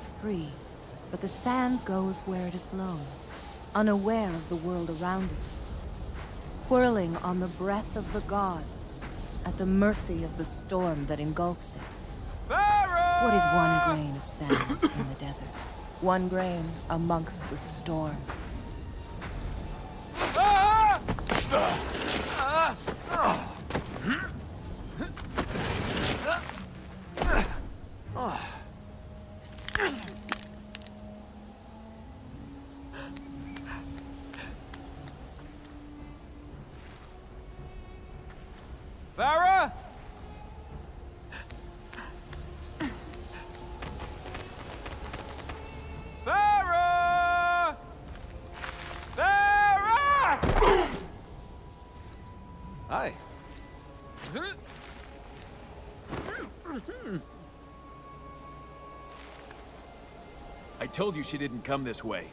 is free, but the sand goes where it is blown, unaware of the world around it. Whirling on the breath of the gods, at the mercy of the storm that engulfs it. What is one grain of sand in the desert? One grain amongst the storm. Told you she didn't come this way.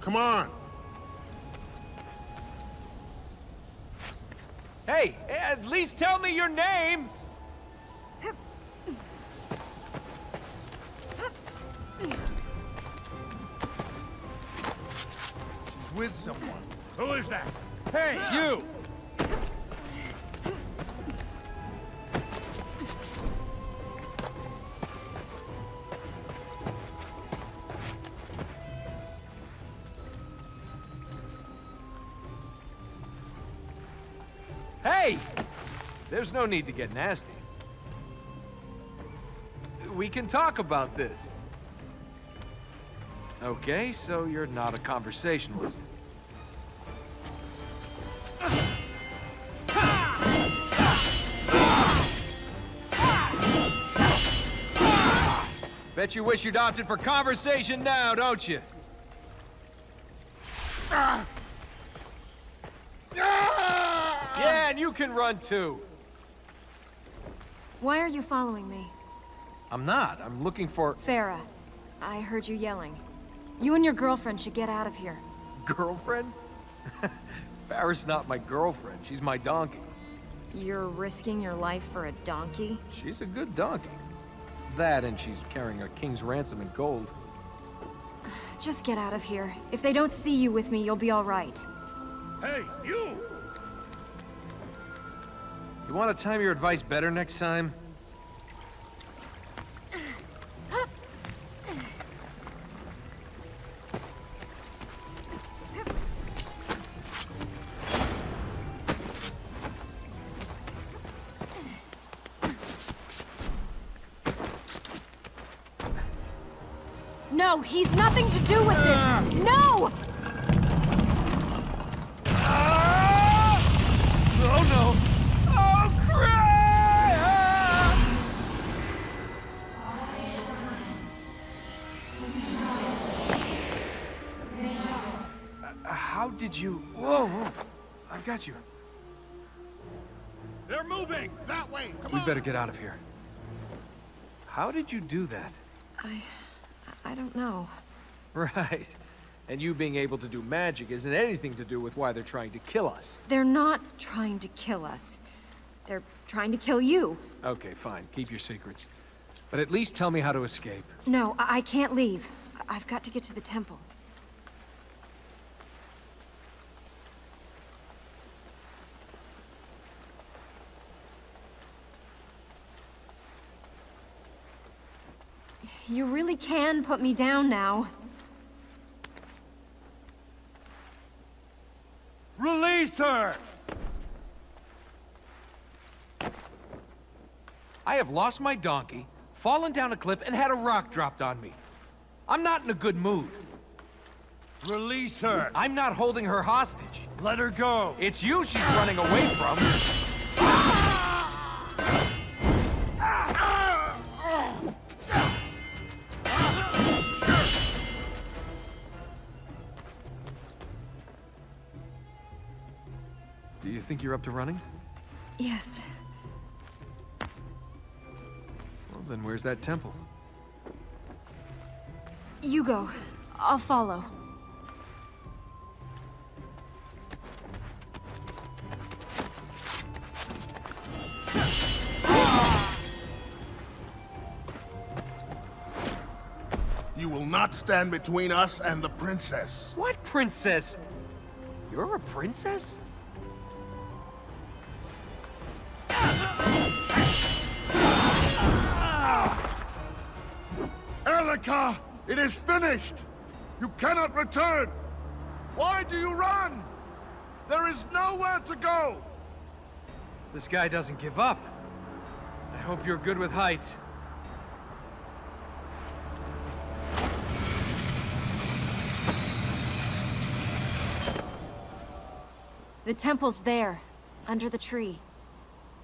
Come on. Hey, at least tell me your name! There's no need to get nasty. We can talk about this. Okay, so you're not a conversationalist. Bet you wish you'd opted for conversation now, don't you? Yeah, and you can run too. Why are you following me? I'm not. I'm looking for Farah, I heard you yelling. You and your girlfriend should get out of here. girlfriend. Farah's not my girlfriend. She's my donkey. You're risking your life for a donkey? She's a good donkey. That and she's carrying a king's ransom in gold. Just get out of here. If they don't see you with me, you'll be all right. Hey, you! You want to time your advice better next time? No, he's nothing to do with this! Better get out of here. How did you do that? I... I don't know. Right. And you being able to do magic isn't anything to do with why they're trying to kill us. They're not trying to kill us. They're trying to kill you. Okay, fine. Keep your secrets. But at least tell me how to escape. No, I, I can't leave. I- I've got to get to the temple. You really can put me down now. Release her! I have lost my donkey, fallen down a cliff, and had a rock dropped on me. I'm not in a good mood. Release her! I'm not holding her hostage. Let her go! It's you she's running away from. You think you're up to running? Yes. Well, then where's that temple? You go. I'll follow. You will not stand between us and the princess. What princess? You're a princess? It is finished! You cannot return! Why do you run? There is nowhere to go! This guy doesn't give up. I hope you're good with heights. The temple's there, under the tree.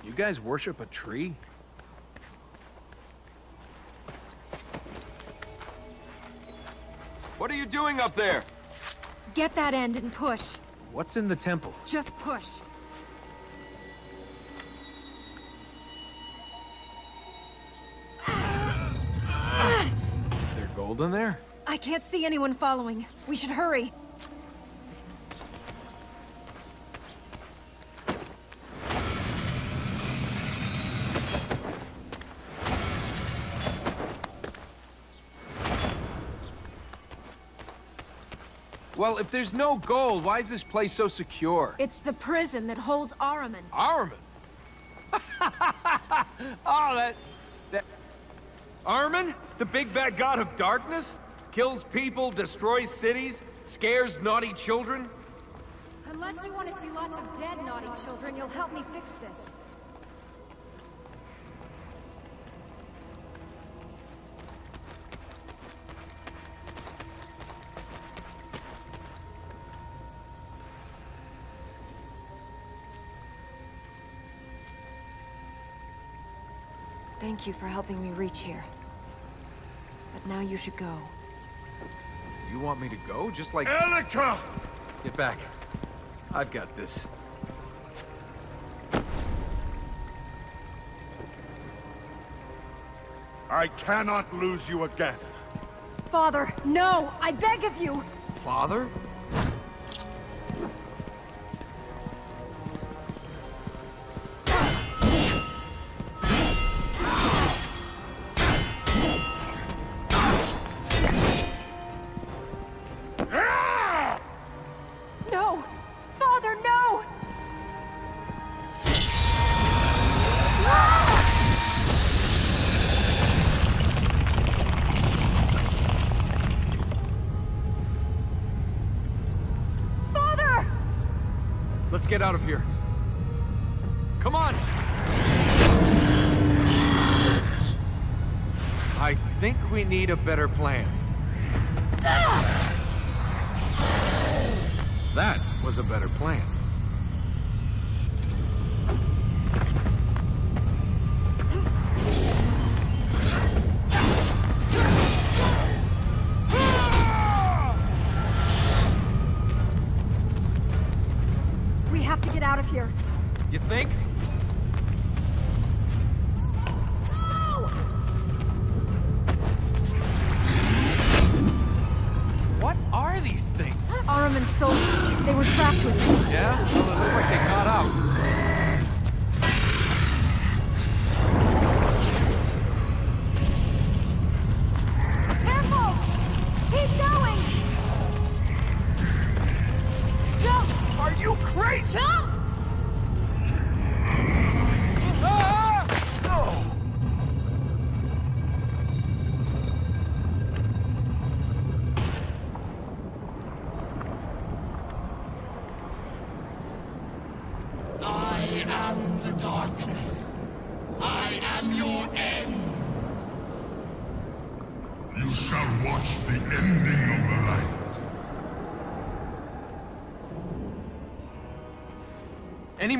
You guys worship a tree? Doing up there? Get that end and push. What's in the temple? Just push. Is there gold in there? I can't see anyone following. We should hurry. Well, if there's no gold, why is this place so secure? It's the prison that holds Ahriman. Ahriman. oh, that... that... Ahriman? The big bad god of darkness? Kills people, destroys cities, scares naughty children? Unless you want to see lots of dead naughty children, you'll help me fix this. Thank you for helping me reach here. But now you should go. You want me to go? Just like... Elika! Get back. I've got this. I cannot lose you again. Father, no! I beg of you! Father? Get out of here. Come on! I think we need a better plan.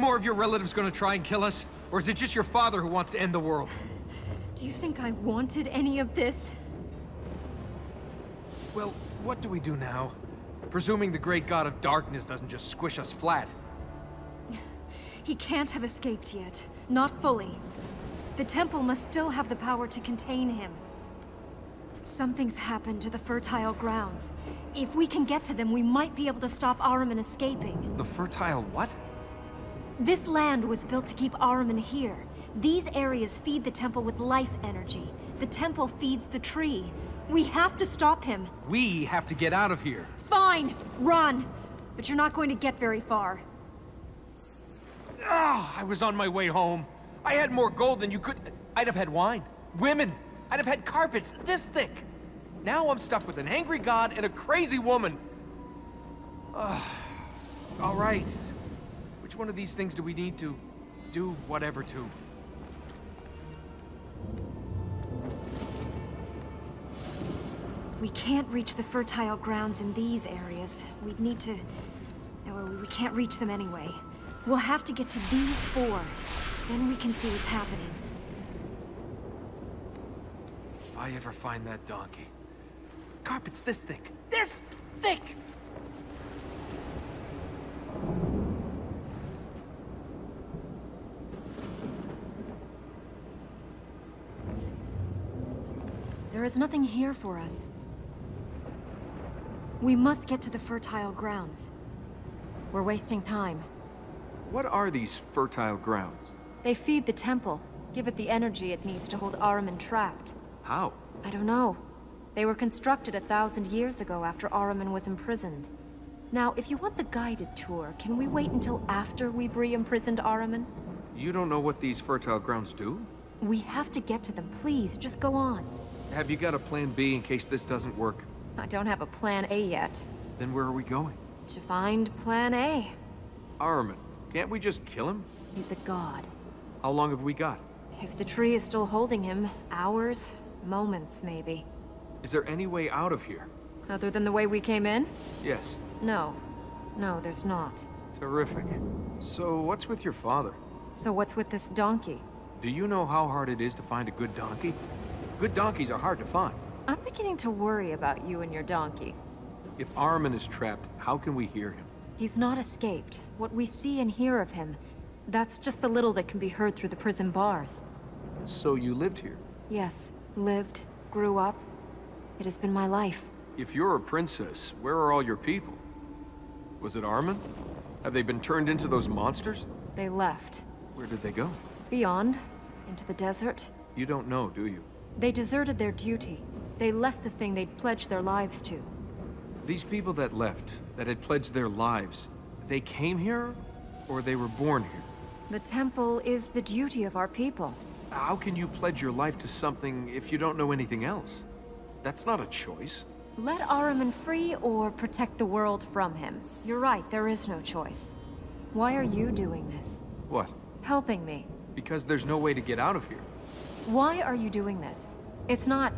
More of your relatives gonna try and kill us? Or is it just your father who wants to end the world? Do you think I wanted any of this? Well, what do we do now? Presuming the great god of darkness doesn't just squish us flat. He can't have escaped yet. Not fully. The temple must still have the power to contain him. Something's happened to the fertile grounds. If we can get to them, we might be able to stop Ahriman escaping. The fertile what? This land was built to keep Ahriman here. These areas feed the temple with life energy. The temple feeds the tree. We have to stop him. We have to get out of here. Fine, run. But you're not going to get very far. Ah, I was on my way home. I had more gold than you could... I'd have had wine. Women. I'd have had carpets this thick. Now I'm stuck with an angry god and a crazy woman. Ugh. All right. Which one of these things do we need to do whatever to? We can't reach the fertile grounds in these areas. We'd need to... No, we can't reach them anyway. We'll have to get to these four. Then we can see what's happening. If I ever find that donkey. Carpet's this thick. This thick! There is nothing here for us. We must get to the fertile grounds. We're wasting time. What are these fertile grounds? They feed the temple, give it the energy it needs to hold Ahriman trapped. How? I don't know. They were constructed a thousand years ago after Ahriman was imprisoned. Now, if you want the guided tour, can we wait until after we've re-imprisoned Ahriman? You don't know what these fertile grounds do? We have to get to them, please. Just go on. Have you got a plan B in case this doesn't work? I don't have a plan A yet. Then where are we going? To find plan A. Ahriman. Can't we just kill him? He's a god. How long have we got? If the tree is still holding him, hours, moments maybe. Is there any way out of here? Other than the way we came in? Yes. No. No, there's not. Terrific. So what's with your father? So what's with this donkey? Do you know how hard it is to find a good donkey? Good donkeys are hard to find. I'm beginning to worry about you and your donkey. If Ahriman is trapped, how can we hear him? He's not escaped. What we see and hear of him, that's just the little that can be heard through the prison bars. So you lived here? Yes. Lived, grew up. It has been my life. If you're a princess, where are all your people? Was it Ahriman? Have they been turned into those monsters? They left. Where did they go? Beyond. Into the desert. You don't know, do you? They deserted their duty. They left the thing they'd pledged their lives to. These people that left, that had pledged their lives, they came here? Or they were born here? The temple is the duty of our people. How can you pledge your life to something if you don't know anything else? That's not a choice. Let Ahriman free or protect the world from him. You're right, there is no choice. Why are you doing this? What? Helping me. Because there's no way to get out of here. Why are you doing this? It's not...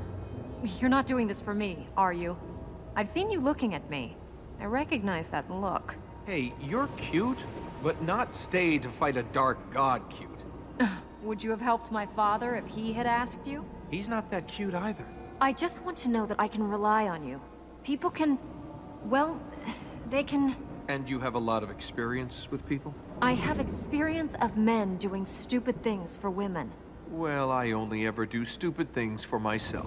You're not doing this for me, are you? I've seen you looking at me. I recognize that look. Hey, you're cute, but not stay to fight a dark god cute. Would you have helped my father if he had asked you? He's not that cute either. I just want to know that I can rely on you. People can... Well, they can... And you have a lot of experience with people? I have experience of men doing stupid things for women. Well, I only ever do stupid things for myself.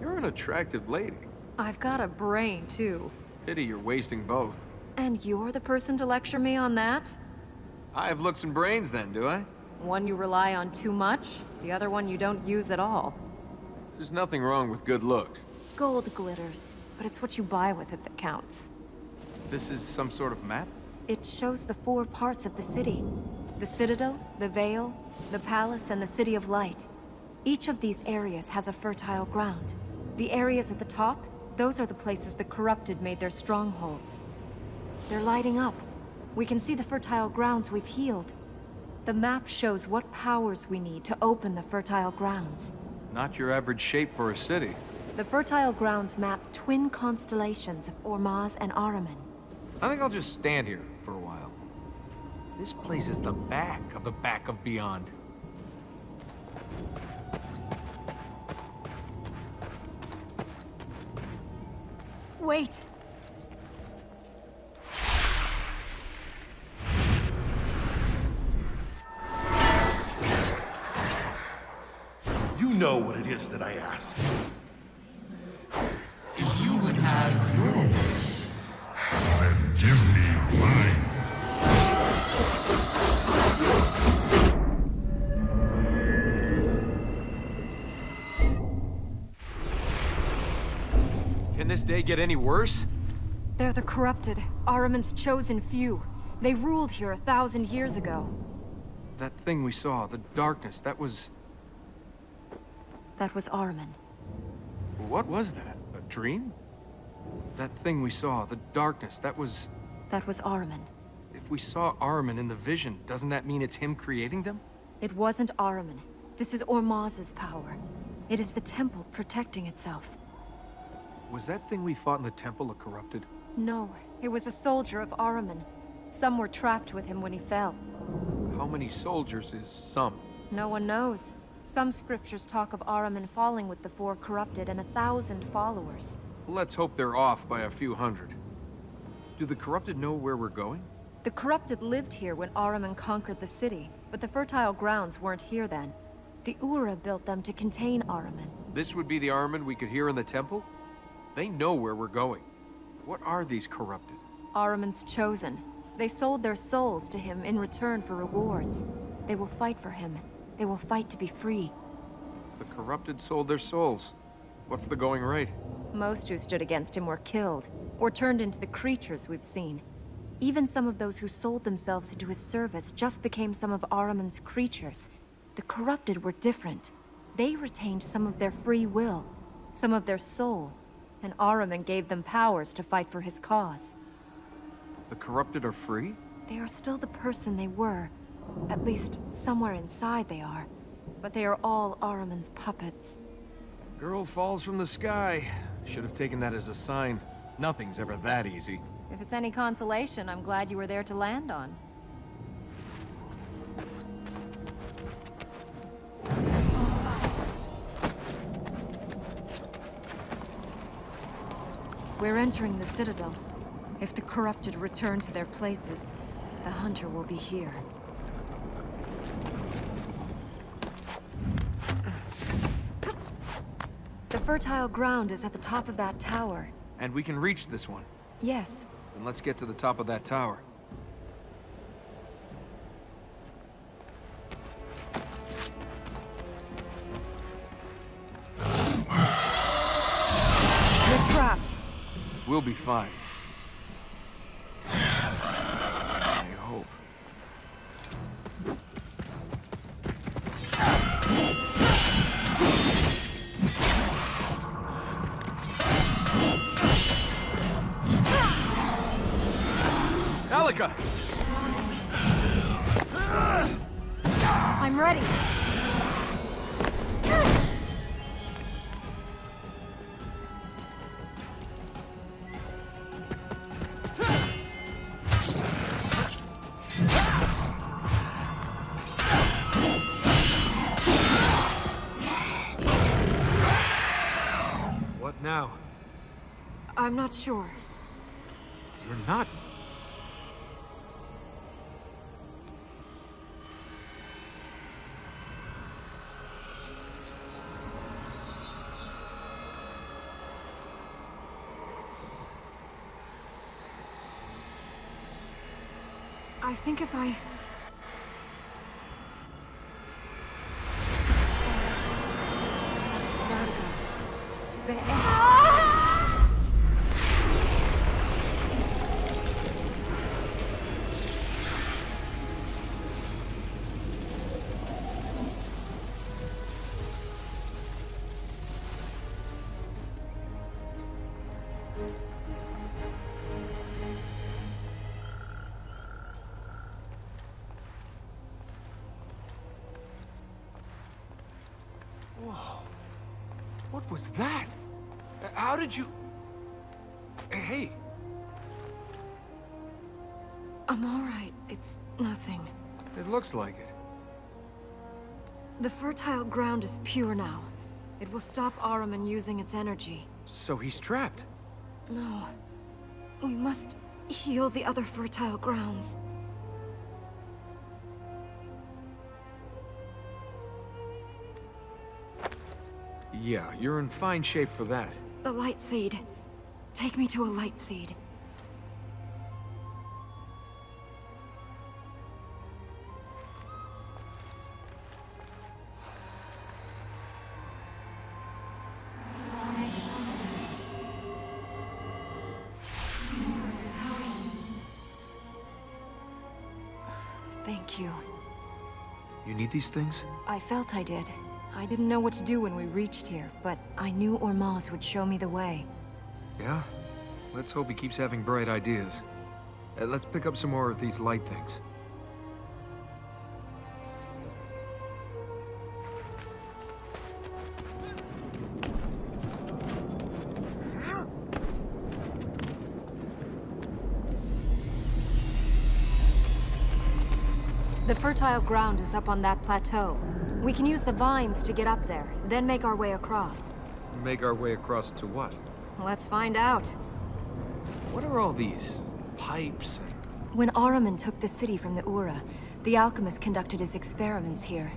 You're an attractive lady. I've got a brain, too. Pity you're wasting both. And you're the person to lecture me on that? I have looks and brains then, do I? One you rely on too much, the other one you don't use at all. There's nothing wrong with good looks. Gold glitters, but it's what you buy with it that counts. This is some sort of map? It shows the four parts of the city. The Citadel, the Vale, the Palace, and the City of Light. Each of these areas has a fertile ground. The areas at the top, those are the places the corrupted made their strongholds. They're lighting up. We can see the fertile grounds we've healed. The map shows what powers we need to open the fertile grounds. Not your average shape for a city. The fertile grounds map twin constellations of Ormazd and Ahriman. I think I'll just stand here for a while. This place is the back of the back of beyond. Wait! You know what it is that I ask. If you would have your this day get any worse? They're the corrupted, Ahriman's chosen few. They ruled here a thousand years ago. That thing we saw, the darkness, that was... That was Ahriman. What was that? A dream? That thing we saw, the darkness, that was... That was Ahriman. If we saw Ahriman in the vision, doesn't that mean it's him creating them? It wasn't Ahriman. This is Ormazd's power. It is the temple protecting itself. Was that thing we fought in the temple a corrupted? No, it was a soldier of Ahriman. Some were trapped with him when he fell. How many soldiers is some? No one knows. Some scriptures talk of Ahriman falling with the four corrupted and a thousand followers. Let's hope they're off by a few hundred. Do the corrupted know where we're going? The corrupted lived here when Ahriman conquered the city, but the fertile grounds weren't here then. The Ahura built them to contain Ahriman. This would be the Ahriman we could hear in the temple? They know where we're going. What are these corrupted? Ahriman's chosen. They sold their souls to him in return for rewards. They will fight for him. They will fight to be free. The corrupted sold their souls. What's the going rate? Most who stood against him were killed, or turned into the creatures we've seen. Even some of those who sold themselves into his service just became some of Ahriman's creatures. The corrupted were different. They retained some of their free will, some of their soul, and Ahriman gave them powers to fight for his cause. The corrupted are free? They are still the person they were. At least, somewhere inside they are. But they are all Ahriman's puppets. Girl falls from the sky. Should have taken that as a sign. Nothing's ever that easy. If it's any consolation, I'm glad you were there to land on. We're entering the Citadel. If the corrupted return to their places, the Hunter will be here. The fertile ground is at the top of that tower. And we can reach this one. Yes, Then let's get to the top of that tower. We'll be fine. I hope. Elika! I'm ready. I'm not sure. You're not. I think if I... was that? How did you... Hey, I'm all right. It's nothing. it looks like it. The fertile ground is pure now. It will stop Ahriman using its energy. So he's trapped. No. We must heal the other fertile grounds. Yeah, you're in fine shape for that. The light seed. Take me to a light seed. Thank you. You need these things? I felt I did. I didn't know what to do when we reached here, but I knew Ormazd would show me the way. Yeah? Let's hope he keeps having bright ideas. Uh, let's pick up some more of these light things. The fertile ground is up on that plateau. We can use the vines to get up there, then make our way across. Make our way across to what? Let's find out. What are all these? Pipes and... When Ahriman took the city from the Ahura, the alchemist conducted his experiments here.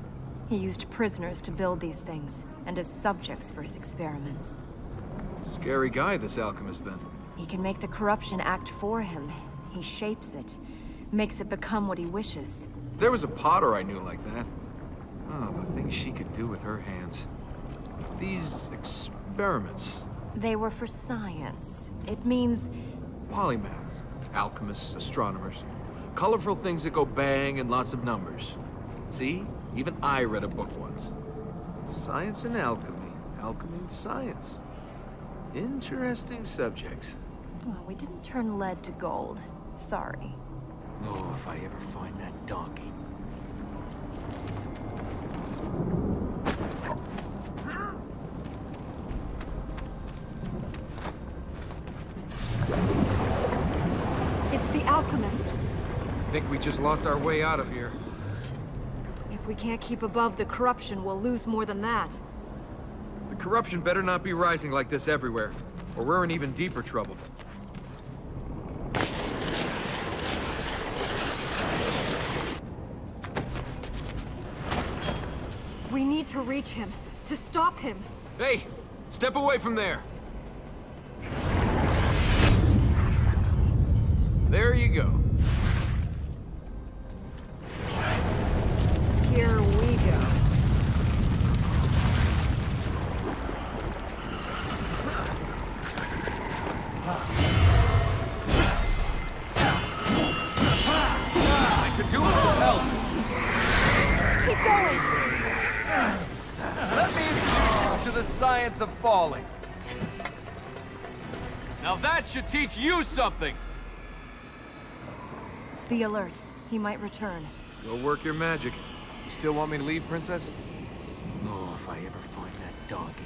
He used prisoners to build these things, and as subjects for his experiments. Scary guy, this alchemist, then. He can make the corruption act for him. He shapes it, makes it become what he wishes. There was a potter I knew like that. Things she could do with her hands. These experiments. They were for science. It means Polymaths, alchemists, astronomers. Colorful things that go bang and lots of numbers. See? Even I read a book once. Science and alchemy. Alchemy and science. Interesting subjects. well, we didn't turn lead to gold. Sorry. Oh, if I ever find that donkey. It's the alchemist. Think we just lost our way out of here. If we can't keep above the corruption, we'll lose more than that. The corruption better not be rising like this everywhere, or we're in even deeper trouble. We need to reach him, to stop him. Hey! Step away from there! There teach you something! Be alert. He might return. Go work your magic. You still want me to leave, Princess? Oh, if I ever find that donkey.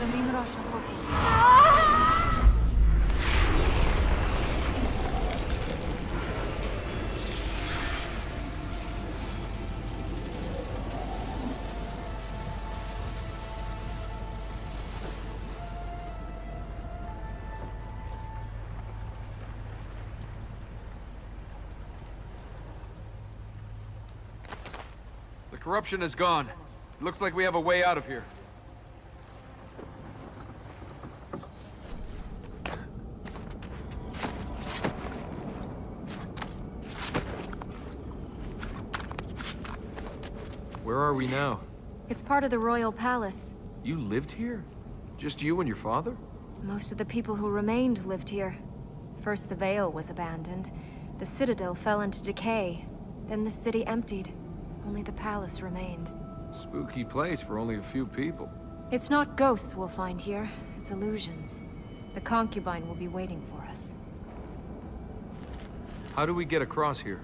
The corruption is gone. Looks like we have a way out of here. Where are we now? It's part of the royal palace. You lived here? Just you and your father? Most of the people who remained lived here. First the Vale was abandoned. The Citadel fell into decay. Then the city emptied. Only the palace remained. Spooky place for only a few people. It's not ghosts we'll find here, it's illusions. The concubine will be waiting for us. How do we get across here?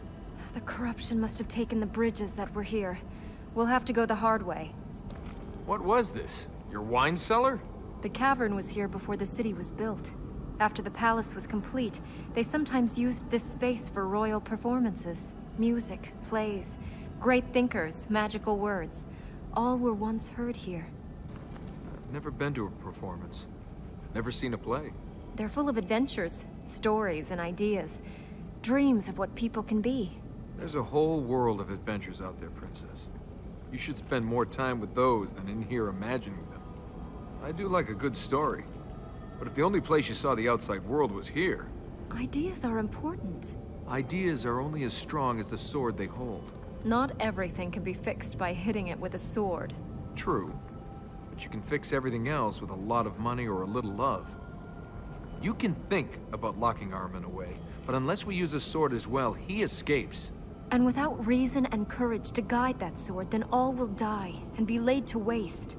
The corruption must have taken the bridges that were here. We'll have to go the hard way. What was this? Your wine cellar? The cavern was here before the city was built. After the palace was complete, they sometimes used this space for royal performances. Music, plays, great thinkers, magical words. All were once heard here. I've never been to a performance. Never seen a play. They're full of adventures, stories, and ideas. Dreams of what people can be. There's a whole world of adventures out there, Princess. You should spend more time with those than in here imagining them. I do like a good story. But if the only place you saw the outside world was here... Ideas are important. Ideas are only as strong as the sword they hold. Not everything can be fixed by hitting it with a sword. True. But you can fix everything else with a lot of money or a little love. You can think about locking Ahriman away, but unless we use a sword as well, he escapes. And without reason and courage to guide that sword, then all will die and be laid to waste.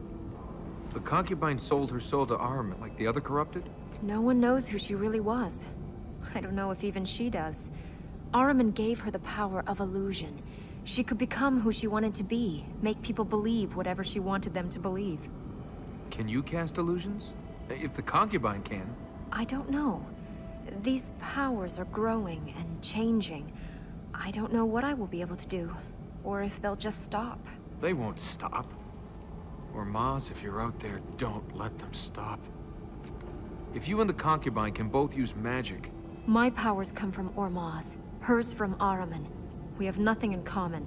The concubine sold her soul to Ahriman like the other corrupted? No one knows who she really was. I don't know if even she does. Ahriman gave her the power of illusion. She could become who she wanted to be, make people believe whatever she wanted them to believe. Can you cast illusions? If the concubine can. I don't know. These powers are growing and changing. I don't know what I will be able to do, or if they'll just stop. They won't stop. Ormazd, if you're out there, don't let them stop. If you and the concubine can both use magic... My powers come from Ormazd, hers from Ahriman. We have nothing in common.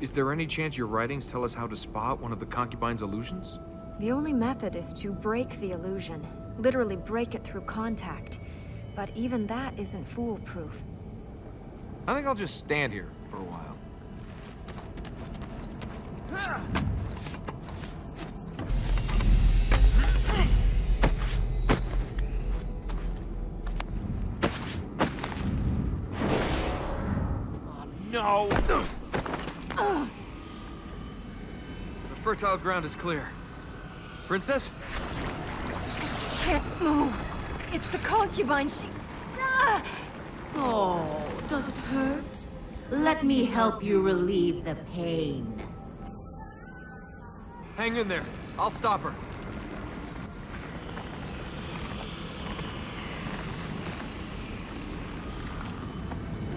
Is there any chance your writings tell us how to spot one of the concubine's illusions? The only method is to break the illusion. Literally break it through contact. But even that isn't foolproof. I think I'll just stand here for a while. Fertile ground is clear. Princess? Can't move. It's the concubine. She... Ah! Oh, does it hurt? Let me help you relieve the pain. Hang in there. I'll stop her.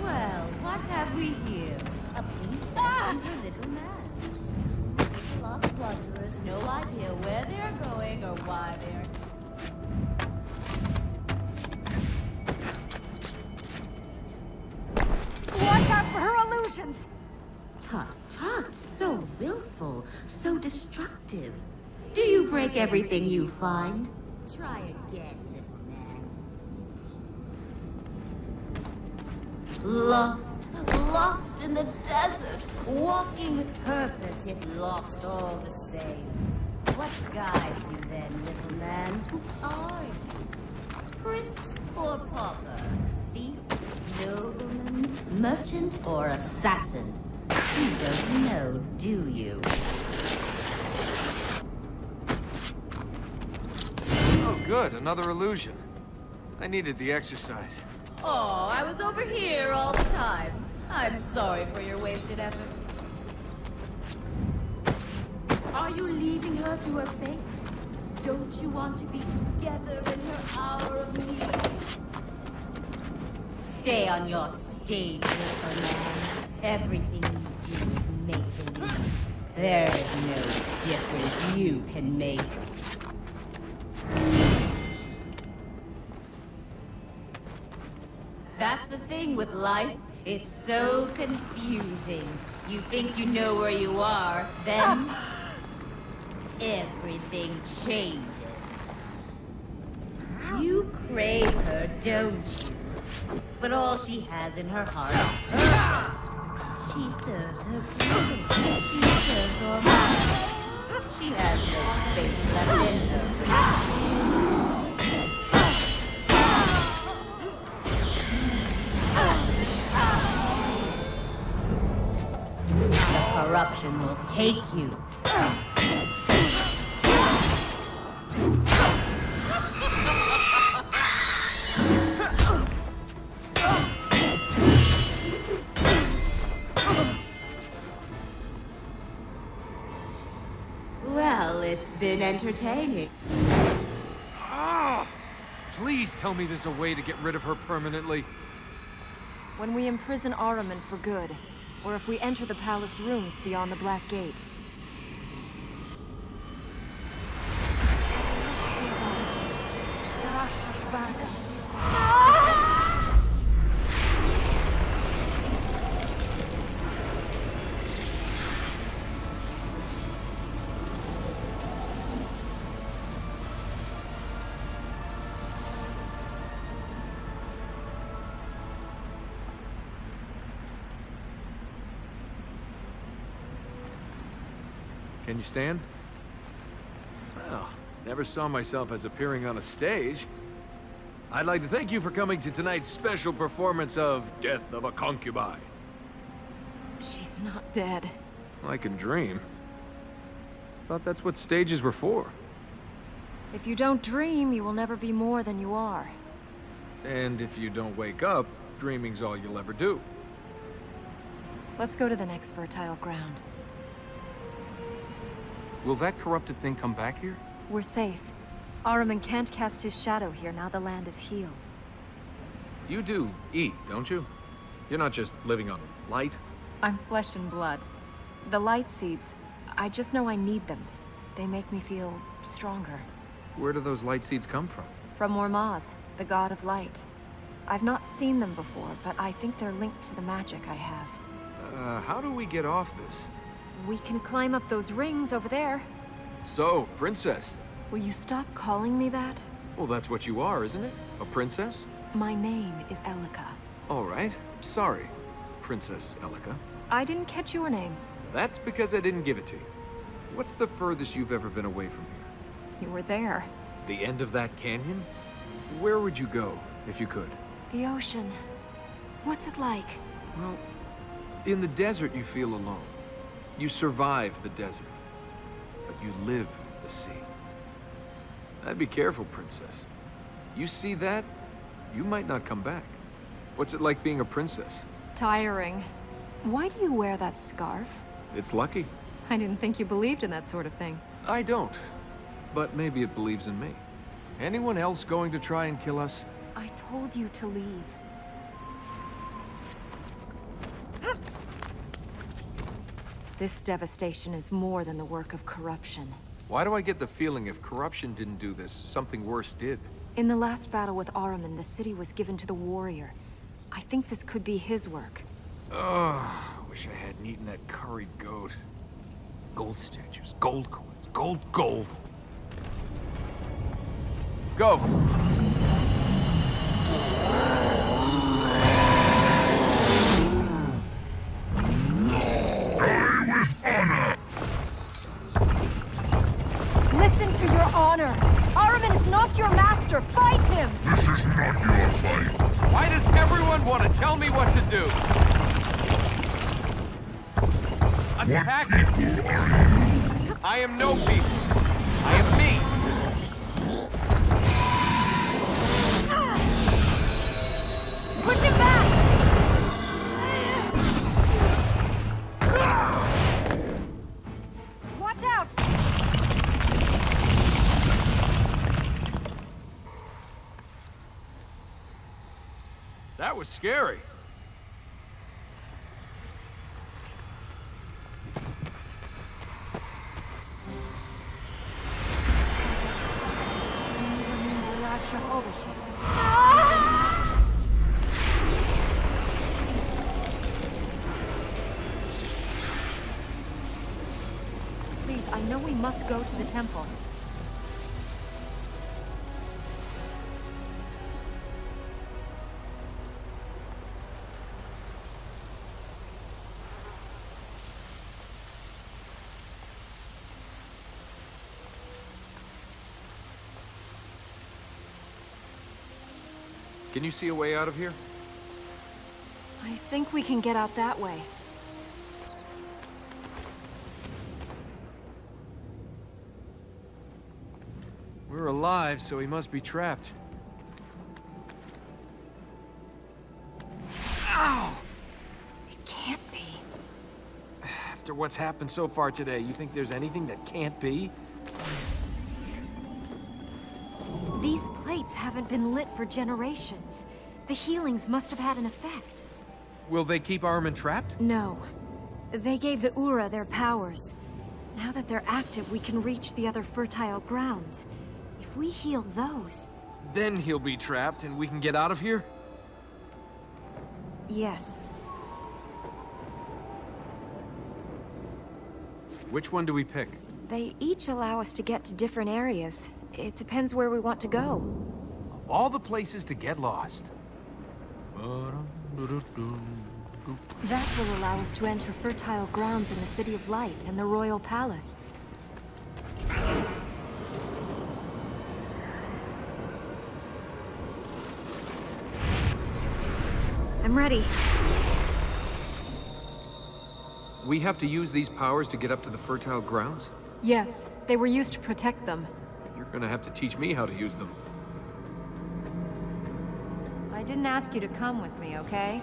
Well, what have we here? A princess and her little man. Tut tut, so willful, so destructive. Do you break everything you find? Try again, little man. Lost, lost in the desert, walking with purpose, yet lost all the same. What guides you then, little man? Who are you? Prince or pauper? Thief, nobleman, merchant, or assassin? You don't know, do you? Oh, good. Another illusion. I needed the exercise. Oh, I was over here all the time. I'm sorry for your wasted effort. Are you leaving her to her fate? Don't you want to be together in her hour of need? Stay on your stage, little man. Everything you do is make-believe. There is no difference you can make. That's the thing with life. It's so confusing. You think you know where you are, then everything changes. You crave her, don't you? But all she has in her heart purpose. She serves her people. She serves all mine. She has no space left in her corruption will take you. Been entertaining. Ah! Please tell me there's a way to get rid of her permanently. When we imprison Ahriman for good, or if we enter the palace rooms beyond the Black Gate. Can you stand? Well, never saw myself as appearing on a stage. I'd like to thank you for coming to tonight's special performance of Death of a Concubine. She's not dead. I can dream. Thought that's what stages were for. If you don't dream, you will never be more than you are. And if you don't wake up, dreaming's all you'll ever do. Let's go to the next fertile ground. Will that corrupted thing come back here? We're safe. Ahriman can't cast his shadow here now the land is healed. You do eat, don't you? You're not just living on light? I'm flesh and blood. The light seeds, I just know I need them. They make me feel stronger. Where do those light seeds come from? From Ormazd, the god of light. I've not seen them before, but I think they're linked to the magic I have. Uh, how do we get off this? We can climb up those rings over there. So, princess. Will you stop calling me that? Well, that's what you are, isn't it? A princess? My name is Elika. All right. Sorry, Princess Elika. I didn't catch your name. That's because I didn't give it to you. What's the furthest you've ever been away from here? You were there. The end of that canyon? Where would you go, if you could? The ocean. What's it like? Well, in the desert you feel alone. You survive the desert. But you live the sea. I'd be careful, Princess. You see that, you might not come back. What's it like being a princess? Tiring. Why do you wear that scarf? It's lucky. I didn't think you believed in that sort of thing. I don't. But maybe it believes in me. Anyone else going to try and kill us? I told you to leave. This devastation is more than the work of corruption. Why do I get the feeling if corruption didn't do this, something worse did? In the last battle with Ahriman, the city was given to the warrior. I think this could be his work. Oh, wish I hadn't eaten that curried goat. Gold statues, gold coins, gold, gold. Go! Not your master! Fight him! This is not your fight. Why does everyone want to tell me what to do? Attack What people are you? I am no people. I am me. Scary. Please, I know we must go to the temple. Can you see a way out of here? I think we can get out that way. We're alive, so he must be trapped. Ow! It can't be. After what's happened so far today, you think there's anything that can't be? Haven't been lit for generations. The healings must have had an effect. Will they keep Ahriman trapped? No. They gave the Ahura their powers. Now that they're active, we can reach the other fertile grounds. If we heal those... Then he'll be trapped and we can get out of here? Yes. Which one do we pick? They each allow us to get to different areas. It depends where we want to go. All the places to get lost. That will allow us to enter fertile grounds in the City of Light and the Royal Palace. I'm ready. We have to use these powers to get up to the fertile grounds? Yes. They were used to protect them. You're gonna have to teach me how to use them. Didn't ask you to come with me, okay?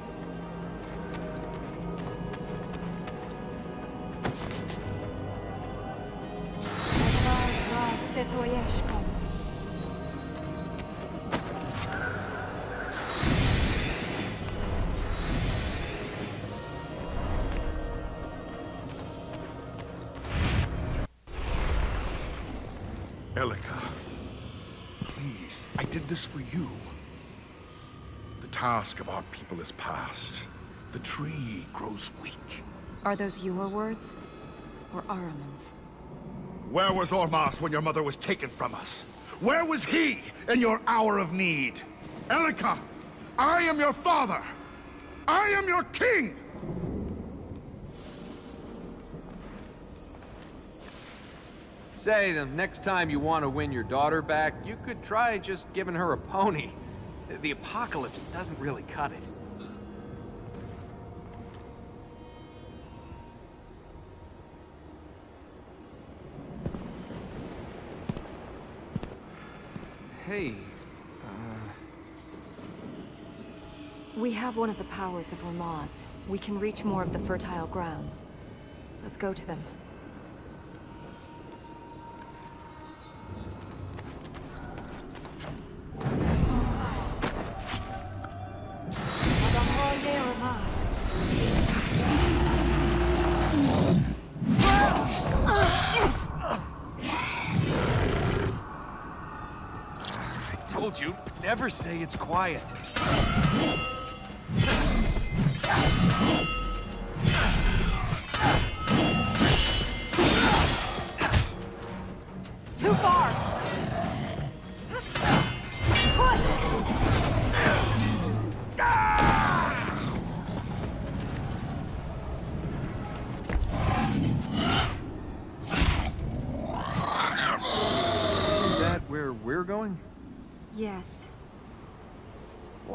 Elika, please, I did this for you. The task of our people is past. The tree grows weak. Are those your words? Or Ahriman's? Where was Ormazd when your mother was taken from us? Where was he in your hour of need? Elika, I am your father. I am your king. Say, the next time you want to win your daughter back, you could try just giving her a pony. The apocalypse doesn't really cut it. Hey, uh. We have one of the powers of Ormazd. We can reach more of the fertile grounds. Let's go to them. It's quiet.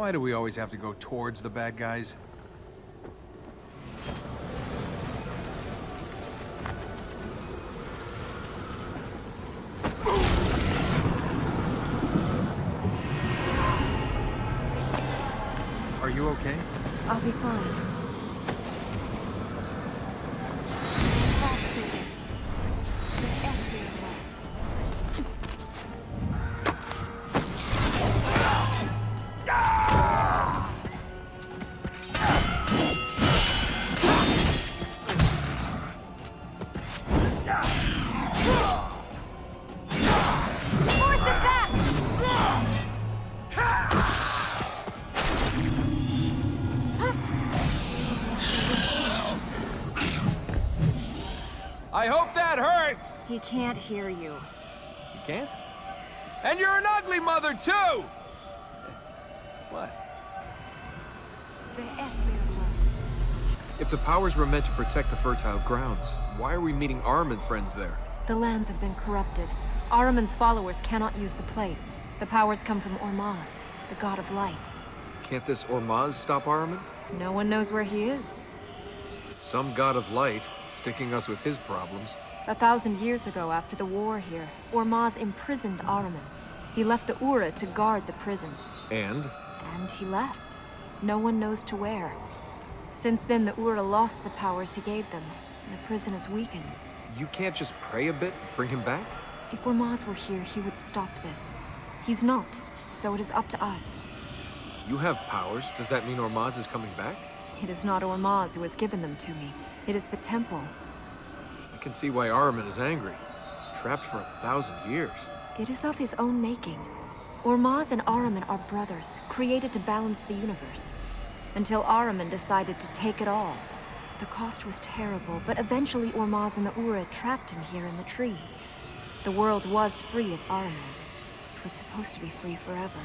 Why do we always have to go towards the bad guys? Can't hear you. You can't? And you're an ugly mother, too! What? If the powers were meant to protect the fertile grounds, why are we meeting Ahriman's friends there? The lands have been corrupted. Ahriman's followers cannot use the plates. The powers come from Ormazd, the god of light. Can't this Ormazd stop Ahriman? No one knows where he is. Some god of light, sticking us with his problems. A thousand years ago, after the war here, Ormazd imprisoned Ahriman. He left the Ahura to guard the prison. And? And he left. No one knows to where. Since then, the Ahura lost the powers he gave them, and the prison is weakened. You can't just pray a bit, bring him back? If Ormazd were here, he would stop this. He's not, so it is up to us. You have powers. Does that mean Ormazd is coming back? It is not Ormazd who has given them to me. It is the temple. I can see why Ahriman is angry. Trapped for a thousand years. It is of his own making. Ormazd and Ahriman are brothers, created to balance the universe. Until Ahriman decided to take it all. The cost was terrible, but eventually Ormazd and the Ahura trapped him here in the tree. The world was free of Ahriman. It was supposed to be free forever.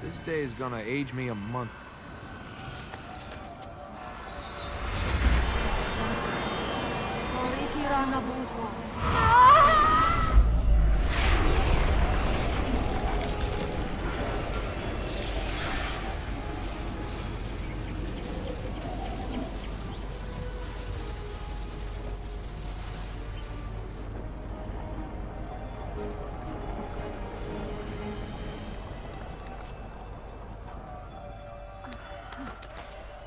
This day is gonna age me a month. рано буду.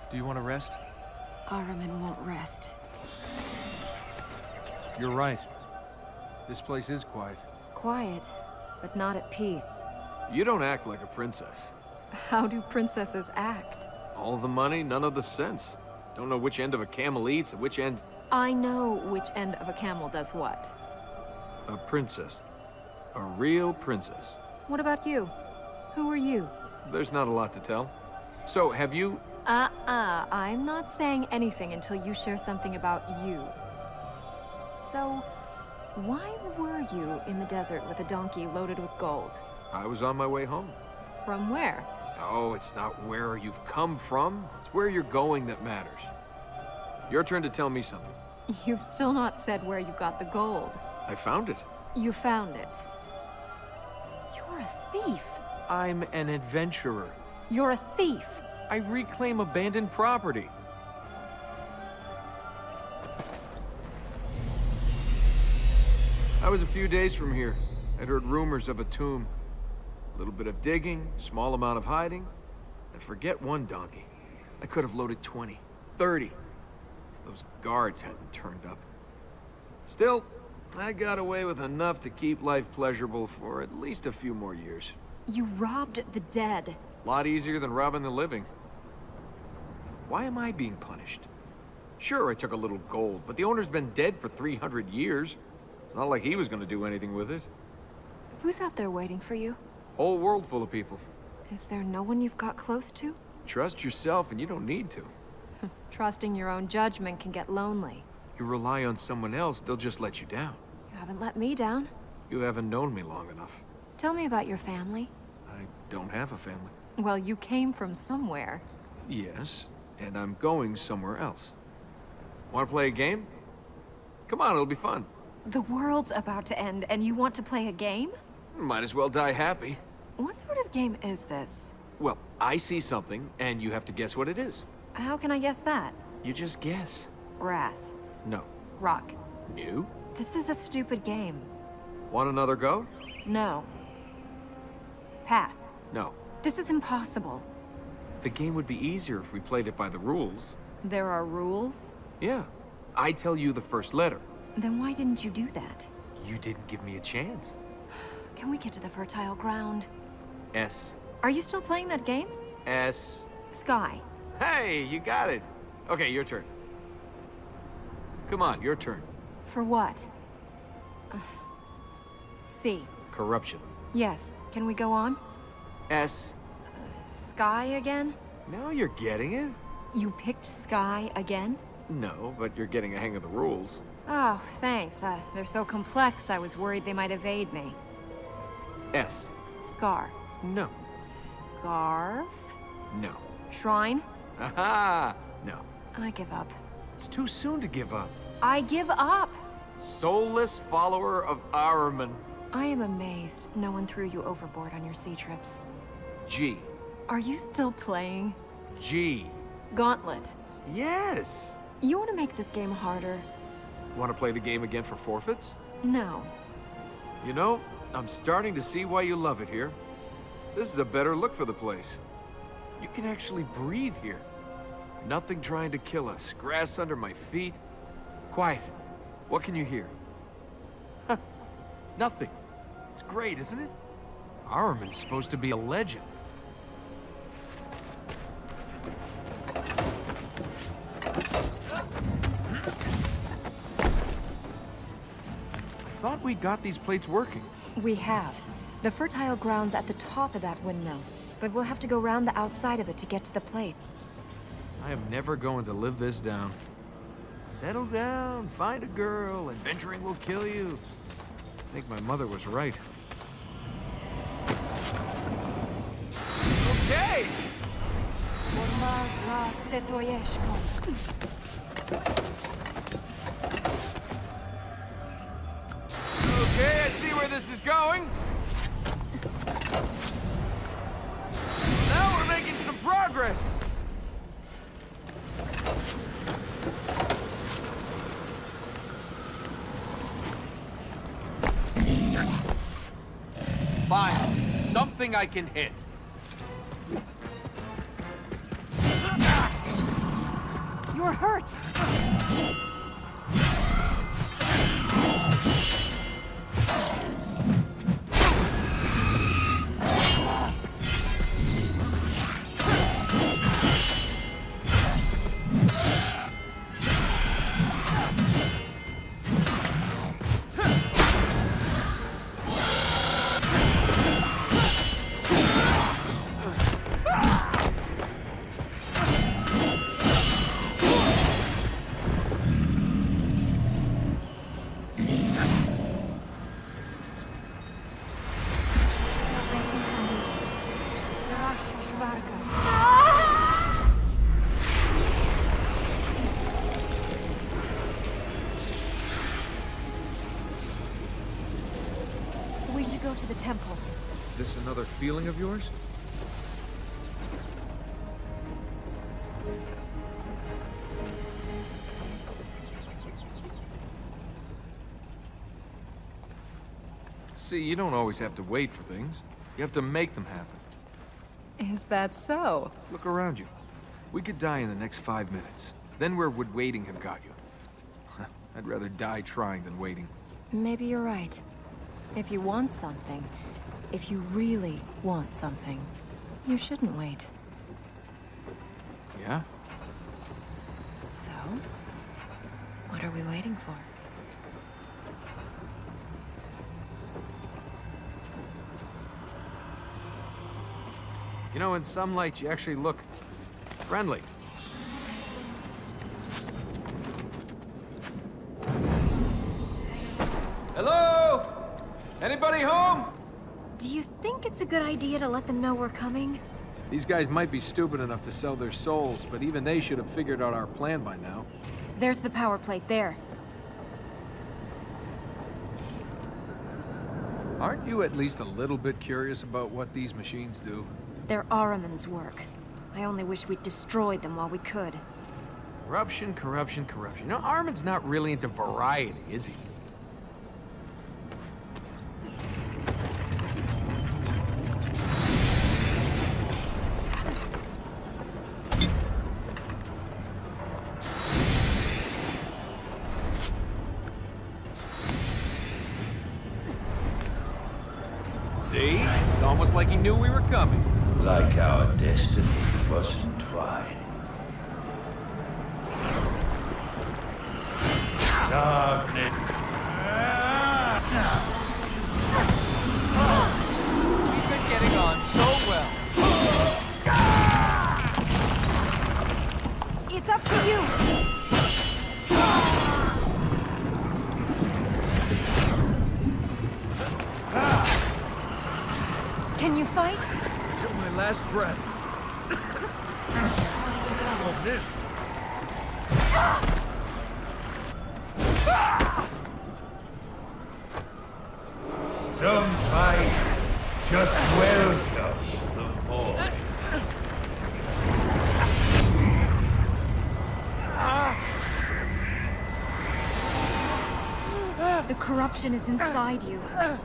Do you want to rest? Ahriman won't rest. You're right. This place is quiet. Quiet, but not at peace. You don't act like a princess. How do princesses act? All the money, none of the sense. Don't know which end of a camel eats and which end... I know which end of a camel does what. A princess. A real princess. What about you? Who are you? There's not a lot to tell. So, have you... Uh-uh, I'm not saying anything until you share something about you. So, why were you in the desert with a donkey loaded with gold? I was on my way home. From where? Oh, it's not where you've come from. It's where you're going that matters. Your turn to tell me something. You've still not said where you got the gold. I found it. You found it. You're a thief. I'm an adventurer. You're a thief. I reclaim abandoned property. Was a few days from here. I'd heard rumors of a tomb. A little bit of digging, small amount of hiding, and forget one donkey. I could have loaded 20, 30. If those guards hadn't turned up. Still, I got away with enough to keep life pleasurable for at least a few more years. You robbed the dead. A Lot easier than robbing the living. Why am I being punished? Sure, I took a little gold, but the owner's been dead for 300 years. Not like he was gonna do anything with it. Who's out there waiting for you? Whole world full of people. Is there no one you've got close to? Trust yourself and you don't need to. Trusting your own judgment can get lonely. You rely on someone else, they'll just let you down. You haven't let me down. You haven't known me long enough. Tell me about your family. I don't have a family. Well, you came from somewhere. Yes, and I'm going somewhere else. Want to play a game? Come on, it'll be fun. The world's about to end, and you want to play a game? Might as well die happy. What sort of game is this? Well, I see something, and you have to guess what it is. How can I guess that? You just guess. Grass. No. Rock. New? This is a stupid game. Want another go? No. Path. No. This is impossible. The game would be easier if we played it by the rules. There are rules? Yeah. I tell you the first letter. Then why didn't you do that? You didn't give me a chance. Can we get to the fertile ground? S. Are you still playing that game? S. Sky. Hey, you got it. Okay, your turn. Come on, your turn. For what? Uh, C. Corruption. Yes. Can we go on? S. Sky again? Now you're getting it? You picked Sky again? No, but you're getting a hang of the rules. Oh, thanks. Uh, they're so complex, I was worried they might evade me. S. Scar. No. Scarf? No. Shrine? Aha! No. I give up. It's too soon to give up. I give up! Soulless follower of Ahriman. I am amazed no one threw you overboard on your sea trips. G. Are you still playing? G. Gauntlet. Yes! You want to make this game harder? Want to play the game again for forfeits? No. You know, I'm starting to see why you love it here. This is a better look for the place. You can actually breathe here. Nothing trying to kill us. Grass under my feet. Quiet. What can you hear? Nothing. It's great, isn't it? Ahriman's supposed to be a legend. Thought we got these plates working. We have. The fertile ground's at the top of that windmill, but we'll have to go round the outside of it to get to the plates. I am never going to live this down. Settle down, find a girl, adventuring will kill you. I think my mother was right. Okay! Okay, I see where this is going. Now we're making some progress. Fine. Something I can hit. You're We to the temple. This another feeling of yours? See, you don't always have to wait for things. You have to make them happen. Is that so? Look around you. We could die in the next five minutes. Then where would waiting have got you? I'd rather die trying than waiting. Maybe you're right. If you want something, if you really want something, you shouldn't wait. Yeah? So? What are we waiting for? You know, in some lights, you actually look friendly. Hello? Anybody home? Do you think it's a good idea to let them know we're coming? These guys might be stupid enough to sell their souls, but even they should have figured out our plan by now. There's the power plate there. Aren't you at least a little bit curious about what these machines do? They're Ahriman's work. I only wish we'd destroyed them while we could. Corruption, corruption, corruption. You know, Ahriman's not really into variety, is he? Corruption is inside you.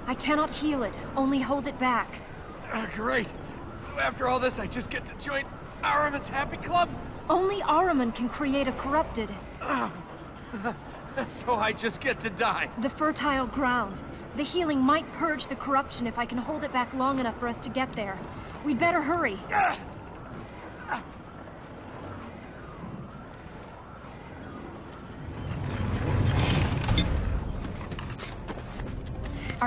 I cannot heal it, only hold it back. Ah, great. So after all this, I just get to join Ahriman's Happy Club? Only Ahriman can create a corrupted. So I just get to die. The fertile ground. The healing might purge the corruption if I can hold it back long enough for us to get there. We'd better hurry.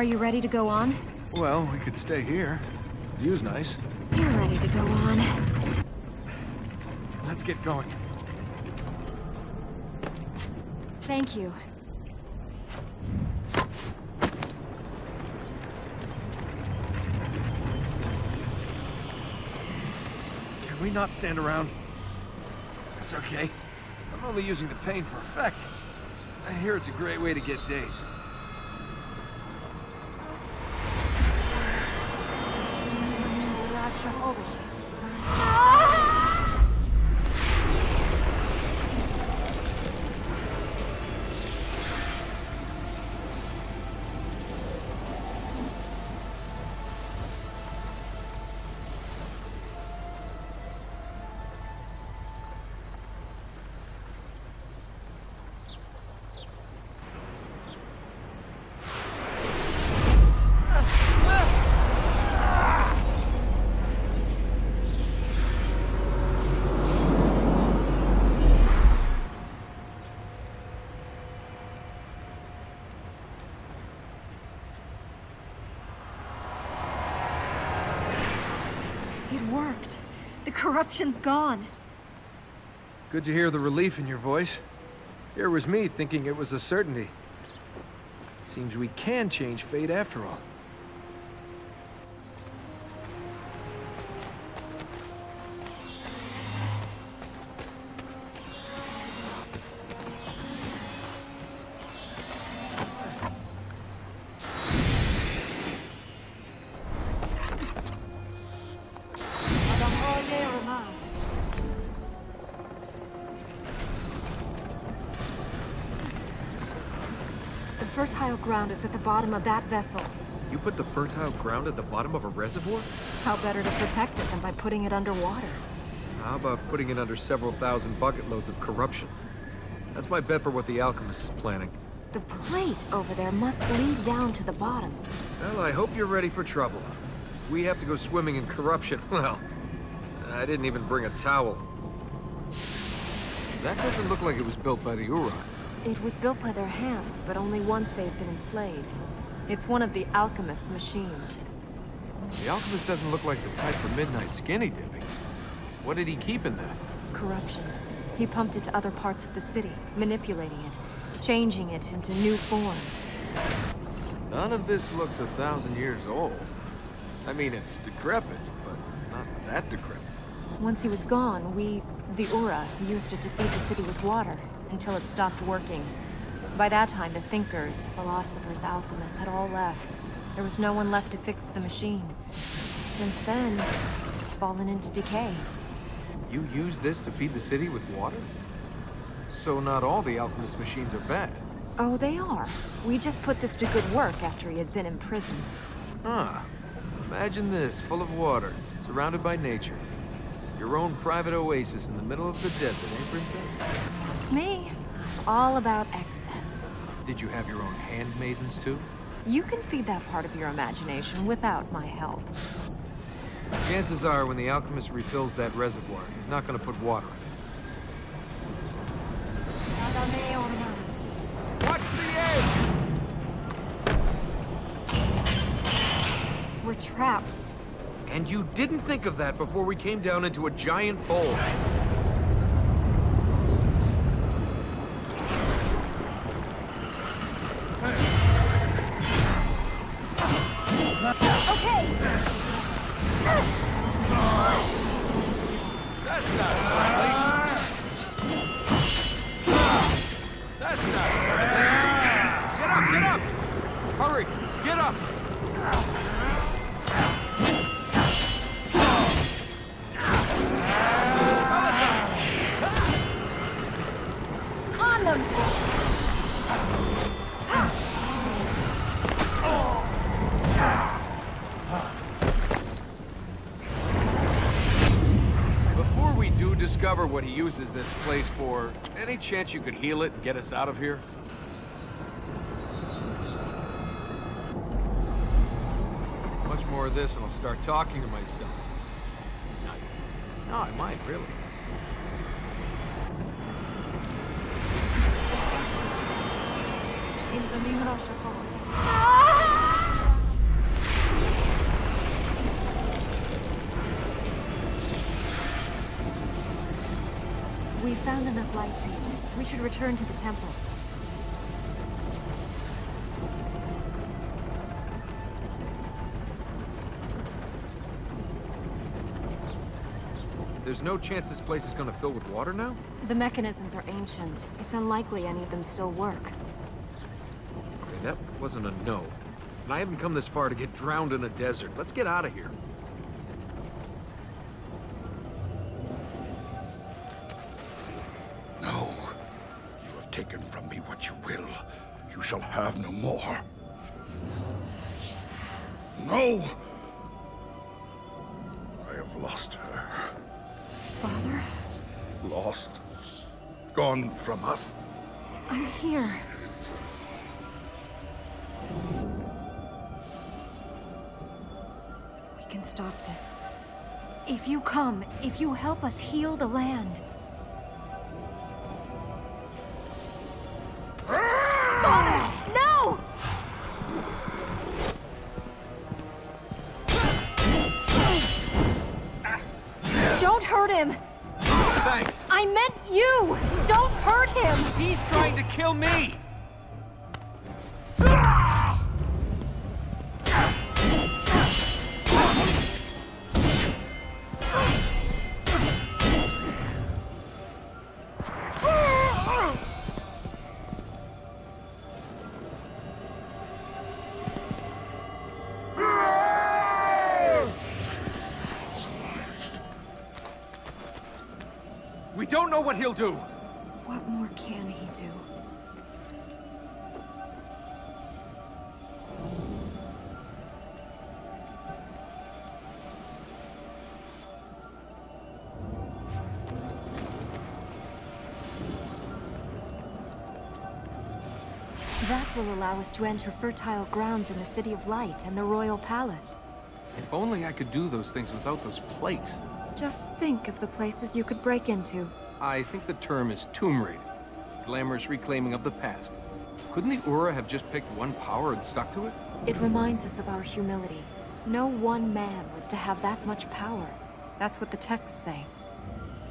Are you ready to go on? Well, we could stay here. View's nice. You're ready to go on. Let's get going. Thank you. Can we not stand around? It's okay. I'm only using the pain for effect. I hear it's a great way to get dates. Szafowałby się. Corruption's gone. Good to hear the relief in your voice. Here was me thinking it was a certainty. Seems we can change fate after all. Fertile ground is at the bottom of that vessel. You put the fertile ground at the bottom of a reservoir? How better to protect it than by putting it underwater? How about putting it under several thousand bucket loads of corruption? That's my bet for what the alchemist is planning. The plate over there must lead down to the bottom. Well, I hope you're ready for trouble. If we have to go swimming in corruption, well, I didn't even bring a towel. That doesn't look like it was built by the Ahura. It was built by their hands, but only once they had been enslaved. It's one of the alchemist's machines. The alchemist doesn't look like the type for midnight skinny dipping. So what did he keep in that? Corruption. He pumped it to other parts of the city, manipulating it, changing it into new forms. None of this looks a thousand years old. I mean, it's decrepit, but not that decrepit. Once he was gone, we, the Ahura, used it to feed the city with water, until it stopped working. By that time, the thinkers, philosophers, alchemists had all left. There was no one left to fix the machine. Since then, it's fallen into decay. You use this to feed the city with water? So not all the alchemist machines are bad. Oh, they are. We just put this to good work after he had been imprisoned. Huh. Imagine this, full of water, surrounded by nature. Your own private oasis in the middle of the desert, eh, Princess? That's me. All about excess. Did you have your own handmaidens, too? You can feed that part of your imagination without my help. Chances are, when the alchemist refills that reservoir, he's not gonna put water in it. Watch the edge! We're trapped. And you didn't think of that before we came down into a giant bowl. Uses this place for, any chance you could heal it and get us out of here? Much more of this and I'll start talking to myself. No, I might, really. We found enough light seeds. We should return to the temple. There's no chance this place is gonna fill with water now? The mechanisms are ancient. It's unlikely any of them still work. Okay, that wasn't a no. And I haven't come this far to get drowned in a desert. Let's get out of here. Have no more. No! I have lost her. Father, Lost. Gone from us. I'm here. We can stop this. If you come, if you help us heal the land. Father! No! Don't hurt him! Thanks. I meant you! Don't hurt him! He's trying to kill me! We don't know what he'll do. What more can he do? That will allow us to enter fertile grounds in the City of Light and the Royal Palace. If only I could do those things without those plates. Just think of the places you could break into. I think the term is tomb raiding. Glamorous reclaiming of the past. Couldn't the Ahura have just picked one power and stuck to it? It reminds us of our humility. No one man was to have that much power. That's what the texts say.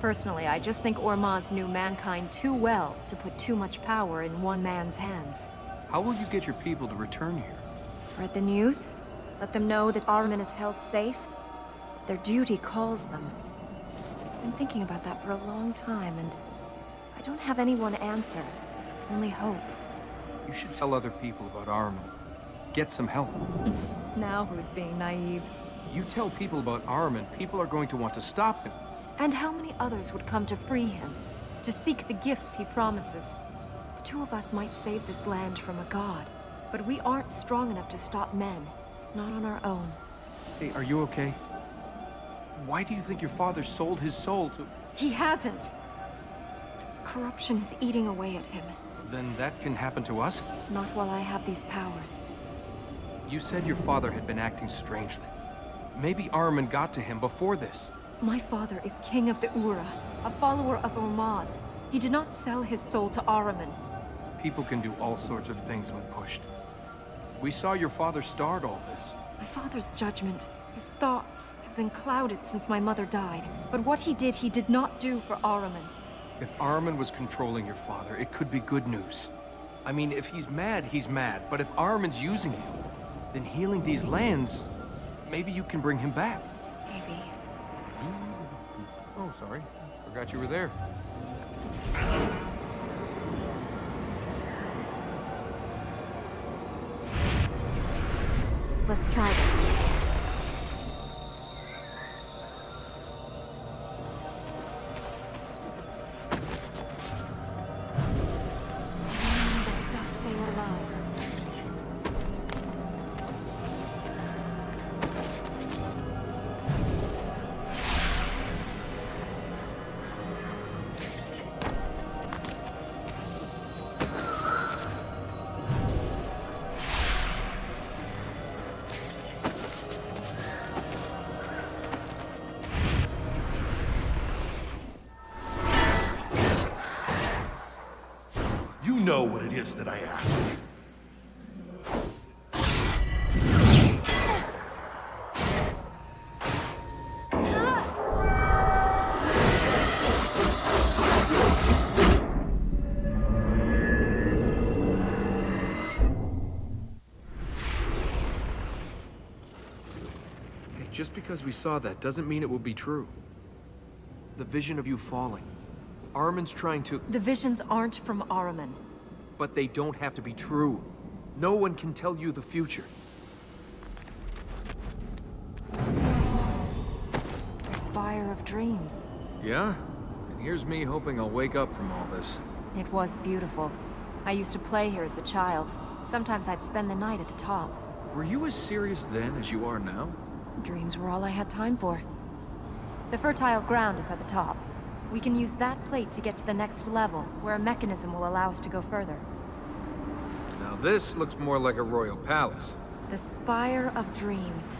Personally, I just think Ormazd knew mankind too well to put too much power in one man's hands. How will you get your people to return here? Spread the news. Let them know that Ahriman is held safe. Their duty calls them. I've been thinking about that for a long time, and I don't have anyone to answer. Only hope. You should tell other people about Ahriman. Get some help. Now who's being naive? You tell people about Ahriman, people are going to want to stop him. And how many others would come to free him? To seek the gifts he promises? The two of us might save this land from a god. But we aren't strong enough to stop men. Not on our own. Hey, are you okay? Why do you think your father sold his soul to... He hasn't! Corruption is eating away at him. Then that can happen to us? Not while I have these powers. You said your father had been acting strangely. Maybe Ahriman got to him before this. My father is king of the Ahura, a follower of Ormazd. He did not sell his soul to Ahriman. People can do all sorts of things when pushed. We saw your father start all this. My father's judgment, his thoughts, been clouded since my mother died. But what he did, he did not do for Ahriman. If Ahriman was controlling your father, it could be good news. I mean, if he's mad, he's mad. But if Ahriman's using him, then healing these lands, maybe you can bring him back. Maybe. Oh, sorry. Forgot you were there. Let's try this. That I ask. Hey, just because we saw that doesn't mean it will be true. The vision of you falling. Ahriman's trying to... The visions aren't from Ahriman. But they don't have to be true. No one can tell you the future. The Spire of Dreams. Yeah? And here's me hoping I'll wake up from all this. It was beautiful. I used to play here as a child. Sometimes I'd spend the night at the top. Were you as serious then as you are now? Dreams were all I had time for. The fertile ground is at the top. We can use that plate to get to the next level, where a mechanism will allow us to go further. This looks more like a royal palace. The Spire of Dreams.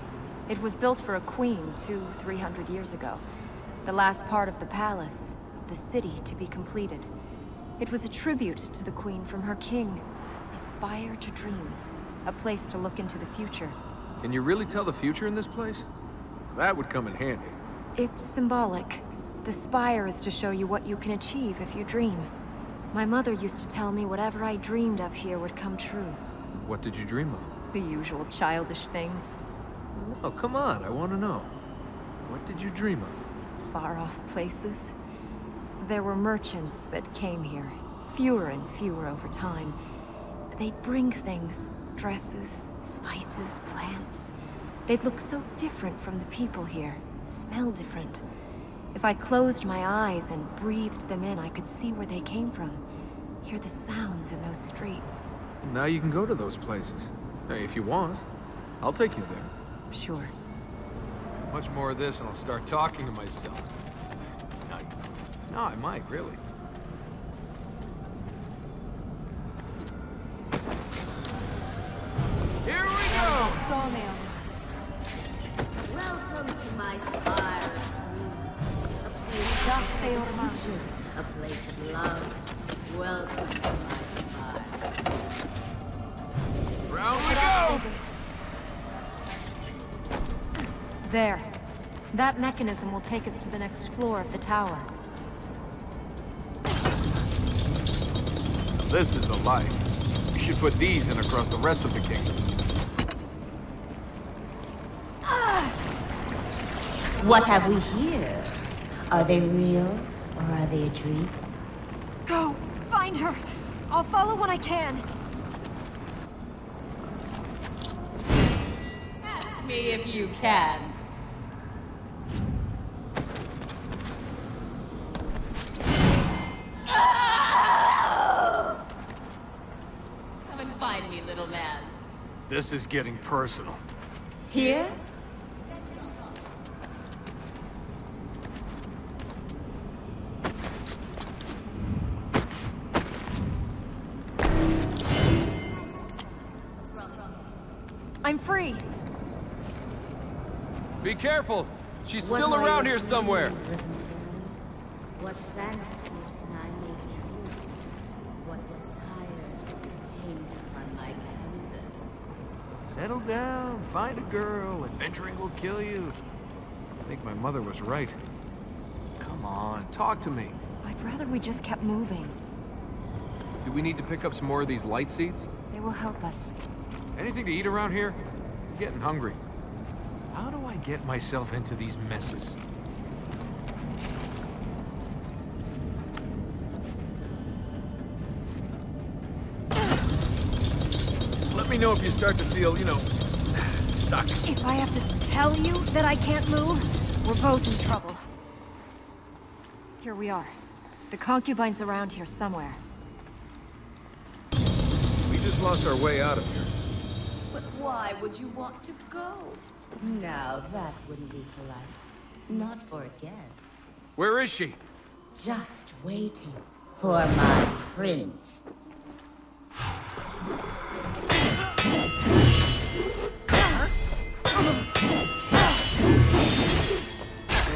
It was built for a queen two, three hundred years ago. The last part of the palace, the city, to be completed. It was a tribute to the queen from her king. A spire to dreams. A place to look into the future. Can you really tell the future in this place? That would come in handy. It's symbolic. The spire is to show you what you can achieve if you dream. My mother used to tell me whatever I dreamed of here would come true. What did you dream of? The usual childish things. Oh, come on, I want to know. What did you dream of? Far-off places. There were merchants that came here. Fewer and fewer over time. They'd bring things. Dresses, spices, plants. They'd look so different from the people here. Smell different. If I closed my eyes and breathed them in, I could see where they came from. Hear the sounds in those streets. Now you can go to those places. Hey, if you want, I'll take you there. Sure. Much more of this and I'll start talking to myself. No, no I might, really. Here we go! Welcome to my spire. A place of a place of love. Welcome to my spire. Round we go! There. That mechanism will take us to the next floor of the tower. This is the life. You should put these in across the rest of the kingdom. Ah! What have we here? Are they real or are they a dream? Go! Find her! I'll follow when I can. Catch me if you can. Come and find me, little man. This is getting personal. Here? She's What still around here somewhere! dreams, little man? What fantasies can I make true? What desires will you paint upon my canvas? Settle down, find a girl, adventuring will kill you. I think my mother was right. Come on, talk to me. I'd rather we just kept moving. Do we need to pick up some more of these light seeds? They will help us. Anything to eat around here? I'm getting hungry. How do I get myself into these messes? Let me know if you start to feel, you know, stuck. If I have to tell you that I can't move, we're both in trouble. Here we are. The concubine's around here somewhere. We just lost our way out of here. But why would you want to go? Now, that wouldn't be polite. Not for a guest. Where is she? Just waiting for my prince.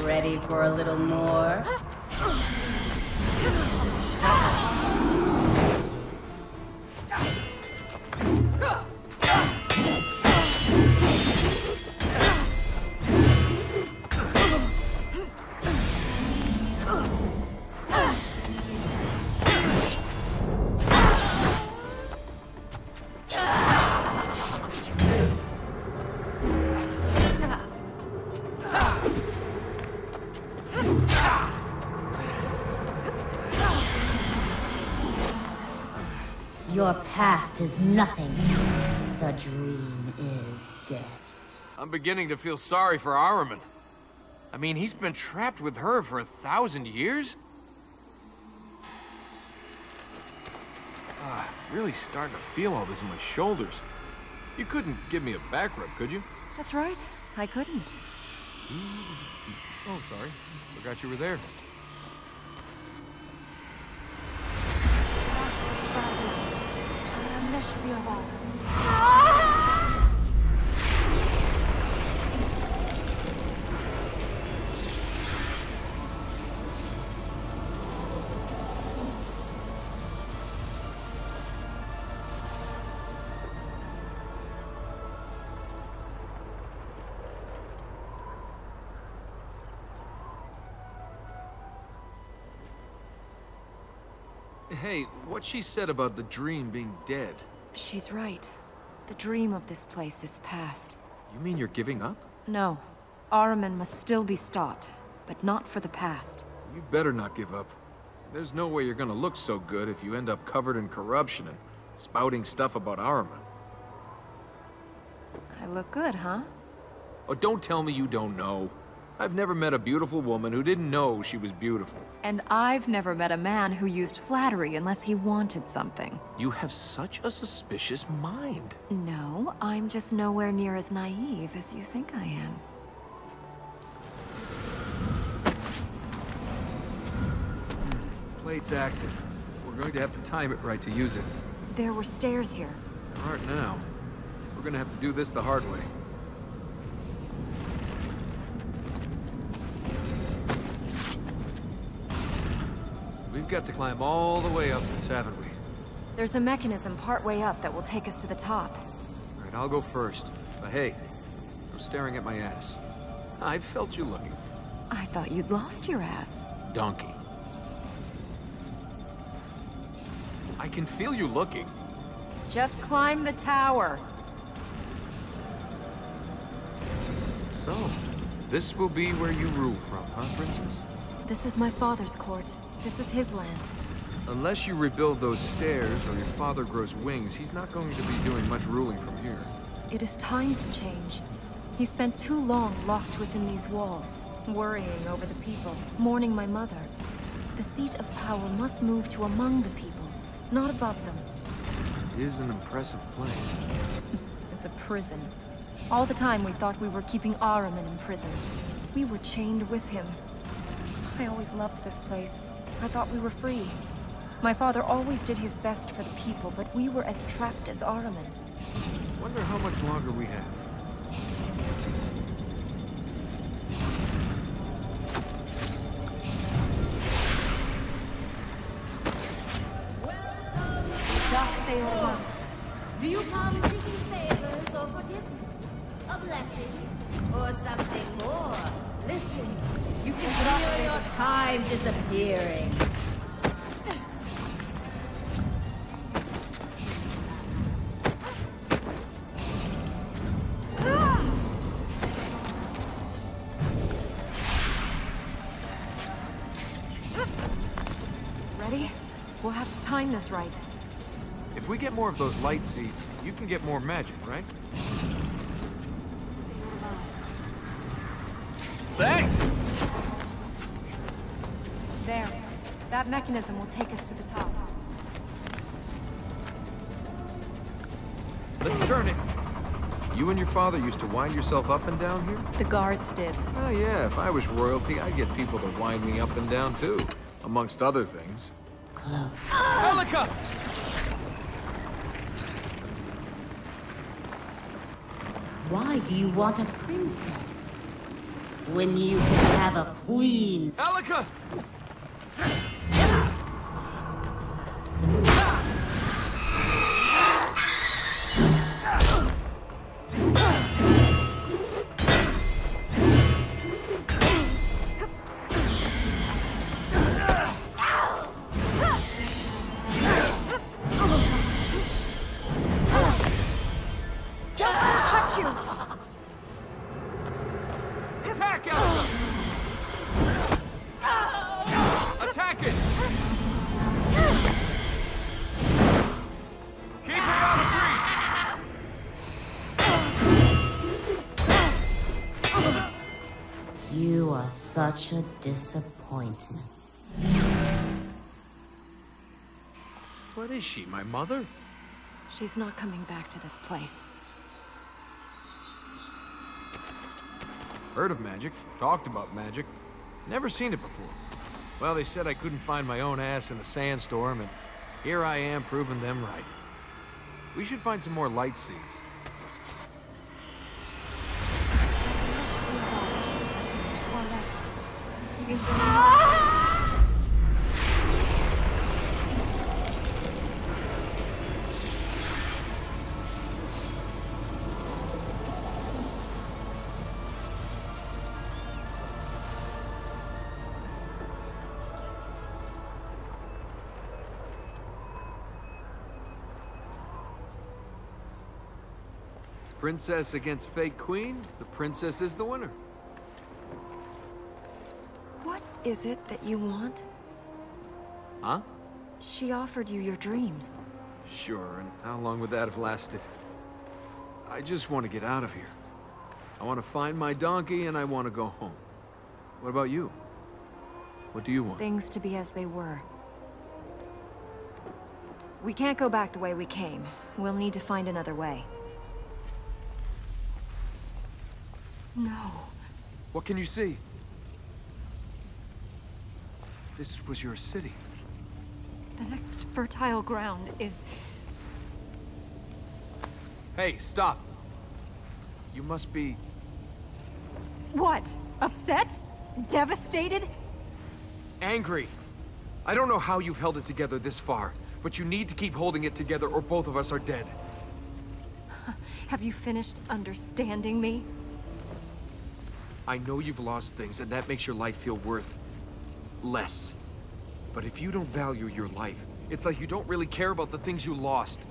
Ready for a little more? Past is nothing. The dream is death. I'm beginning to feel sorry for Ahriman. I mean, he's been trapped with her for a thousand years? Ah, really starting to feel all this in my shoulders. You couldn't give me a back rub, could you? That's right. I couldn't. Oh, sorry. Forgot you were there. Hey, what she said about the dream being dead. She's right. The dream of this place is past. You mean you're giving up? No. Ahriman must still be stopped, but not for the past. You better not give up. There's no way you're gonna look so good if you end up covered in corruption and spouting stuff about Ahriman. I look good, huh? Oh, don't tell me you don't know. I've never met a beautiful woman who didn't know she was beautiful. And I've never met a man who used flattery unless he wanted something. You have such a suspicious mind. No, I'm just nowhere near as naive as you think I am. Plate's active. We're going to have to time it right to use it. There were stairs here. There aren't now. We're gonna have to do this the hard way. We've got to climb all the way up this, haven't we? There's a mechanism partway up that will take us to the top. All right, I'll go first. But hey, no staring at my ass. I felt you looking. I thought you'd lost your ass. Donkey. I can feel you looking. Just climb the tower. So, this will be where you rule from, huh, Princess? This is my father's court. This is his land. Unless you rebuild those stairs or your father grows wings, he's not going to be doing much ruling from here. It is time for change. He spent too long locked within these walls, worrying over the people, mourning my mother. The seat of power must move to among the people, not above them. It is an impressive place. It's a prison. All the time we thought we were keeping Ahriman in prison. We were chained with him. I always loved this place. I thought we were free. My father always did his best for the people, but we were as trapped as Ahriman. Wonder how much longer we have. Right. If we get more of those light seeds, you can get more magic, right? Thanks! There. That mechanism will take us to the top. Let's turn it. You and your father used to wind yourself up and down here? The guards did. Oh yeah, if I was royalty, I'd get people to wind me up and down too. Amongst other things. Close. Elika! Why do you want a princess? When you can have a queen. Elika! Such a disappointment. What is she, my mother? She's not coming back to this place. Heard of magic, talked about magic, never seen it before. Well, they said I couldn't find my own ass in a sandstorm, and here I am proving them right. We should find some more light seeds. Princess against fake queen, the princess is the winner is it that you want? Huh? She offered you your dreams. Sure, and how long would that have lasted? I just want to get out of here. I want to find my donkey and I want to go home. What about you? What do you want? Things to be as they were. We can't go back the way we came. We'll need to find another way. No. What can you see? This was your city. The next fertile ground is... Hey, stop! You must be... What? Upset? Devastated? angry. I don't know how you've held it together this far, but you need to keep holding it together or both of us are dead. Have you finished understanding me? I know you've lost things, and that makes your life feel worth... less. But if you don't value your life, it's like you don't really care about the things you lost.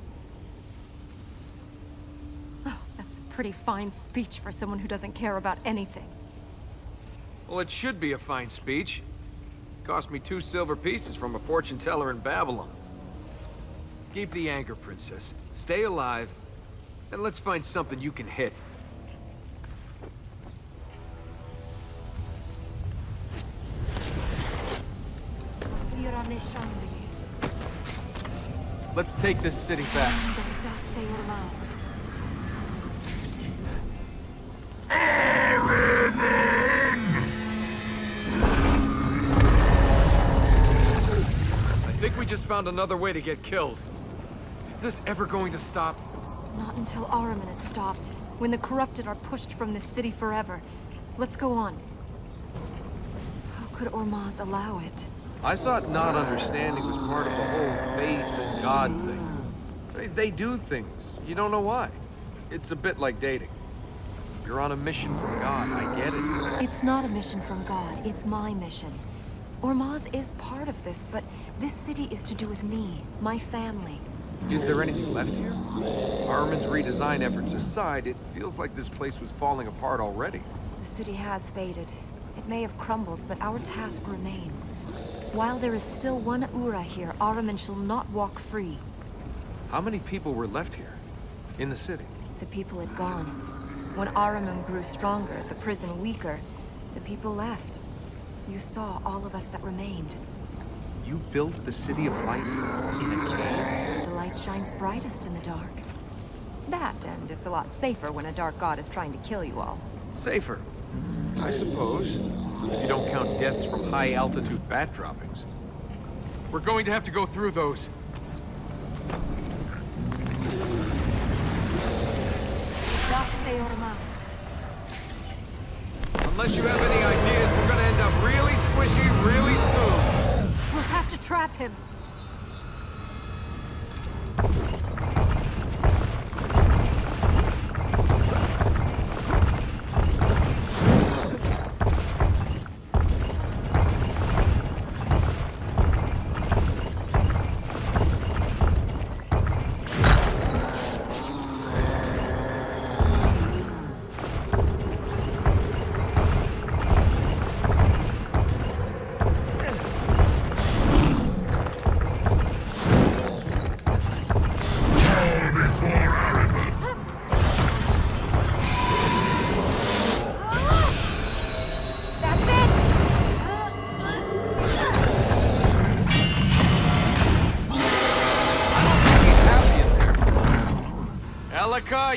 Oh, that's a pretty fine speech for someone who doesn't care about anything. Well, it should be a fine speech. It Cost me two silver pieces from a fortune teller in Babylon. Keep the anchor, Princess. Stay alive, and let's find something you can hit. Let's take this city back. I think we just found another way to get killed. Is this ever going to stop? Not until Ahriman is stopped. When the corrupted are pushed from this city forever. Let's go on. How could Ormazd allow it? I thought not understanding was part of the whole faith God thing. They, they do things. You don't know why. It's a bit like dating. You're on a mission from God, I get it. It's not a mission from God, it's my mission. Ormazd is part of this, but this city is to do with me, my family. Is there anything left here? Ahriman's redesign efforts aside, it feels like this place was falling apart already. The city has faded. It may have crumbled, but our task remains. While there is still one Ahura here, Ahriman shall not walk free. How many people were left here? In the city? The people had gone. When Ahriman grew stronger, the prison weaker, the people left. You saw all of us that remained. You built the City of Light in a cave? The light shines brightest in the dark. That, and it's a lot safer when a dark god is trying to kill you all. Safer, I suppose. If you don't count deaths from high-altitude bat droppings. We're going to have to go through those. Unless you have any ideas, we're gonna end up really squishy really soon. We'll have to trap him.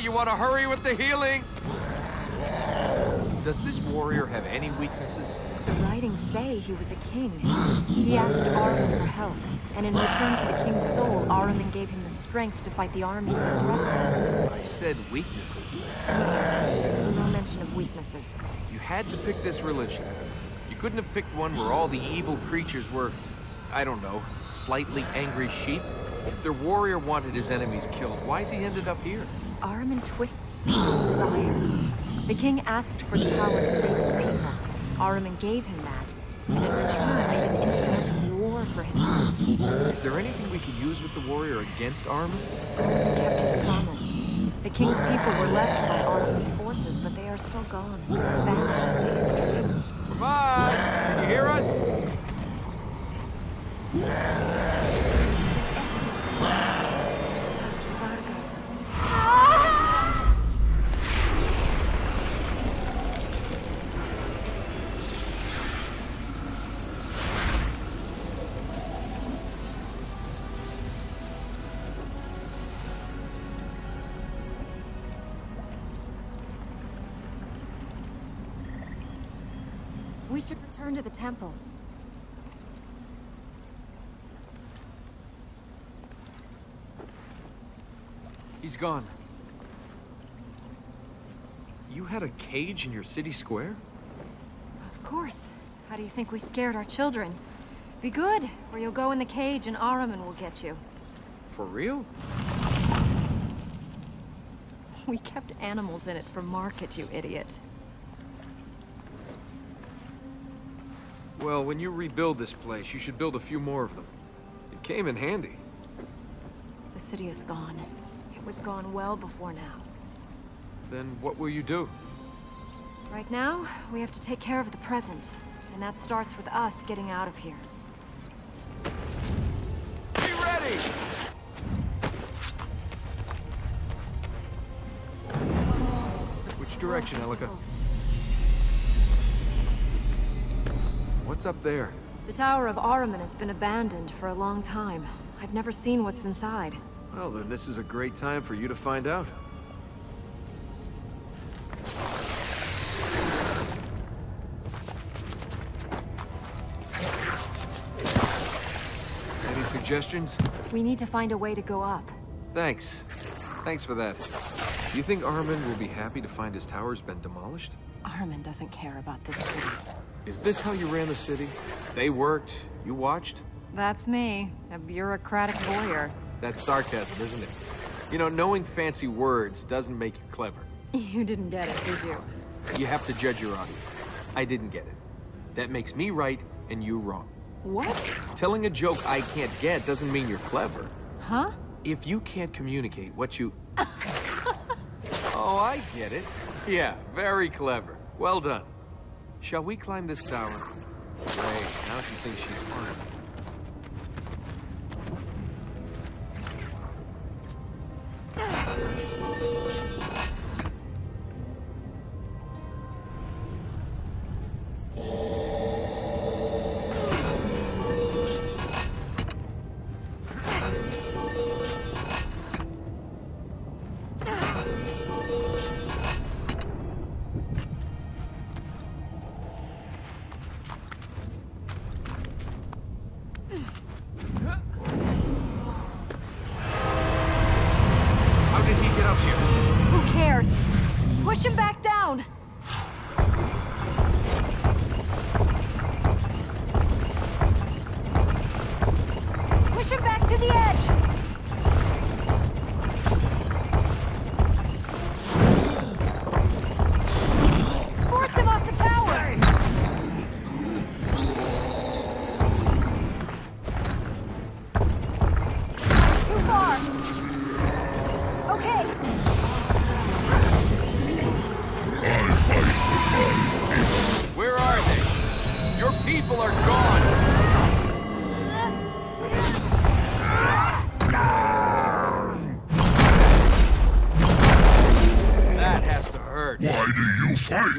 You want to hurry with the healing? Does this warrior have any weaknesses? The writings say he was a king. He asked Ahriman for help, and in return for the king's soul, Ahriman gave him the strength to fight the armies that threatened him. I said weaknesses. No, no mention of weaknesses. You had to pick this religion. You couldn't have picked one where all the evil creatures were, I don't know, slightly angry sheep. If their warrior wanted his enemies killed, why why's he ended up here? Ahriman twists people's desires. The king asked for the power to save his people. Ahriman gave him that, and in return made an instrument of war for himself. Is there anything we can use with the warrior against Armin? Ahriman kept his promise. The king's people were left by Ahriman's forces, but they are still gone. Vanished into history. Ormazd, can you hear us? Return to the temple. He's gone. You had a cage in your city square? Of course. How do you think we scared our children? Be good, or you'll go in the cage and Ahriman will get you. For real? We kept animals in it for market, you idiot. Well, when you rebuild this place, you should build a few more of them. It came in handy. The city is gone. It was gone well before now. Then what will you do? Right now, we have to take care of the present. And that starts with us getting out of here. Be ready! Which direction, Elika? What's up there? The Tower of Ahriman has been abandoned for a long time. I've never seen what's inside. Well, then this is a great time for you to find out. Any suggestions? We need to find a way to go up. Thanks. Thanks for that. You think Ahriman will be happy to find his tower's been demolished? Ahriman doesn't care about this city. Is this how you ran the city? They worked, you watched? That's me, a bureaucratic warrior. That's sarcasm, isn't it? You know, knowing fancy words doesn't make you clever. You didn't get it, did you? You have to judge your audience. I didn't get it. That makes me right and you wrong. What? Telling a joke I can't get doesn't mean you're clever. Huh? If you can't communicate what you... oh, I get it. Yeah, very clever. Well done. Shall we climb this tower? Great, now she thinks she's fine.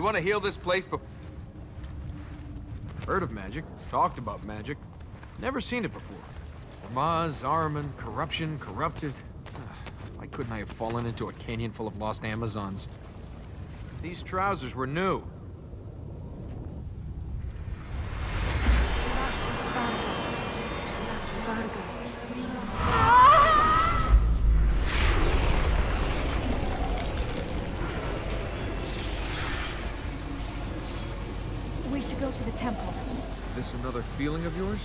Want to heal this place before... Heard of magic, talked about magic. Never seen it before. Maz, Ahriman, corruption, corrupted. Why couldn't I have fallen into a canyon full of lost Amazons? These trousers were new. Another feeling of yours?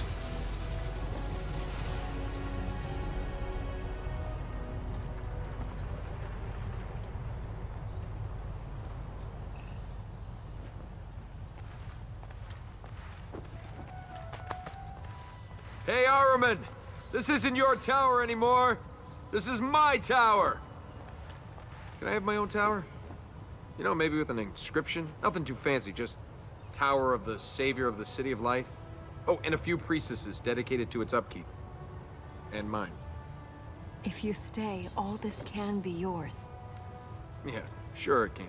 Hey, Ahriman! This isn't your tower anymore! This is my tower! Can I have my own tower? You know, maybe with an inscription? Nothing too fancy, just Tower of the Savior of the City of Light. Oh, and a few priestesses dedicated to its upkeep. And mine. If you stay, all this can be yours. Yeah, sure it can.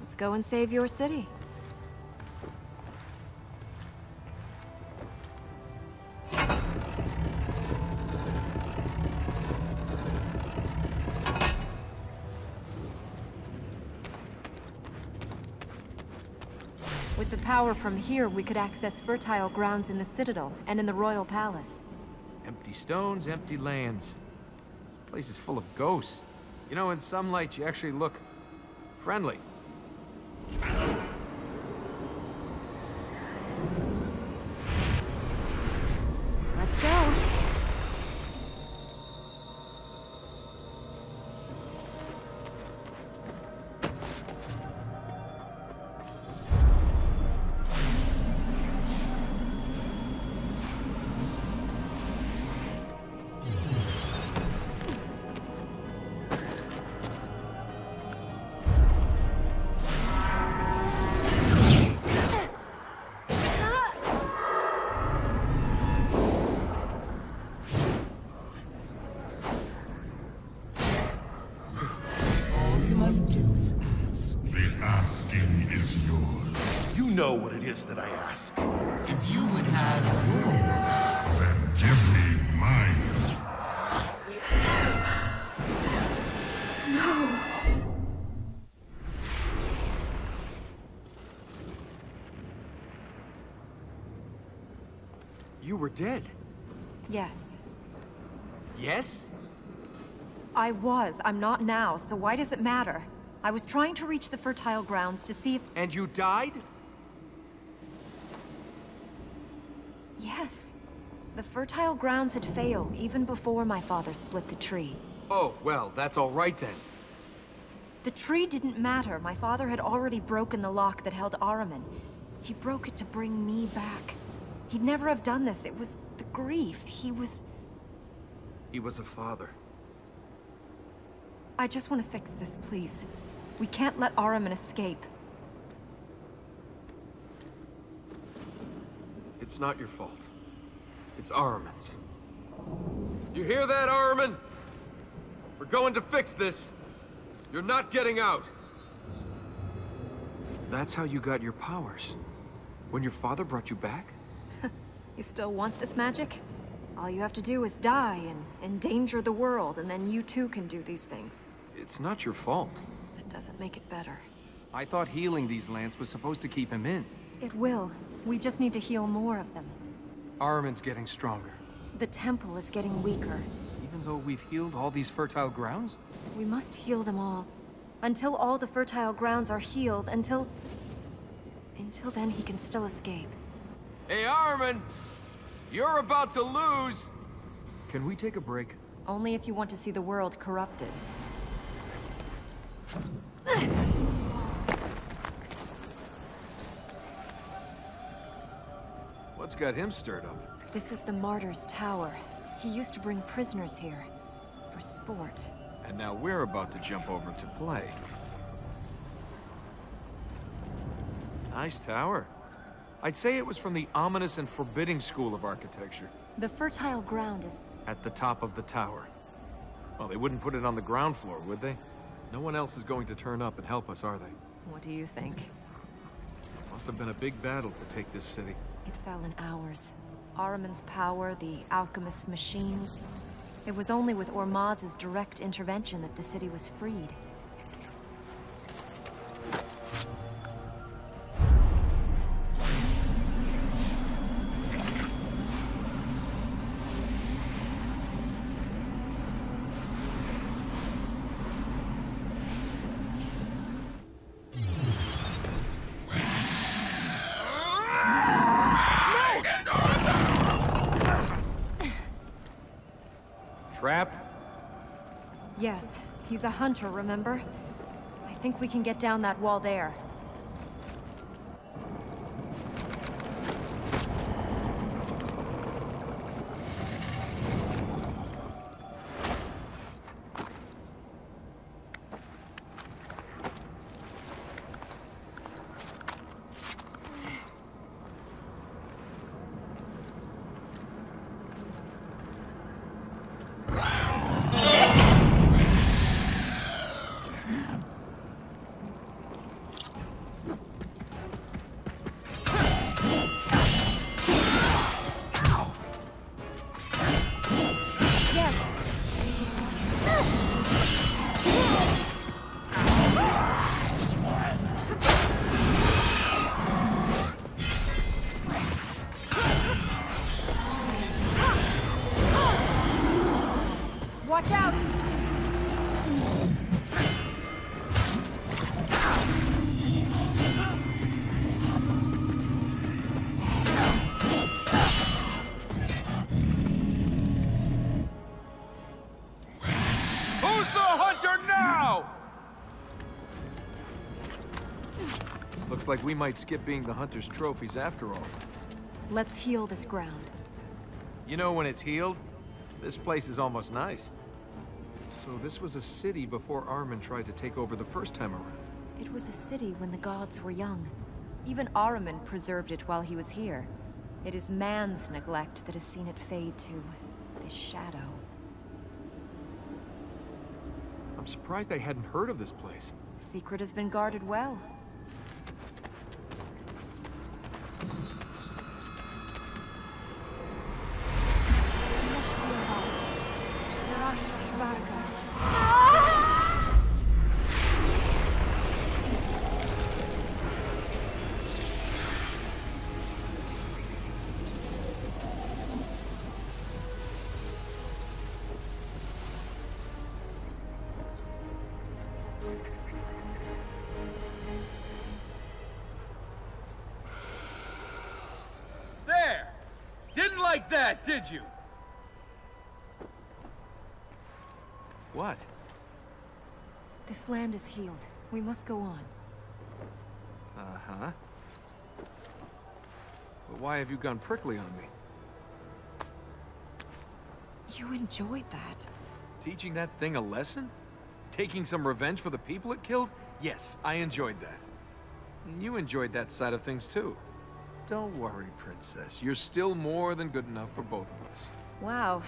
Let's go and save your city. Power from here, we could access fertile grounds in the Citadel and in the Royal Palace. Empty stones, empty lands. This place is full of ghosts. You know, in some lights, you actually look friendly. Dead. Yes. Yes? I was. I'm not now, so why does it matter? I was trying to reach the fertile grounds to see if... And you died? Yes. The fertile grounds had failed even before my father split the tree. Oh, well, that's all right then. The tree didn't matter. My father had already broken the lock that held Ahriman. He broke it to bring me back. He'd never have done this. It was the grief. He was... He was a father. I just want to fix this, please. We can't let Ahriman escape. It's not your fault. It's Ahriman's. You hear that, Ahriman? We're going to fix this. You're not getting out. That's how you got your powers. When your father brought you back? You still want this magic? All you have to do is die and endanger the world, and then you too can do these things. It's not your fault. It doesn't make it better. I thought healing these lands was supposed to keep him in. It will. We just need to heal more of them. Ahriman's getting stronger. The temple is getting weaker. Even though we've healed all these fertile grounds? We must heal them all. Until all the fertile grounds are healed, until... Until then, he can still escape. Hey, Ahriman! You're about to lose! Can we take a break? Only if you want to see the world corrupted. What's got him stirred up? This is the Martyr's Tower. He used to bring prisoners here. For sport. And now we're about to jump over to play. Nice tower. I'd say it was from the ominous and forbidding school of architecture. The fertile ground is... At the top of the tower. Well, they wouldn't put it on the ground floor, would they? No one else is going to turn up and help us, are they? What do you think? Must have been a big battle to take this city. It fell in hours. Ahriman's power, the alchemist's machines. It was only with Ormazd's direct intervention that the city was freed. Hunter, remember? I think we can get down that wall there. Like we might skip being the hunter's trophies after all. Let's heal this ground. You know when it's healed? This place is almost nice. So this was a city before Ahriman tried to take over the first time around. It was a city when the gods were young. Even Ahriman preserved it while he was here. It is man's neglect that has seen it fade to this shadow. I'm surprised I hadn't heard of this place. Secret has been guarded well. Did you? What? This land is healed. We must go on. Uh-huh. But why have you gone prickly on me? You enjoyed that. Teaching that thing a lesson? Taking some revenge for the people it killed? Yes, I enjoyed that. You enjoyed that side of things too. Don't worry, Princess. You're still more than good enough for both of us. Wow.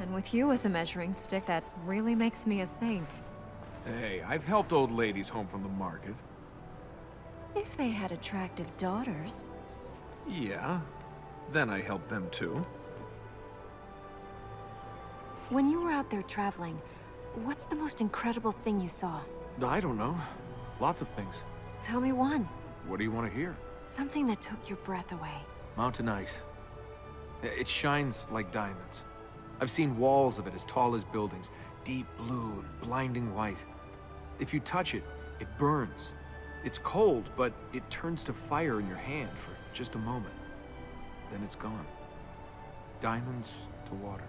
And with you as a measuring stick, that really makes me a saint. Hey, I've helped old ladies home from the market. If they had attractive daughters. Yeah. Then I helped them too. When you were out there traveling, what's the most incredible thing you saw? I don't know. Lots of things. Tell me one. What do you want to hear? Something that took your breath away. Mountain ice. It shines like diamonds. I've seen walls of it as tall as buildings, deep blue and blinding white. If you touch it, it burns. It's cold, but it turns to fire in your hand for just a moment. Then it's gone. Diamonds to water.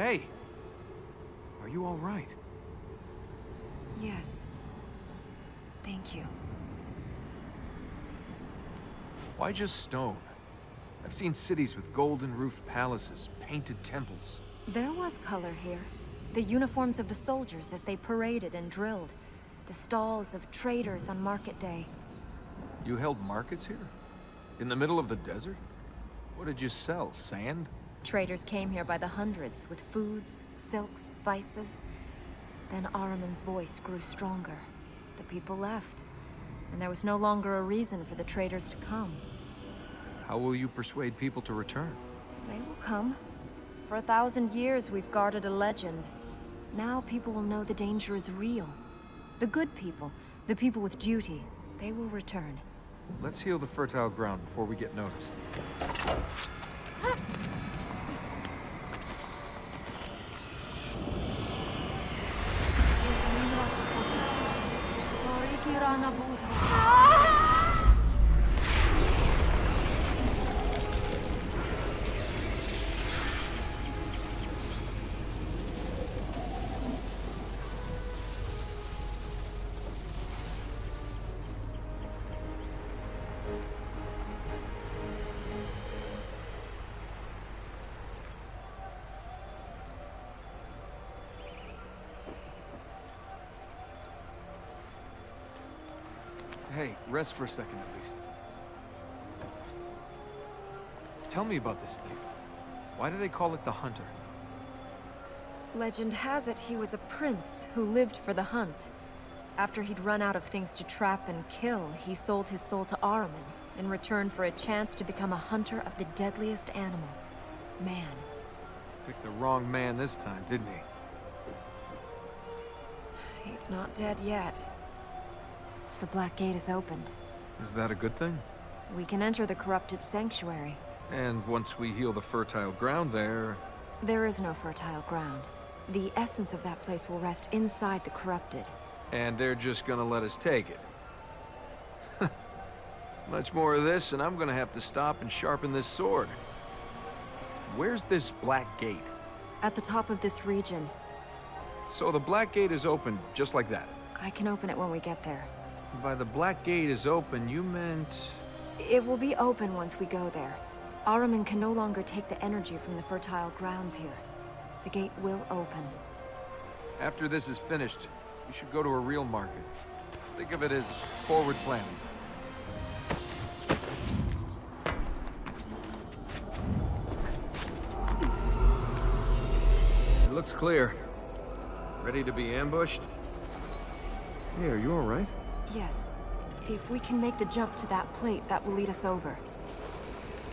Hey! Are you all right? Yes. Thank you. Why just stone? I've seen cities with golden-roofed palaces, painted temples. There was color here. The uniforms of the soldiers as they paraded and drilled. The stalls of traders on market day. You held markets here? In the middle of the desert? What did you sell, sand? Traders came here by the hundreds with foods, silks, spices. Then Ahriman's voice grew stronger. The people left, and there was no longer a reason for the traders to come. How will you persuade people to return? They will come. For a thousand years, we've guarded a legend. Now people will know the danger is real. The good people, the people with duty, they will return. Let's heal the fertile ground before we get noticed. Hey, rest for a second at least. Tell me about this thing. Why do they call it the Hunter? Legend has it he was a prince who lived for the hunt. After he'd run out of things to trap and kill, he sold his soul to Ahriman in return for a chance to become a hunter of the deadliest animal, man. Picked the wrong man this time, didn't he? He's not dead yet. The Black Gate is opened. Is that a good thing? We can enter the corrupted sanctuary. And once we heal the fertile ground there... There is no fertile ground. The essence of that place will rest inside the corrupted. And they're just gonna let us take it. Much more of this, and I'm gonna have to stop and sharpen this sword. Where's this Black Gate? At the top of this region. So the Black Gate is open, just like that? I can open it when we get there. By the Black Gate is open, you meant... It will be open once we go there. Ahriman can no longer take the energy from the fertile grounds here. The gate will open. After this is finished, you should go to a real market. Think of it as forward planning. It looks clear. Ready to be ambushed? Hey, are you alright? Yes. If we can make the jump to that plate, that will lead us over.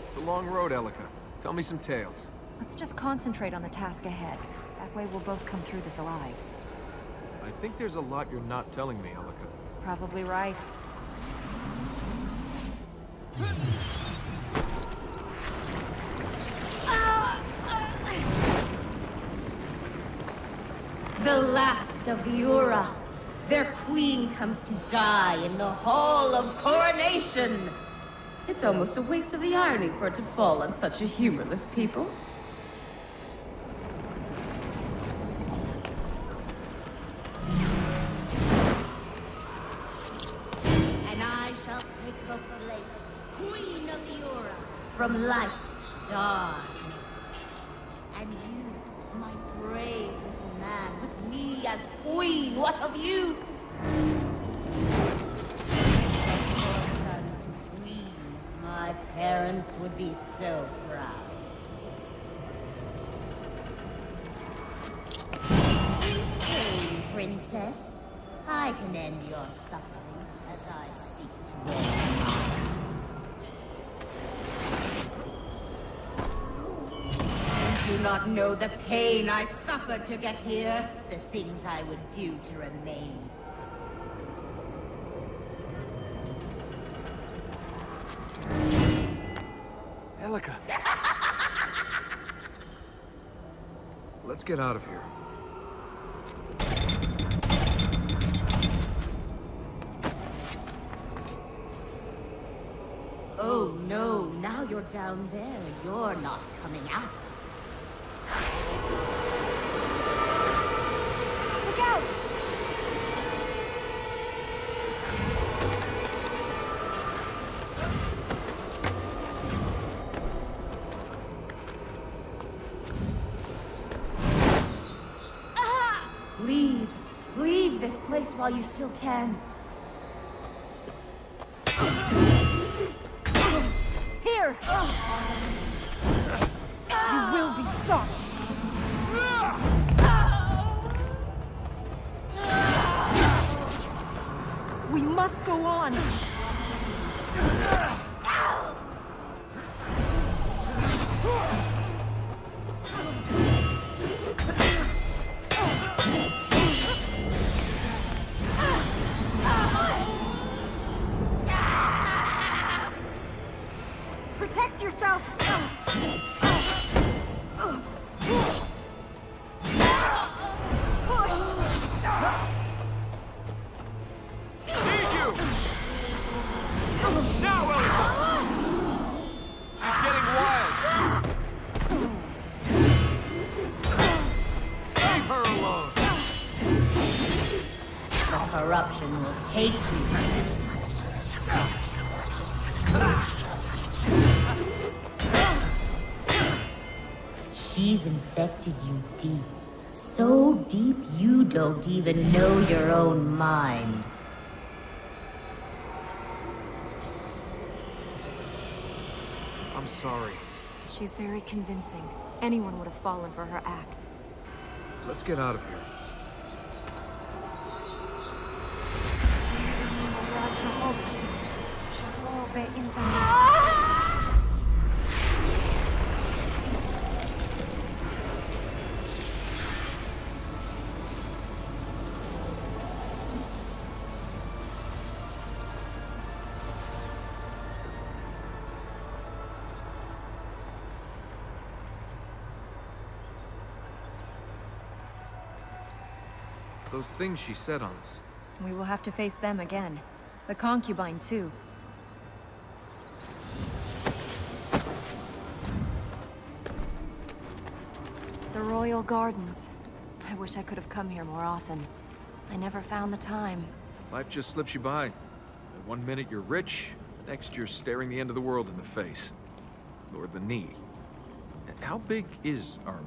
It's a long road, Elika. Tell me some tales. Let's just concentrate on the task ahead. That way we'll both come through this alive. I think there's a lot you're not telling me, Elika. Probably right. The last of the Ahura. Their queen comes to die in the Hall of Coronation. It's almost a waste of the irony for it to fall on such a humorless people. Pain I suffered to get here, the things I would do to remain. Elika! Let's get out of here. Oh no, now you're down there. You're not coming out. Look out! Leave. Leave this place while you still can. Corruption you. She's infected you deep. So deep you don't even know your own mind. I'm sorry. She's very convincing. Anyone would have fallen for her act. Let's get out of here. Those things she said on us. We will have to face them again. The concubine, too. The Royal Gardens. I wish I could have come here more often. I never found the time. Life just slips you by. one minute you're rich, the next you're staring the end of the world in the face. Or the knee. How big is Ahriman?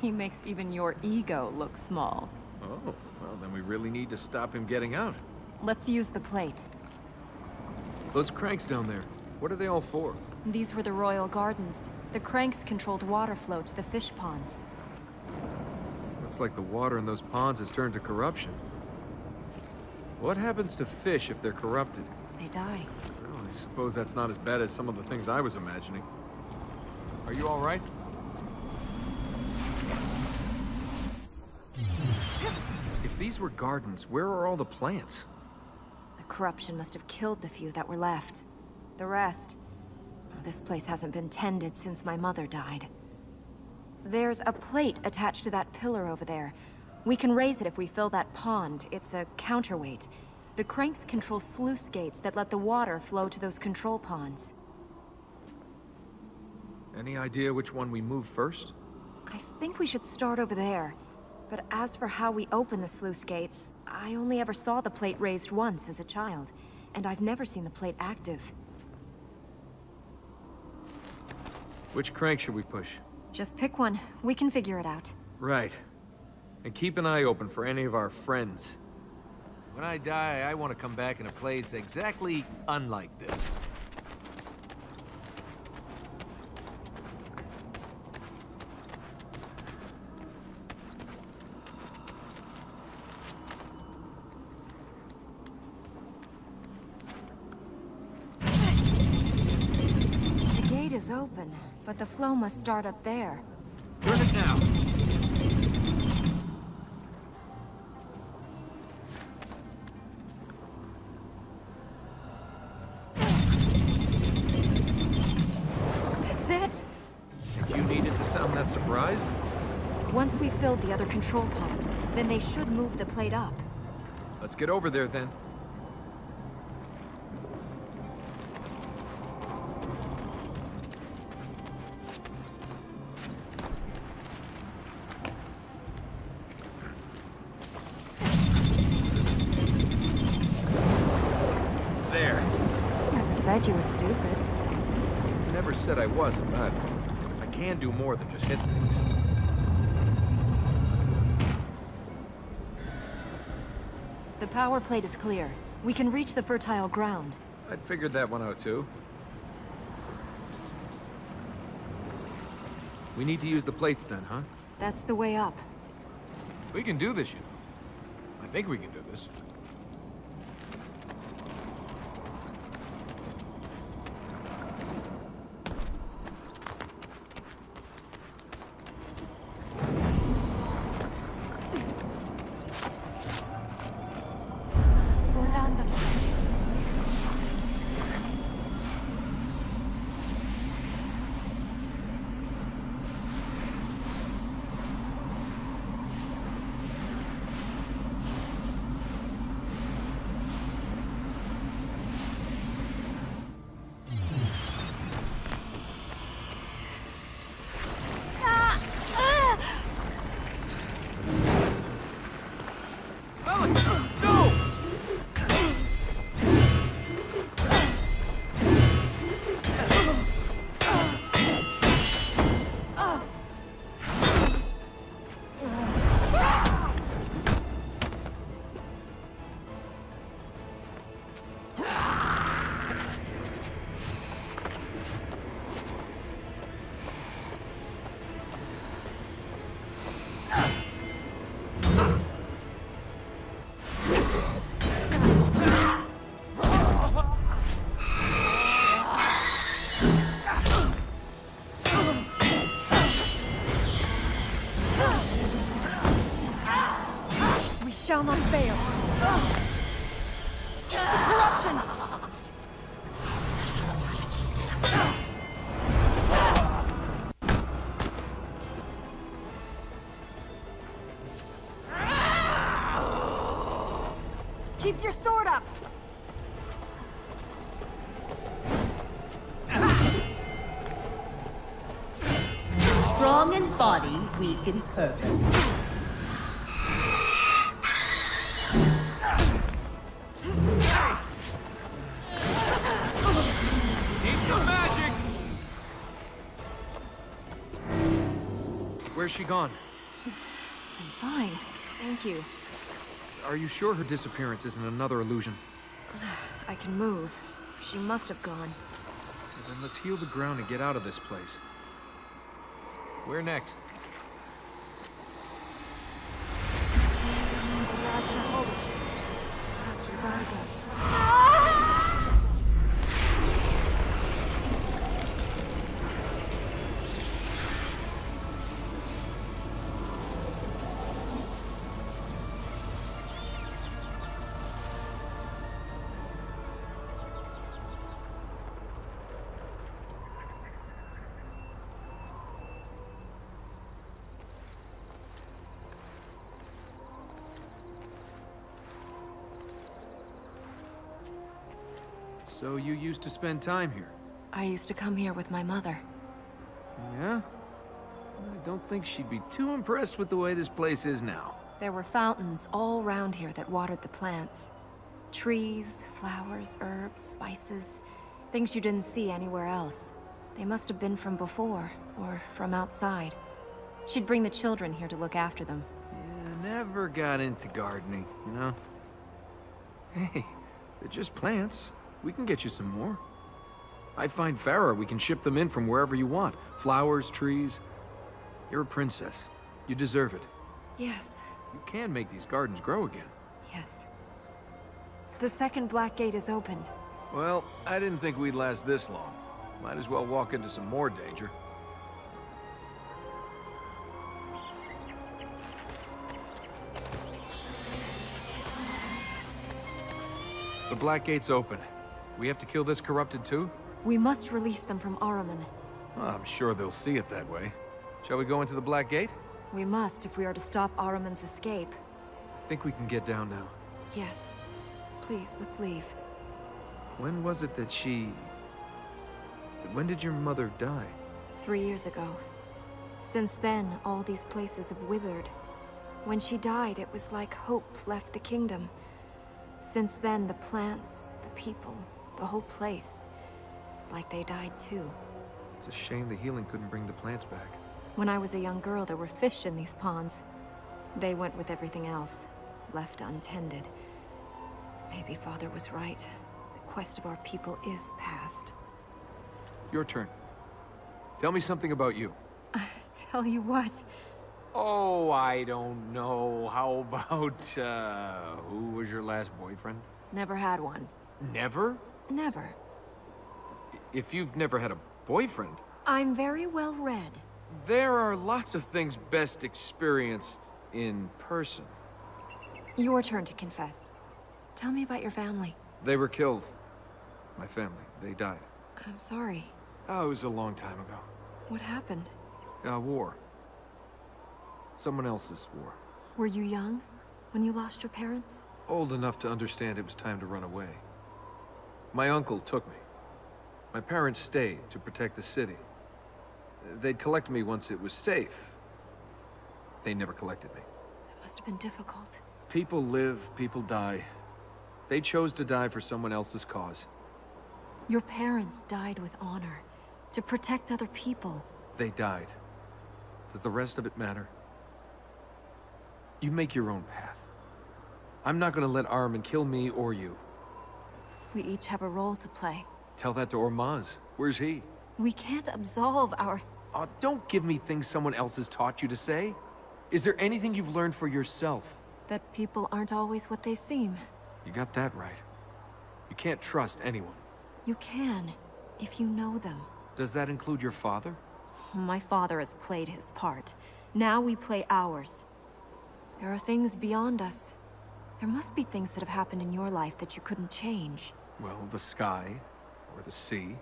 He makes even your ego look small. Oh, well then we really need to stop him getting out. Let's use the plate. Those cranks down there, what are they all for? These were the royal gardens. The cranks controlled water flow to the fish ponds. Looks like the water in those ponds has turned to corruption. What happens to fish if they're corrupted? They die. Well, I suppose that's not as bad as some of the things I was imagining. Are you all right? If these were gardens, where are all the plants? The corruption must have killed the few that were left. The rest... This place hasn't been tended since my mother died. There's a plate attached to that pillar over there. We can raise it if we fill that pond. It's a counterweight. The cranks control sluice gates that let the water flow to those control ponds. Any idea which one we move first? I think we should start over there. But as for how we open the sluice gates, I only ever saw the plate raised once as a child, and I've never seen the plate active. Which crank should we push? Just pick one. We can figure it out. Right. And keep an eye open for any of our friends. When I die, I want to come back in a place exactly unlike this. The gate is open, but the flow must start up there. Turn it now. That's it! You needed to sound that surprised? Once we've filled the other control pond, then they should move the plate up. Let's get over there then. The power plate is clear. We can reach the fertile ground. I'd figured that one out too. We need to use the plates then, huh? That's the way up. We can do this, you know. I think we can do this. Shall not fail. She gone? I'm fine. Thank you. Are you sure her disappearance isn't another illusion? I can move. She must have gone. Well, then let's heal the ground and get out of this place. Where next? So you used to spend time here? I used to come here with my mother. Yeah? I don't think she'd be too impressed with the way this place is now. There were fountains all around here that watered the plants. Trees, flowers, herbs, spices, things you didn't see anywhere else. They must have been from before, or from outside. She'd bring the children here to look after them. Yeah, never got into gardening, you know? Hey, they're just plants. We can get you some more. I find Farah, we can ship them in from wherever you want. Flowers, trees. You're a princess. You deserve it. Yes, You can make these gardens grow again. yes. The second Black Gate is opened. Well, I didn't think we'd last this long. Might as well walk into some more danger. The Black Gate's open. We have to kill this corrupted too? We must release them from Ahriman. Well, I'm sure they'll see it that way. Shall we go into the Black Gate? We must if we are to stop Ahriman's escape. I think we can get down now. Yes. Please, let's leave. When was it that she... When did your mother die? Three years ago. Since then, all these places have withered. When she died, it was like hope left the kingdom. Since then, the plants, the people, the whole place. It's like they died too. It's a shame the healing couldn't bring the plants back. When I was a young girl, there were fish in these ponds. They went with everything else, left untended. Maybe Father was right. The quest of our people is past. Your turn. Tell me something about you. Tell you what, Oh, I don't know. How about, uh, who was your last boyfriend? never had one. Never? Never. If you've never had a boyfriend, I'm very well read. there are lots of things best experienced in person. Your turn to confess. Tell me about your family. They were killed. My family, they died. I'm sorry. Oh, it was a long time ago. What happened? A war. Someone else's war. Were you young when you lost your parents? Old enough to understand it was time to run away. My uncle took me. My parents stayed to protect the city. They'd collect me once it was safe. They never collected me. That must have been difficult. People live, people die. They chose to die for someone else's cause. Your parents died with honor, to protect other people. They died. Does the rest of it matter? You make your own path. I'm not gonna let Ahriman kill me or you. We each have a role to play. Tell that to Ormazd. Where's he? We can't absolve our... Oh, don't give me things someone else has taught you to say. Is there anything you've learned for yourself? That people aren't always what they seem. You got that right. You can't trust anyone. You can, if you know them. Does that include your father? My father has played his part. Now we play ours. There are things beyond us. There must be things that have happened in your life that you couldn't change. Well, the sky, or the sea.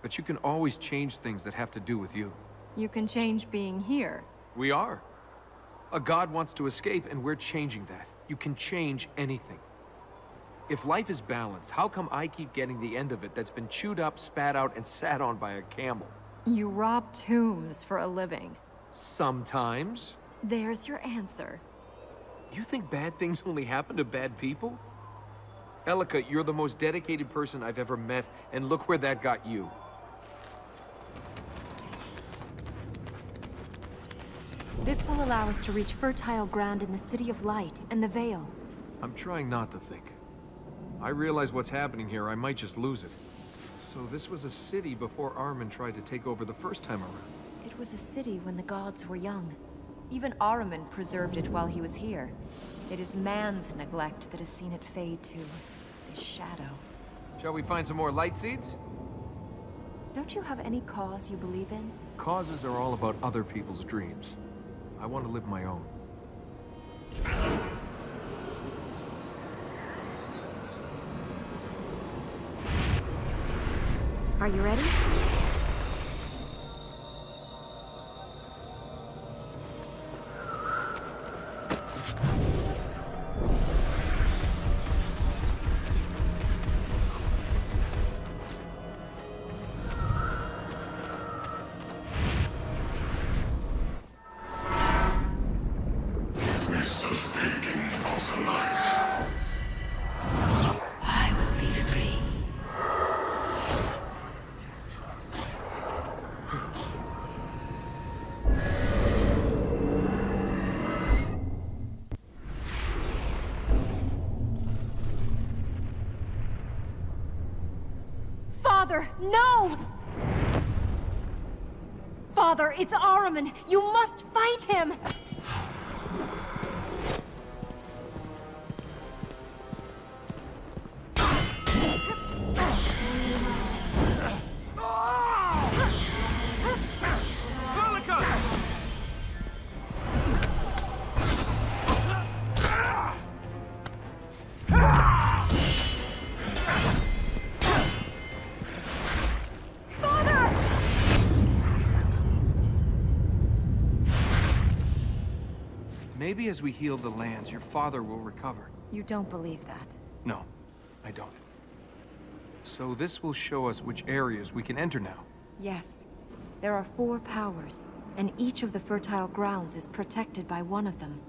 But you can always change things that have to do with you. You can change being here. We are. A god wants to escape, and we're changing that. You can change anything. If life is balanced, how come I keep getting the end of it that's been chewed up, spat out, and sat on by a camel? You rob tombs for a living. Sometimes. There's your answer. You think bad things only happen to bad people? Elika, you're the most dedicated person I've ever met, and look where that got you. This will allow us to reach fertile ground in the City of Light and the Vale. I'm trying not to think. I realize what's happening here, I might just lose it. So this was a city before Ahriman tried to take over the first time around. It was a city when the gods were young. Even Ahriman preserved it while he was here. It is man's neglect that has seen it fade to this shadow. Shall we find some more light seeds? Don't you have any cause you believe in? Causes are all about other people's dreams. I want to live my own. Are you ready? Father, it's Ahriman! You must fight him! Maybe as we heal the lands, your father will recover. You don't believe that. No, I don't. So this will show us which areas we can enter now. Yes. There are four powers, and each of the fertile grounds is protected by one of them.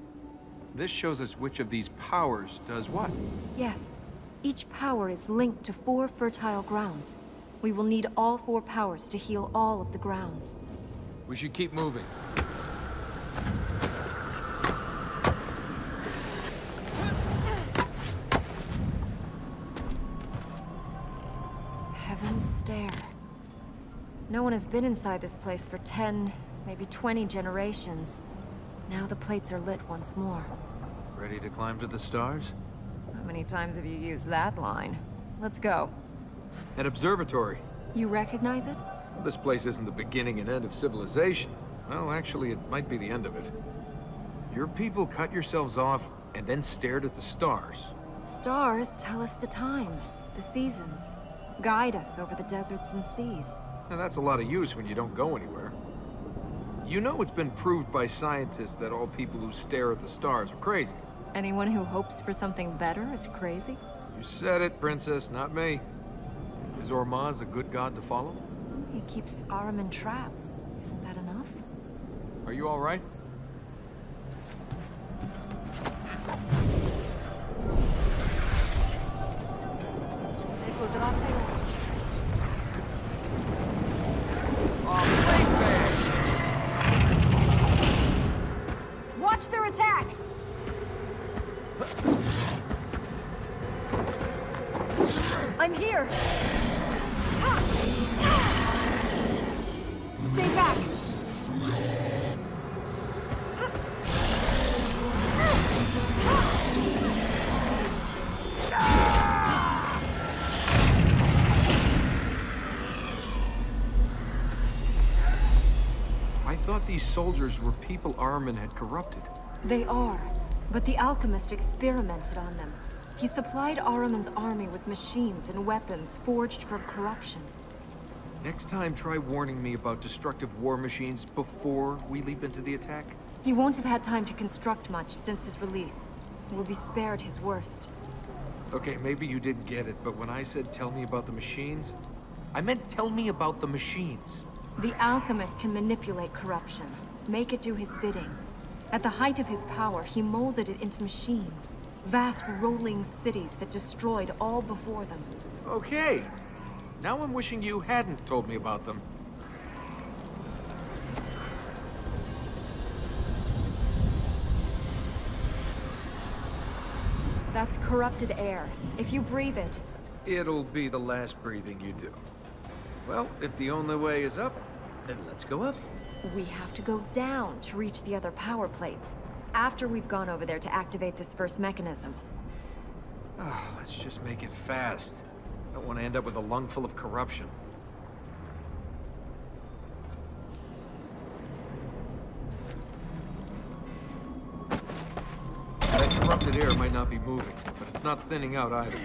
This shows us which of these powers does what. Yes. Each power is linked to four fertile grounds. We will need all four powers to heal all of the grounds. We should keep moving. Has been inside this place for 10, maybe 20 generations. Now the plates are lit once more. Ready to climb to the stars? How many times have you used that line? Let's go. An observatory. You recognize it? This place isn't the beginning and end of civilization. Well, actually, it might be the end of it. Your people cut yourselves off and then stared at the stars. Stars tell us the time, the seasons, guide us over the deserts and seas. Now, that's a lot of use when you don't go anywhere. You know it's been proved by scientists that all people who stare at the stars are crazy. Anyone who hopes for something better is crazy? You said it, princess, not me. Is Ormazd a good god to follow? He keeps Ahriman trapped. Isn't that enough? Are you all right? Watch soldiers were people Ahriman had corrupted. They are, but the alchemist experimented on them. He supplied Ahriman's army with machines and weapons forged from corruption. Next time, try warning me about destructive war machines before we leap into the attack. He won't have had time to construct much since his release. We'll be spared his worst. Okay, maybe you didn't get it, but when I said tell me about the machines, I meant tell me about the machines. The alchemist can manipulate corruption, make it do his bidding. At the height of his power, he molded it into machines. Vast rolling cities that destroyed all before them. Okay. Now I'm wishing you hadn't told me about them. That's corrupted air. If you breathe it... It'll be the last breathing you do. Well, if the only way is up, then let's go up. We have to go down to reach the other power plates. After we've gone over there to activate this first mechanism. Oh, let's just make it fast. I don't want to end up with a lung full of corruption. That corrupted air might not be moving, but it's not thinning out either.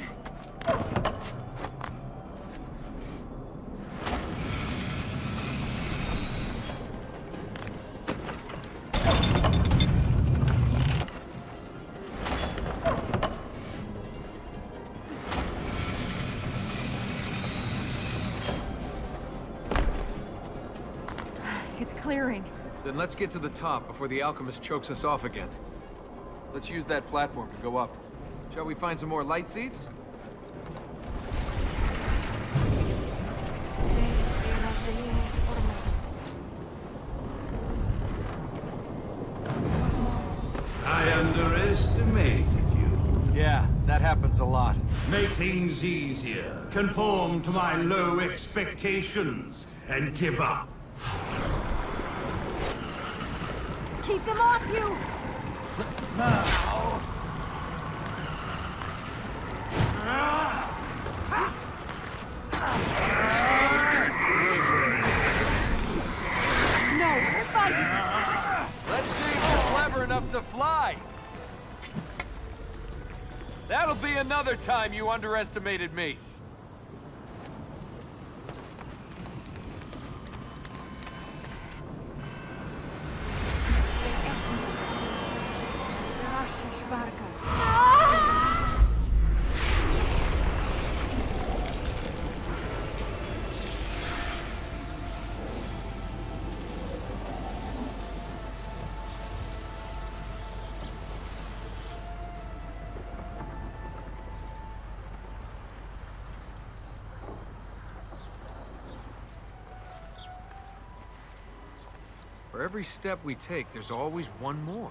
Then let's get to the top before the alchemist chokes us off again. Let's use that platform to go up. Shall we find some more light seeds? I underestimated you. Yeah, that happens a lot. Make things easier. Conform to my low expectations. And give up. Keep them off you! Now! No, fight! Let's see if you're clever enough to fly. That'll be another time you underestimated me. Every step we take, there's always one more.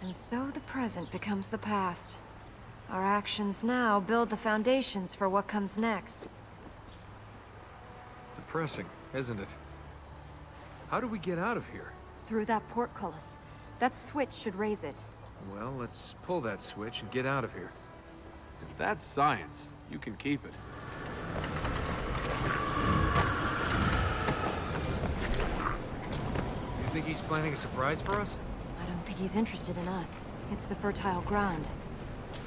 And so the present becomes the past. Our actions now build the foundations for what comes next. Depressing, isn't it? How do we get out of here? Through that portcullis. That switch should raise it. Well, let's pull that switch and get out of here. If that's science, you can keep it. Think he's planning a surprise for us? I don't think he's interested in us. It's the fertile ground.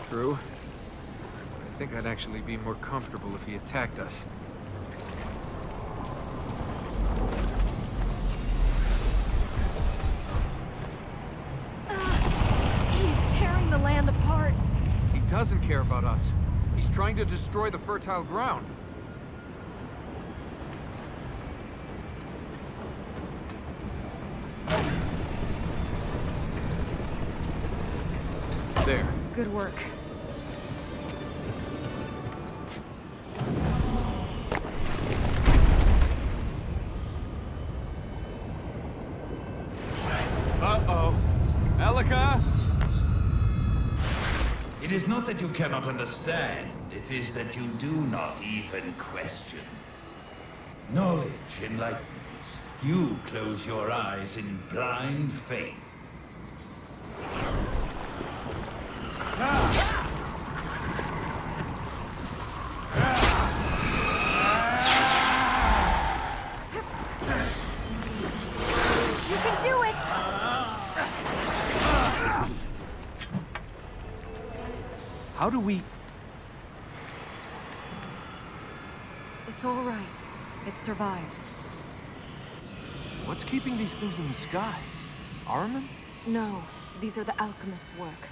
True. I think I'd actually be more comfortable if he attacked us. Ah, he's tearing the land apart. He doesn't care about us. He's trying to destroy the fertile ground. There. Good work. Uh-oh. Elika? It is not that you cannot understand, it is that you do not even question. Knowledge enlightens. You close your eyes in blind faith. These things in the sky? Ahriman? No, these are the alchemist's work.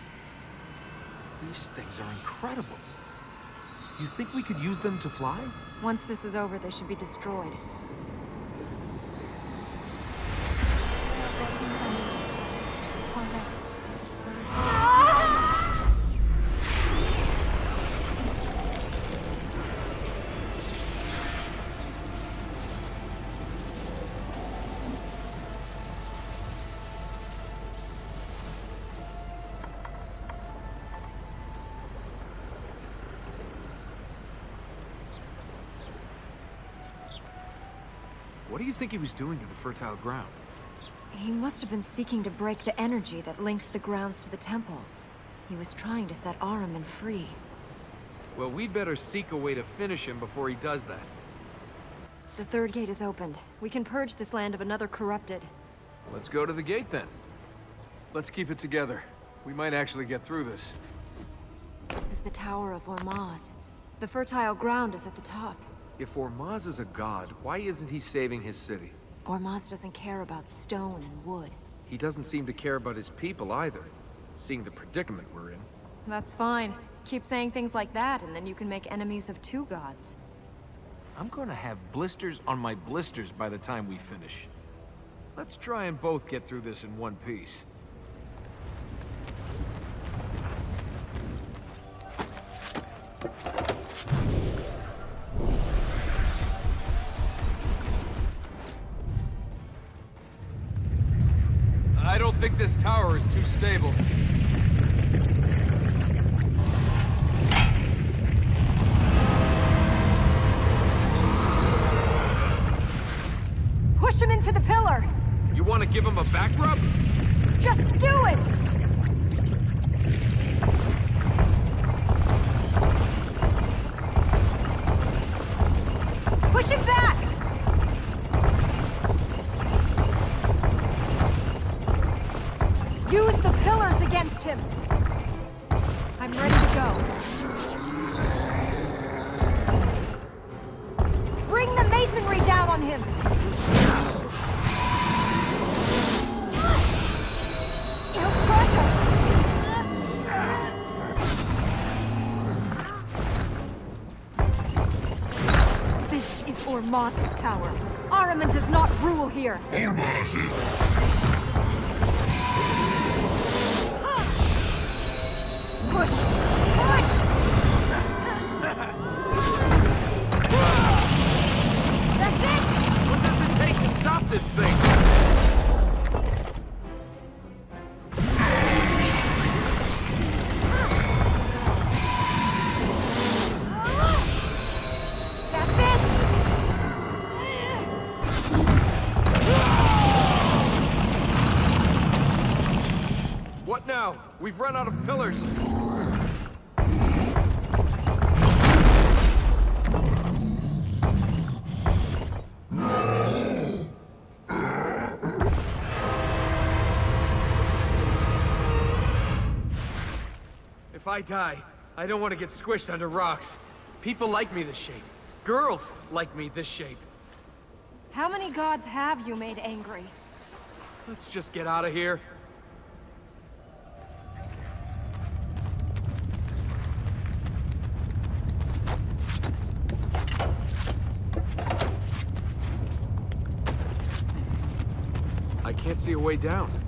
These things are incredible. You think we could use them to fly? Once this is over, they should be destroyed. Do you think he was doing to the fertile ground? He must have been seeking to break the energy that links the grounds to the temple. He was trying to set Ahriman free. Well, we'd better seek a way to finish him before he does that. The third gate is opened. We can purge this land of another corrupted. Let's go to the gate then. Let's keep it together. We might actually get through this. This is the Tower of Ormazd. The fertile ground is at the top. If Ormazd is a god, why isn't he saving his city? Ormazd doesn't care about stone and wood. He doesn't seem to care about his people either, seeing the predicament we're in. That's fine. Keep saying things like that, and then you can make enemies of two gods. I'm gonna have blisters on my blisters by the time we finish. Let's try and both get through this in one piece. Tower is too stable. Rule here. I die, I don't want to get squished under rocks. People like me this shape. Girls like me this shape. How many gods have you made angry? Let's just get out of here. I can't see a way down.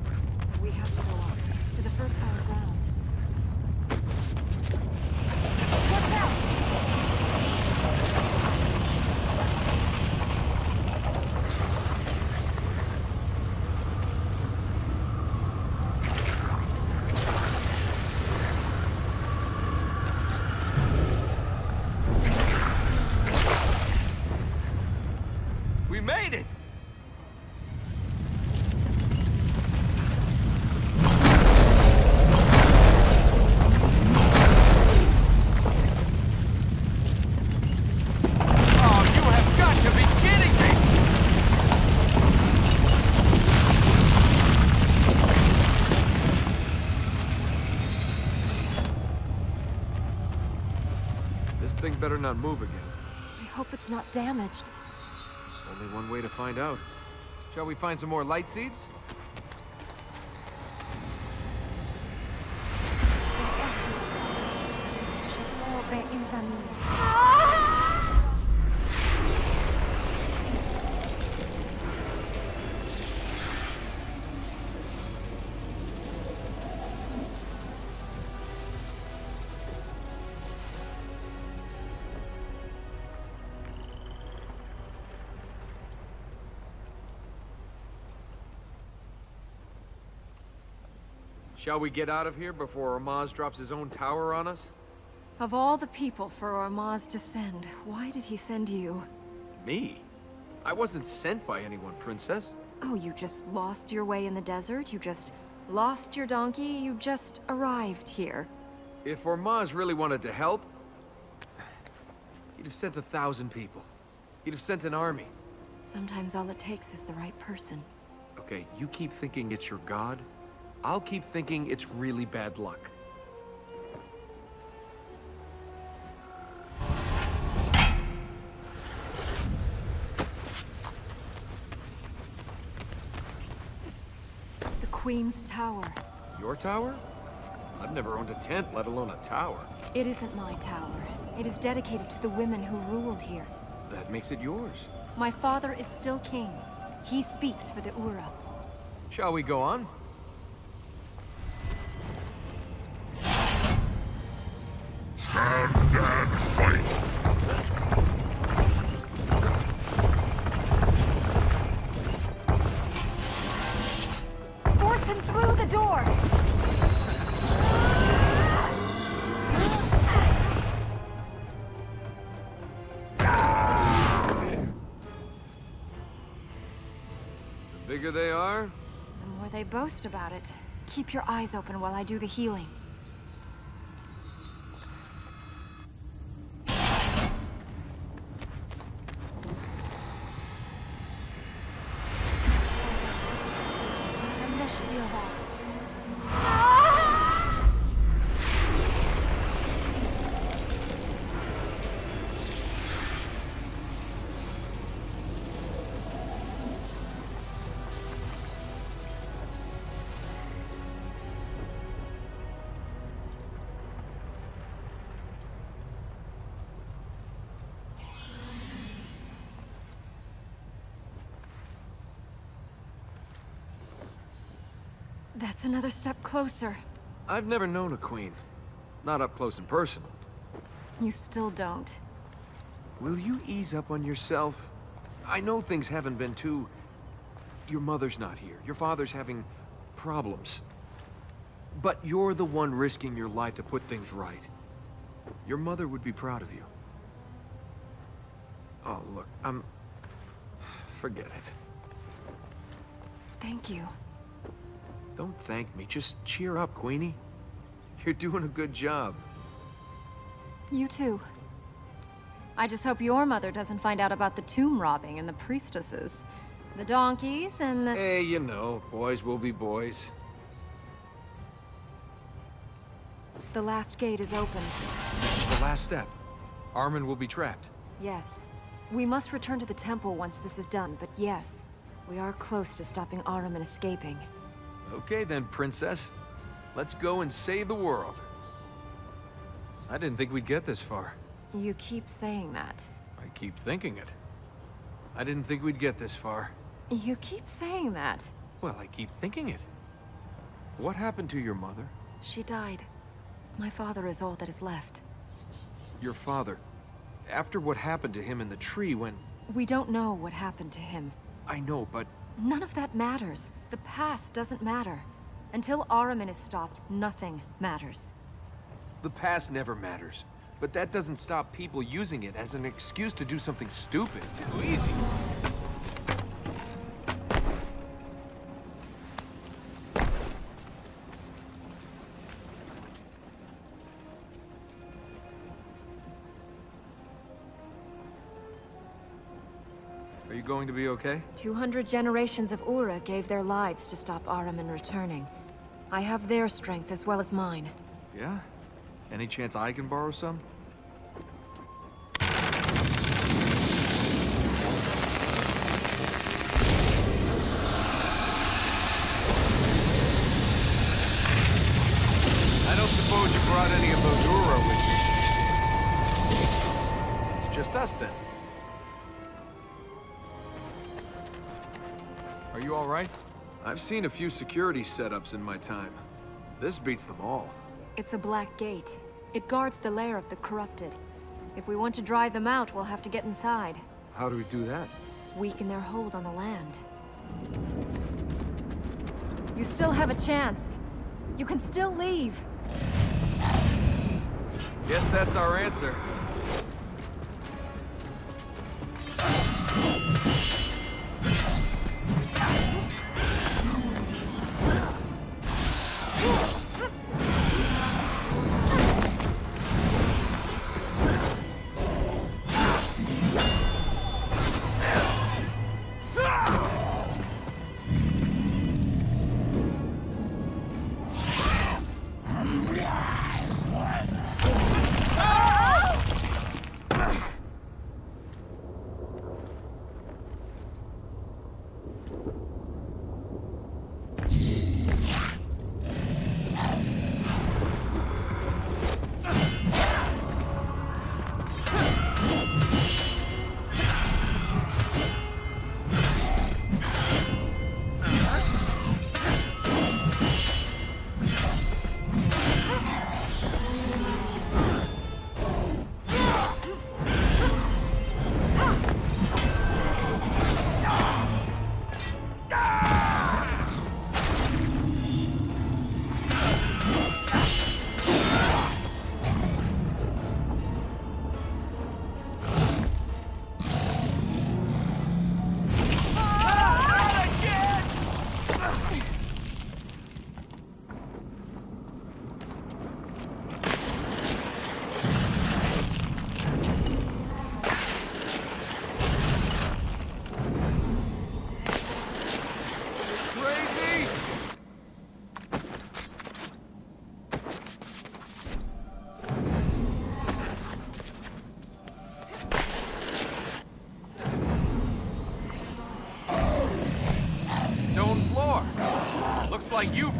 Not move again. I hope it's not damaged. Only one way to find out. Shall we find some more light seeds? Shall we get out of here before Ormazd drops his own tower on us? Of all the people for Ormazd to send, why did he send you? Me? I wasn't sent by anyone, Princess. Oh, you just lost your way in the desert? You just lost your donkey? You just arrived here? If Ormazd really wanted to help, he'd have sent a thousand people. He'd have sent an army. Sometimes all it takes is the right person. Okay, you keep thinking it's your god, I'll keep thinking it's really bad luck. The Queen's Tower. Your tower? I've never owned a tent, let alone a tower. It isn't my tower. It is dedicated to the women who ruled here. That makes it yours. My father is still king. He speaks for the Ahura. Shall we go on? Bigger they are, The more they boast about it. Keep your eyes open while I do the healing. That's another step closer. I've never known a queen. Not up close and personal. You still don't. Will you ease up on yourself? I know things haven't been too... Your mother's not here. Your father's having problems. But you're the one risking your life to put things right. Your mother would be proud of you. Oh, look, I'm... Forget it. Thank you. Don't thank me. Just cheer up, Queenie. You're doing a good job. You too. I just hope your mother doesn't find out about the tomb robbing and the priestesses. The donkeys and the... Hey, you know, boys will be boys. The last gate is open. This is the last step. Ahriman will be trapped. Yes. We must return to the temple once this is done, but yes. We are close to stopping Ahriman escaping. Okay then, princess. Let's go and save the world. I didn't think we'd get this far. You keep saying that. I keep thinking it. I didn't think we'd get this far. You keep saying that. Well, I keep thinking it. What happened to your mother? She died. My father is all that is left. Your father. After what happened to him in the tree when... We don't know what happened to him. I know, but... None of that matters. The past doesn't matter. Until Ahriman is stopped, nothing matters. The past never matters. But that doesn't stop people using it as an excuse to do something stupid. Too easy. You going to be okay? 200 generations of Ahura gave their lives to stop Ahriman returning. I have their strength as well as mine. Yeah? Any chance I can borrow some? I don't suppose you brought any of those Ahura with you. It's just us, then. You all right? I've seen a few security setups in my time. This beats them all. It's a black gate. It guards the lair of the corrupted. If we want to drive them out, we'll have to get inside. How do we do that? Weaken their hold on the land. You still have a chance. You can still leave. Guess that's our answer.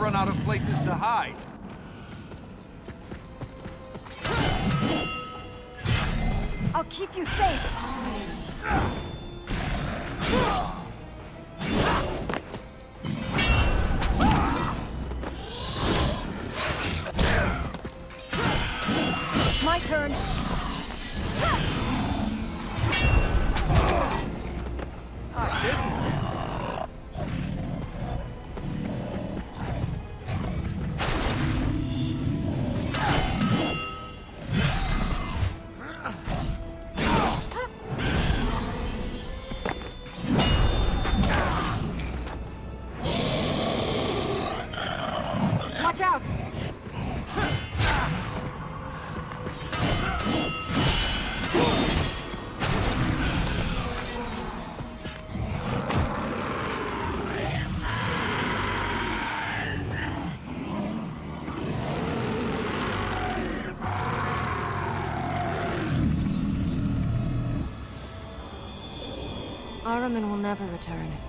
Run out of places to hide. Never return.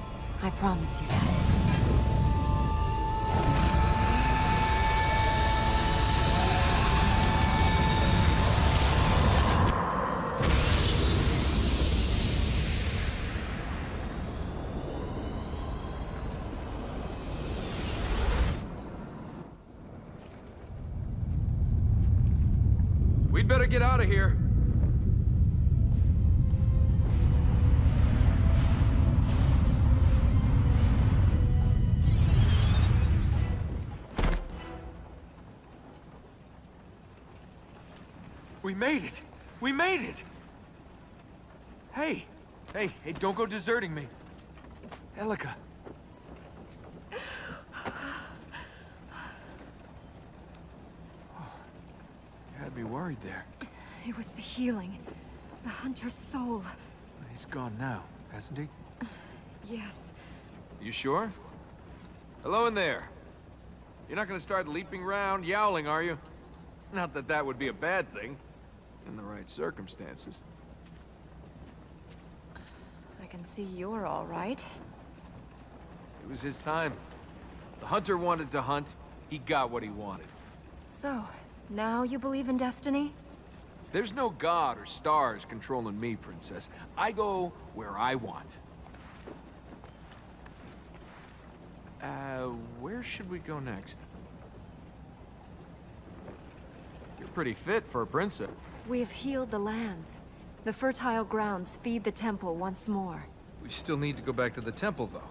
Made it! We made it! Hey! Hey, hey, don't go deserting me. Elika. Oh, you had me worried there. It was the healing. The hunter's soul. He's gone now, hasn't he? Yes. You sure? Hello in there. You're not gonna start leaping around, yowling, are you? Not that that would be a bad thing. In the right circumstances. I can see you're all right. It was his time. The hunter wanted to hunt. He got what he wanted. So, now you believe in destiny? There's no god or stars controlling me, Princess. I go where I want. Uh, where should we go next? You're pretty fit for a princess. We have healed the lands. The fertile grounds feed the temple once more. We still need to go back to the temple, though.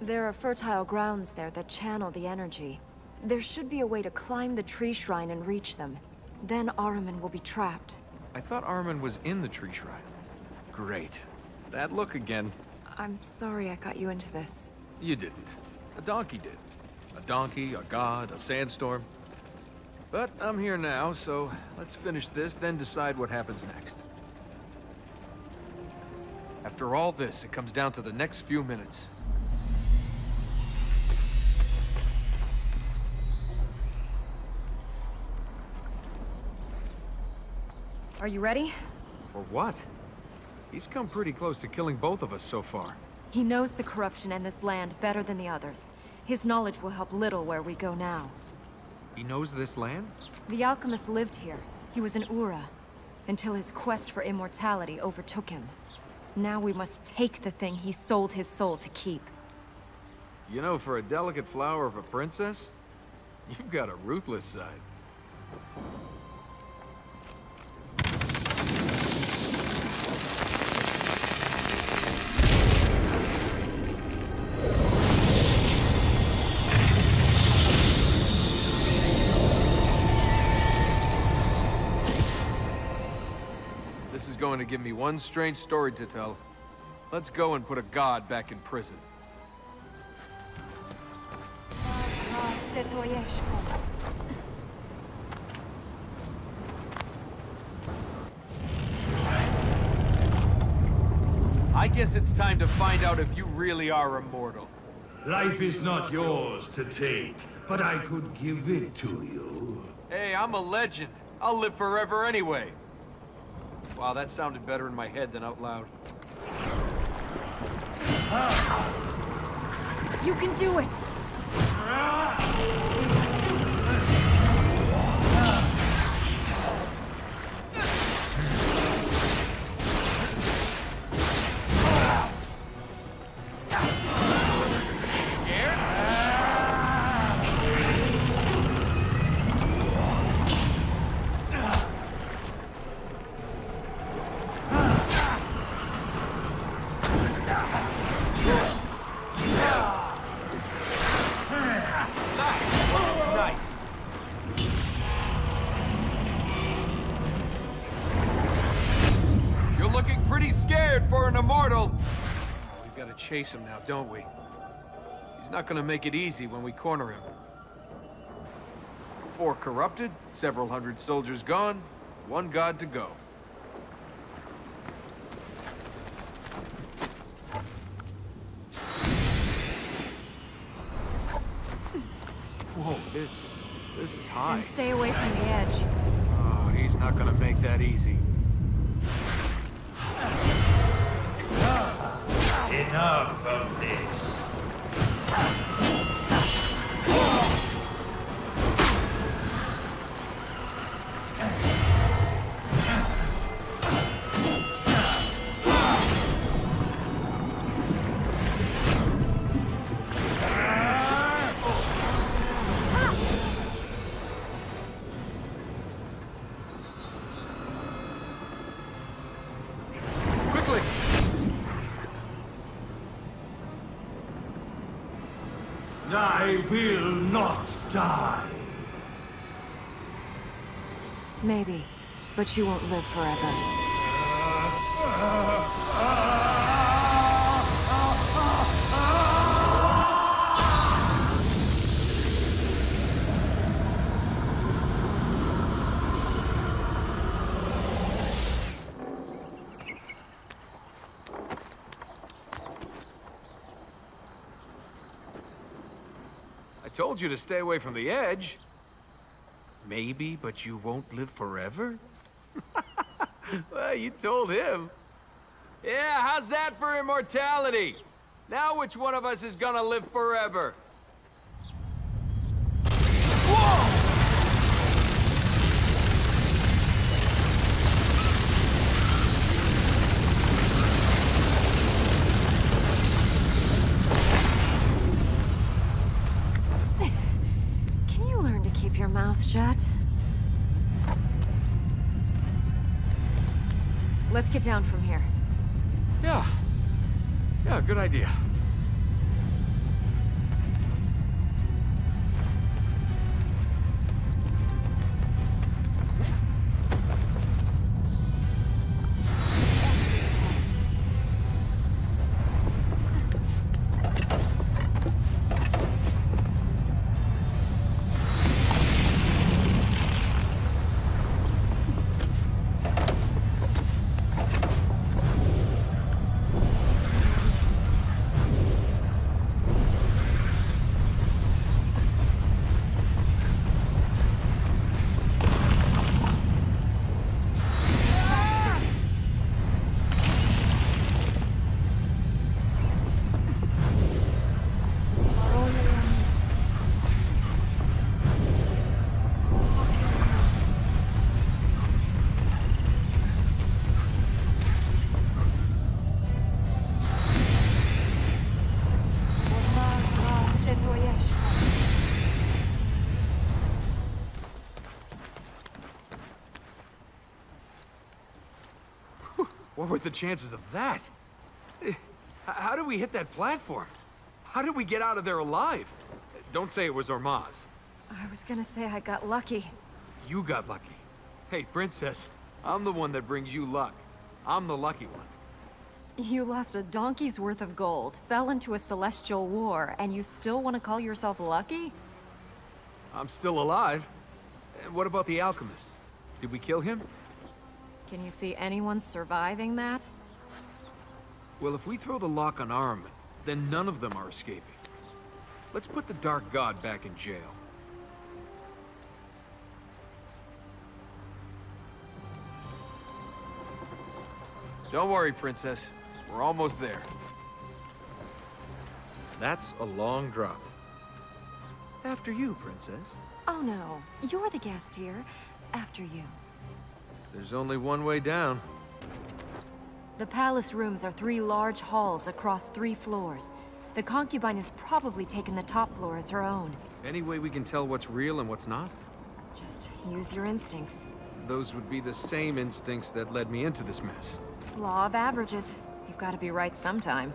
There are fertile grounds there that channel the energy. There should be a way to climb the tree shrine and reach them. Then Ahriman will be trapped. I thought Ahriman was in the tree shrine. Great. That look again. I'm sorry I got you into this. You didn't. A donkey did. A donkey, a god, a sandstorm. But I'm here now, so let's finish this, then decide what happens next. After all this, it comes down to the next few minutes. Are you ready? For what? He's come pretty close to killing both of us so far. He knows the corruption in this land better than the others. His knowledge will help little where we go now. He knows this land? The alchemist lived here. He was an Ahura. Until his quest for immortality overtook him. Now we must take the thing he sold his soul to keep. You know, for a delicate flower of a princess, you've got a ruthless side. Going to give me one strange story to tell. Let's go and put a god back in prison. I guess it's time to find out if you really are immortal. Life is not yours to take, but I could give it to you. Hey, I'm a legend. I'll live forever anyway. Wow, that sounded better in my head than out loud. You can do it! Ah! Chase him now, don't we? He's not gonna make it easy when we corner him. Four corrupted, several hundred soldiers gone, one god to go. Whoa, this... this is high. And stay away from the edge. Oh, he's not gonna make that easy. Enough of this. But you won't live forever. I told you to stay away from the edge. Maybe, but you won't live forever? Well, you told him. Yeah, how's that for immortality? Now which one of us is gonna live forever? Get down from here. Yeah. Yeah, good idea. Were the chances of that? Eh, How did we hit that platform? How did we get out of there alive? Don't say it was Ormazd. I was gonna say I got lucky. You got lucky. Hey, Princess, I'm the one that brings you luck. I'm the lucky one. You lost a donkey's worth of gold, fell into a celestial war, and you still want to call yourself lucky? I'm still alive. And what about the alchemist? Did we kill him? Can you see anyone surviving that? Well, if we throw the lock on Ahriman, then none of them are escaping. Let's put the Dark God back in jail. Don't worry, Princess. We're almost there. That's a long drop. After you, Princess. Oh no, you're the guest here. After you. There's only one way down. The palace rooms are three large halls across three floors. The concubine has probably taken the top floor as her own. Any way we can tell what's real and what's not? Just use your instincts. Those would be the same instincts that led me into this mess. Law of averages. You've got to be right sometime.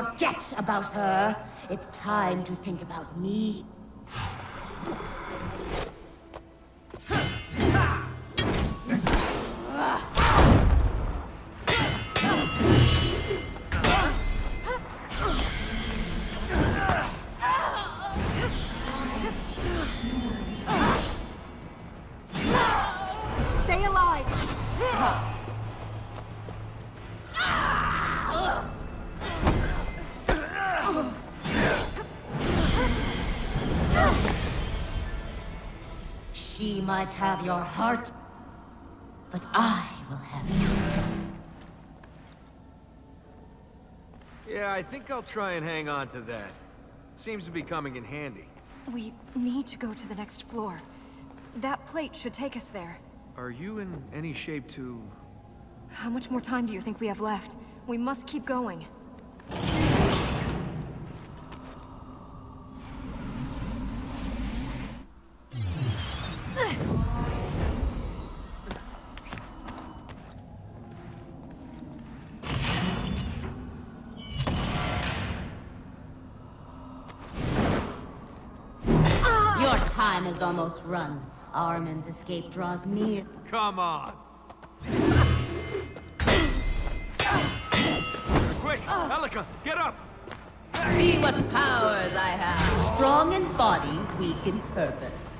Forget about her. It's time to think about me. Might have your heart, but I will have your soul. Yeah, I think I'll try and hang on to that. It Seems to be coming in handy. We need to go to the next floor. That plate should take us there. Are you in any shape to... How much more time do you think we have left? We must keep going. Run. Ahriman's escape draws near. Come on. Quick, Elika, get up! See what powers I have. Strong in body, weak in purpose.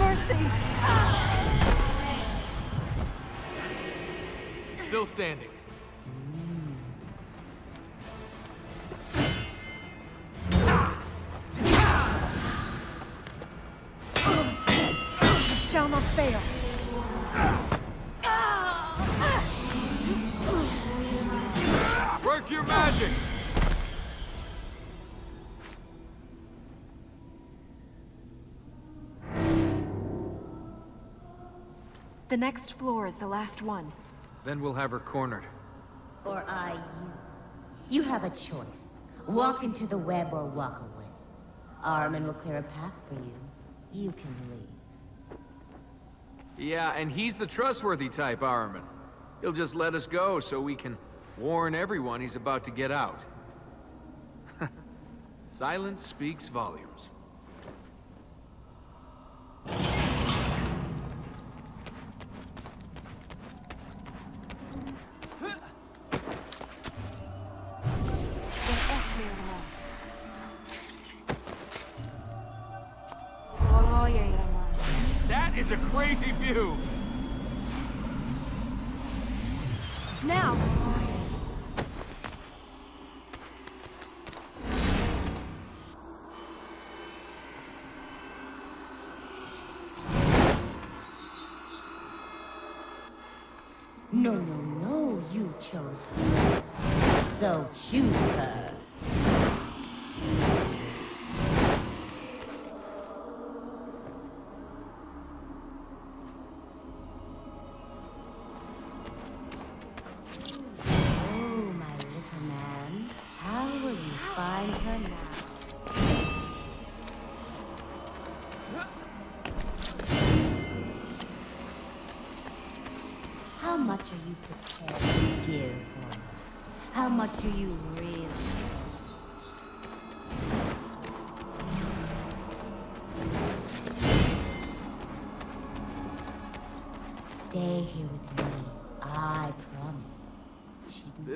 Mercy! Still standing. I shall not fail. Work your magic! The next floor is the last one. Then we'll have her cornered. Or I you. You have a choice. Walk into the web or walk away. Ahriman will clear a path for you. You can leave. Yeah, and he's the trustworthy type, Ahriman. He'll just let us go so we can warn everyone he's about to get out. Silence speaks volumes. No, no, no, you chose her. So choose her.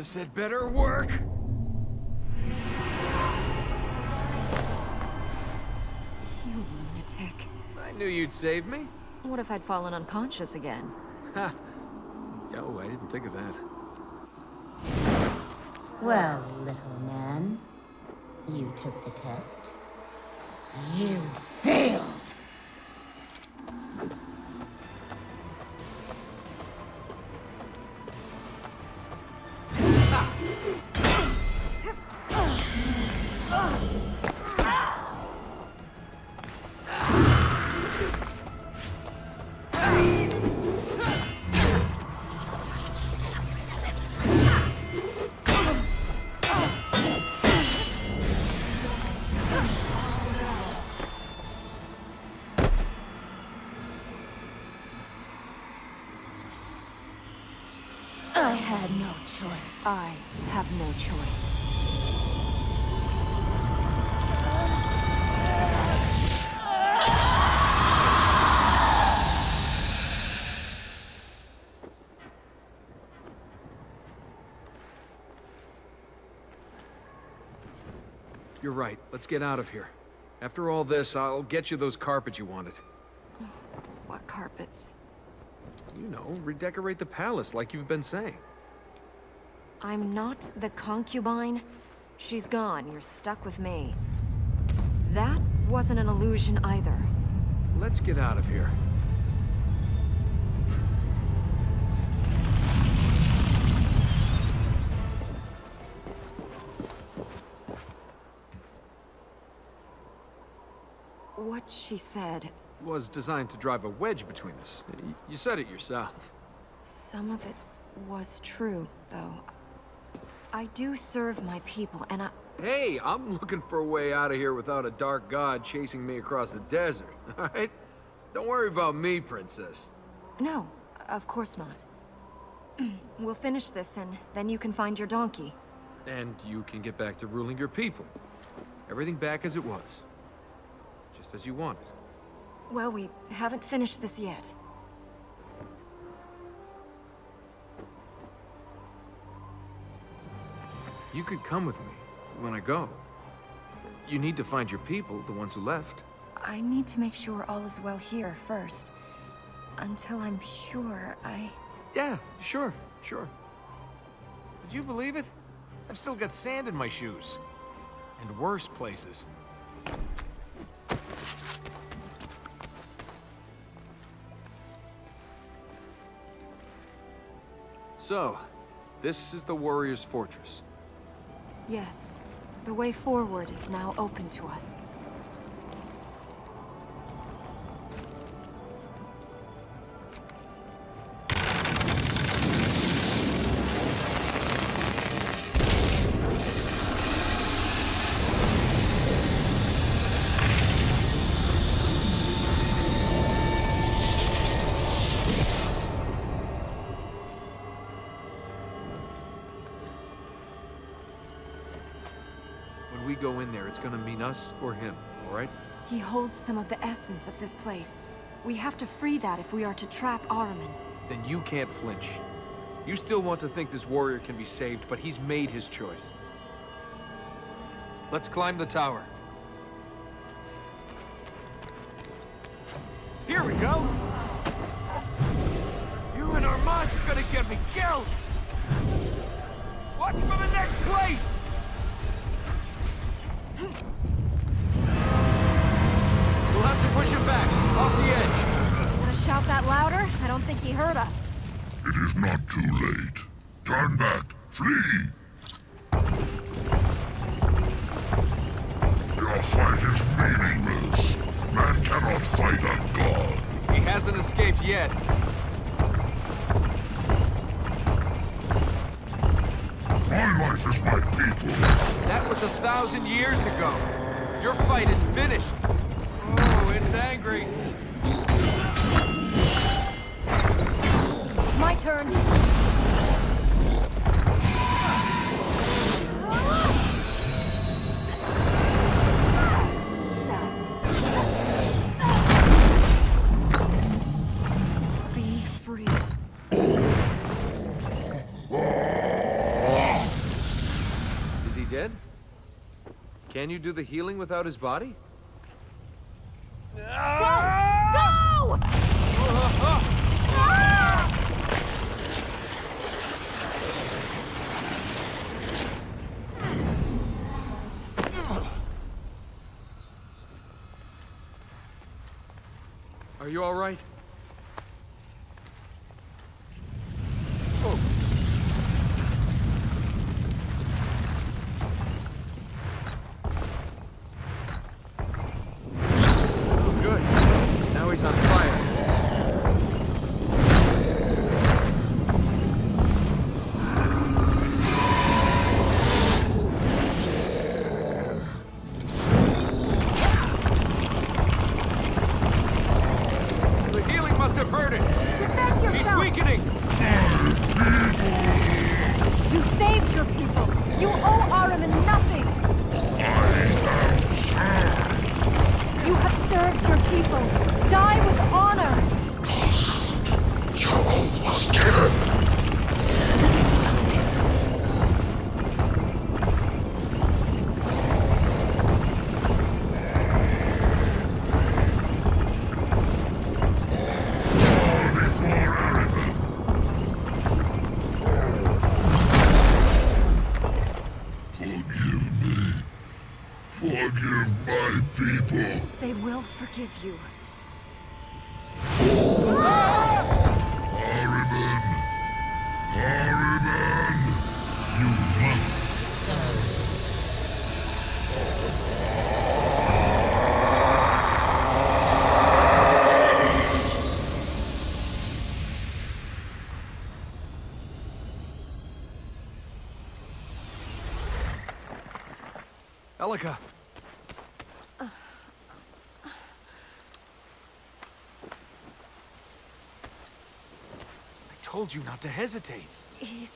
This had better work! You lunatic. I knew you'd save me. What if I'd fallen unconscious again? Ha! Oh, I didn't think of that. Well, little man, you took the test. You I have no choice. You're right. Let's get out of here. After all this, I'll get you those carpets you wanted. What carpets? You know, redecorate the palace like you've been saying. I'm not the concubine. She's gone. You're stuck with me. That wasn't an illusion either. Let's get out of here. What she said, Was designed to drive a wedge between us. You said it yourself. some of it was true, though. I do serve my people, and I... Hey, I'm looking for a way out of here without a dark god chasing me across the desert, alright? Don't worry about me, princess. No, of course not. we'll finish this, and then you can find your donkey. And you can get back to ruling your people. Everything back as it was. Just as you wanted. Well, we haven't finished this yet. You could come with me when I go. You need to find your people, the ones who left. I need to make sure all is well here first. Until I'm sure I... Yeah, sure, sure. Did you believe it? I've still got sand in my shoes. And worse places. So, this is the Warrior's Fortress. Yes. The way forward is now open to us. In there, it's gonna mean us or him, alright? He holds some of the essence of this place. We have to free that if we are to trap Ahriman. Then you can't flinch. You still want to think this warrior can be saved, but he's made his choice. Let's climb the tower. Here we go! You and Ormazd are gonna get me killed! Watch for the next plate! Have to push him back, off the edge. Wanna shout that louder? I don't think he heard us. It is not too late. Turn back. Flee! Your fight is meaningless. Man cannot fight a god. He hasn't escaped yet. My life is my people's. That was a thousand years ago. Your fight is finished. Angry. My turn. Be free. Is he dead? Can you do the healing without his body? Go! Are you all right? I told you not to hesitate. He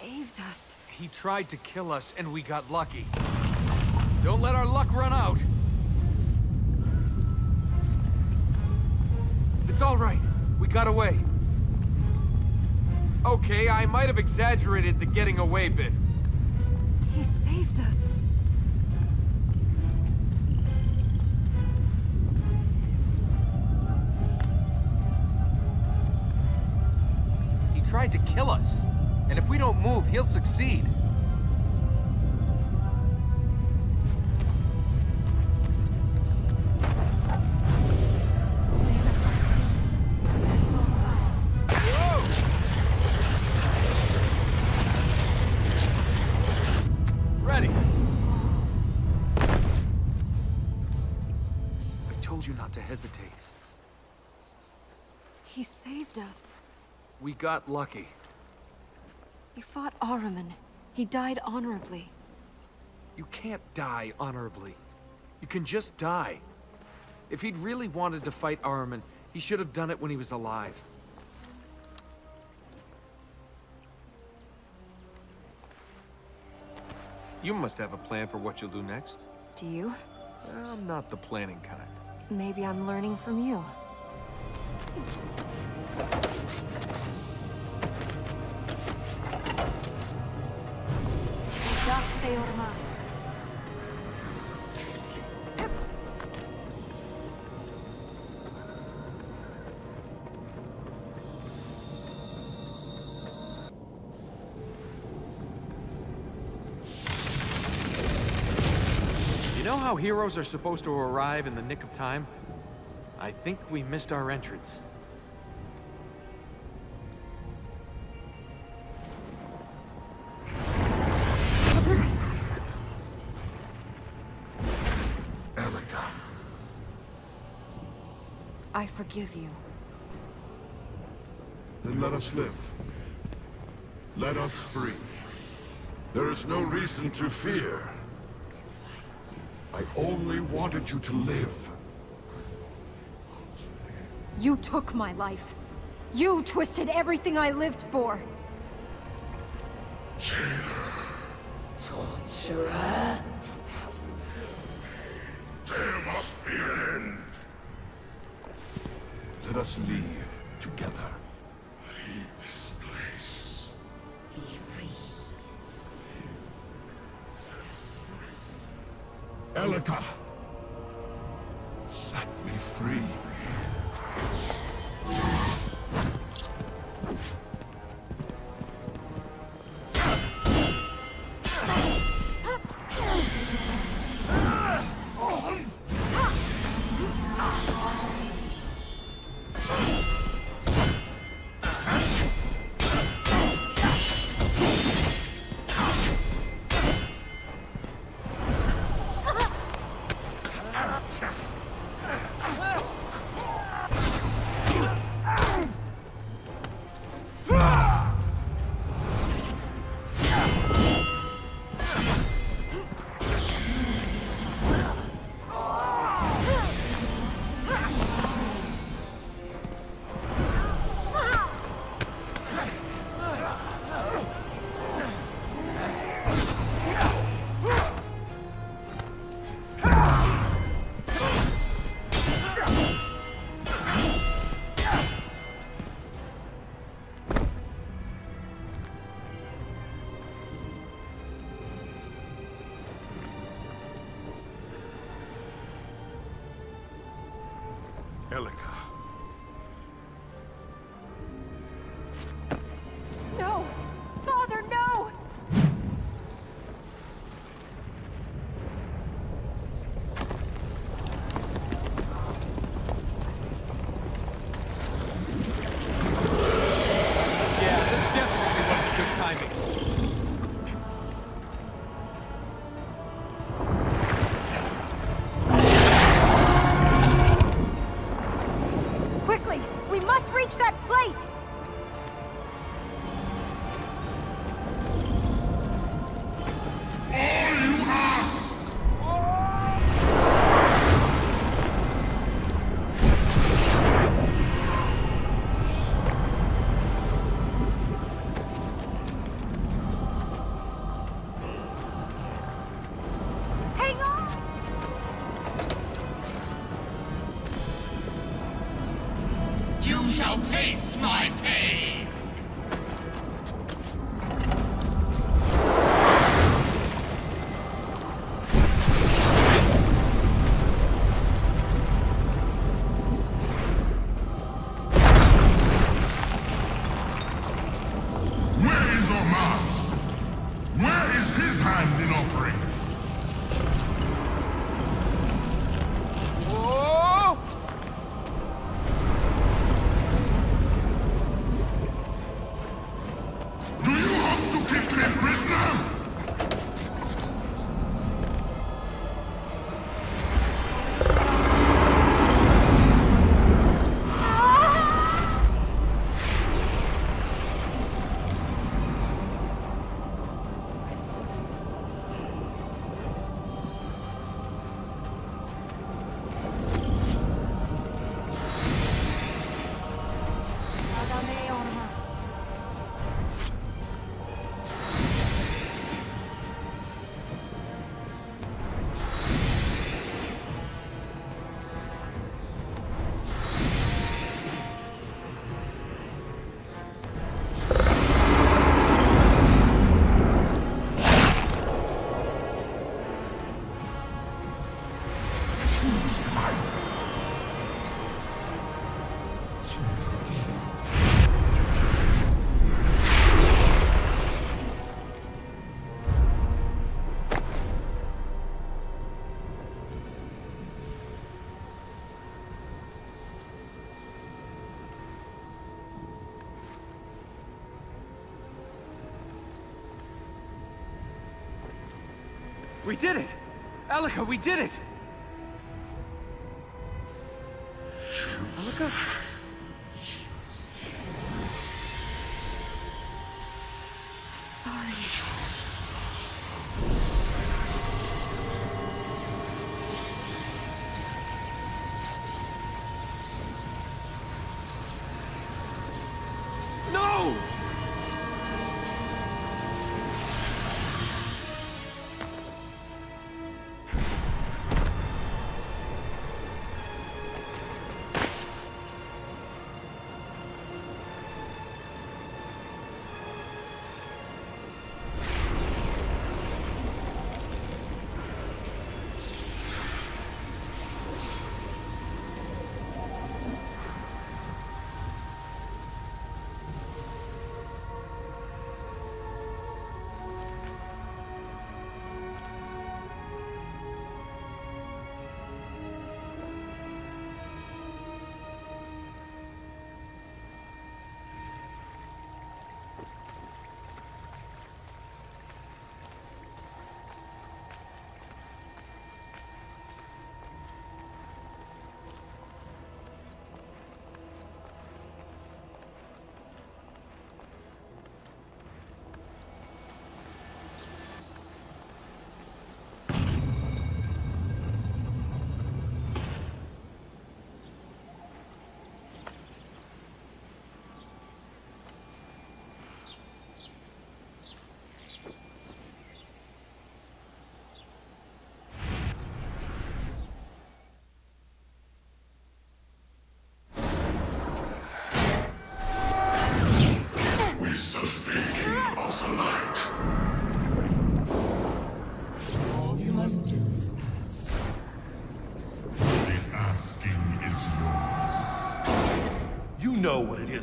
saved us. He tried to kill us, and we got lucky. Don't let our luck run out! It's all right. We got away. Okay, I might have exaggerated the getting away bit. Tried to kill us. And if we don't move, he'll succeed. Got lucky. He fought Ahriman. He died honorably. You can't die honorably. You can just die. If he'd really wanted to fight Ahriman, he should have done it when he was alive. You must have a plan for what you'll do next. Do you? Uh, I'm not the planning kind. Maybe I'm learning from you. Know how heroes are supposed to arrive in the nick of time? I think we missed our entrance. Forgive you. then let us live. Let us free. There is no reason to fear. I only wanted you to live. You took my life. You twisted everything I lived for. Torturer. Let us leave together. that plate! did it! Elika, we did it! Elika? Sorry. No!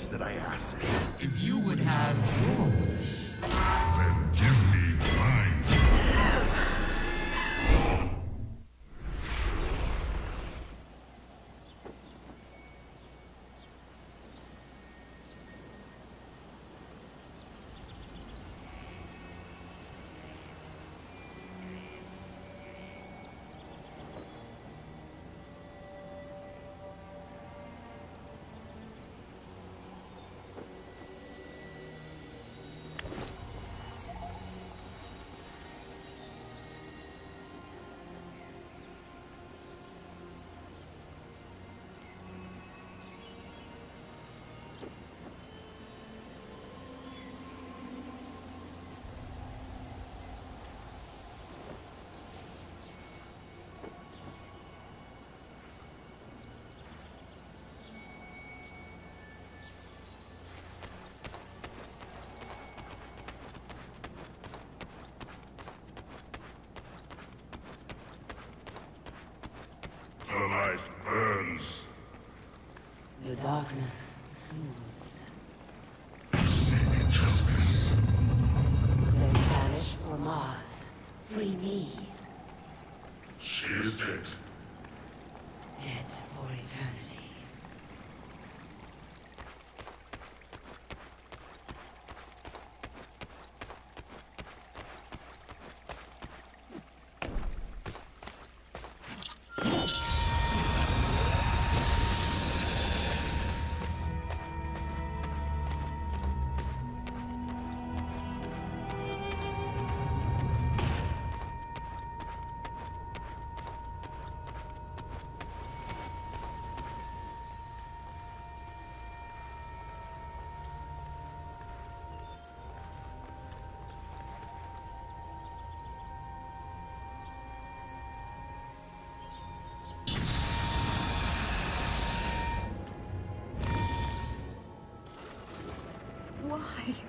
that I ask. darkness. Why?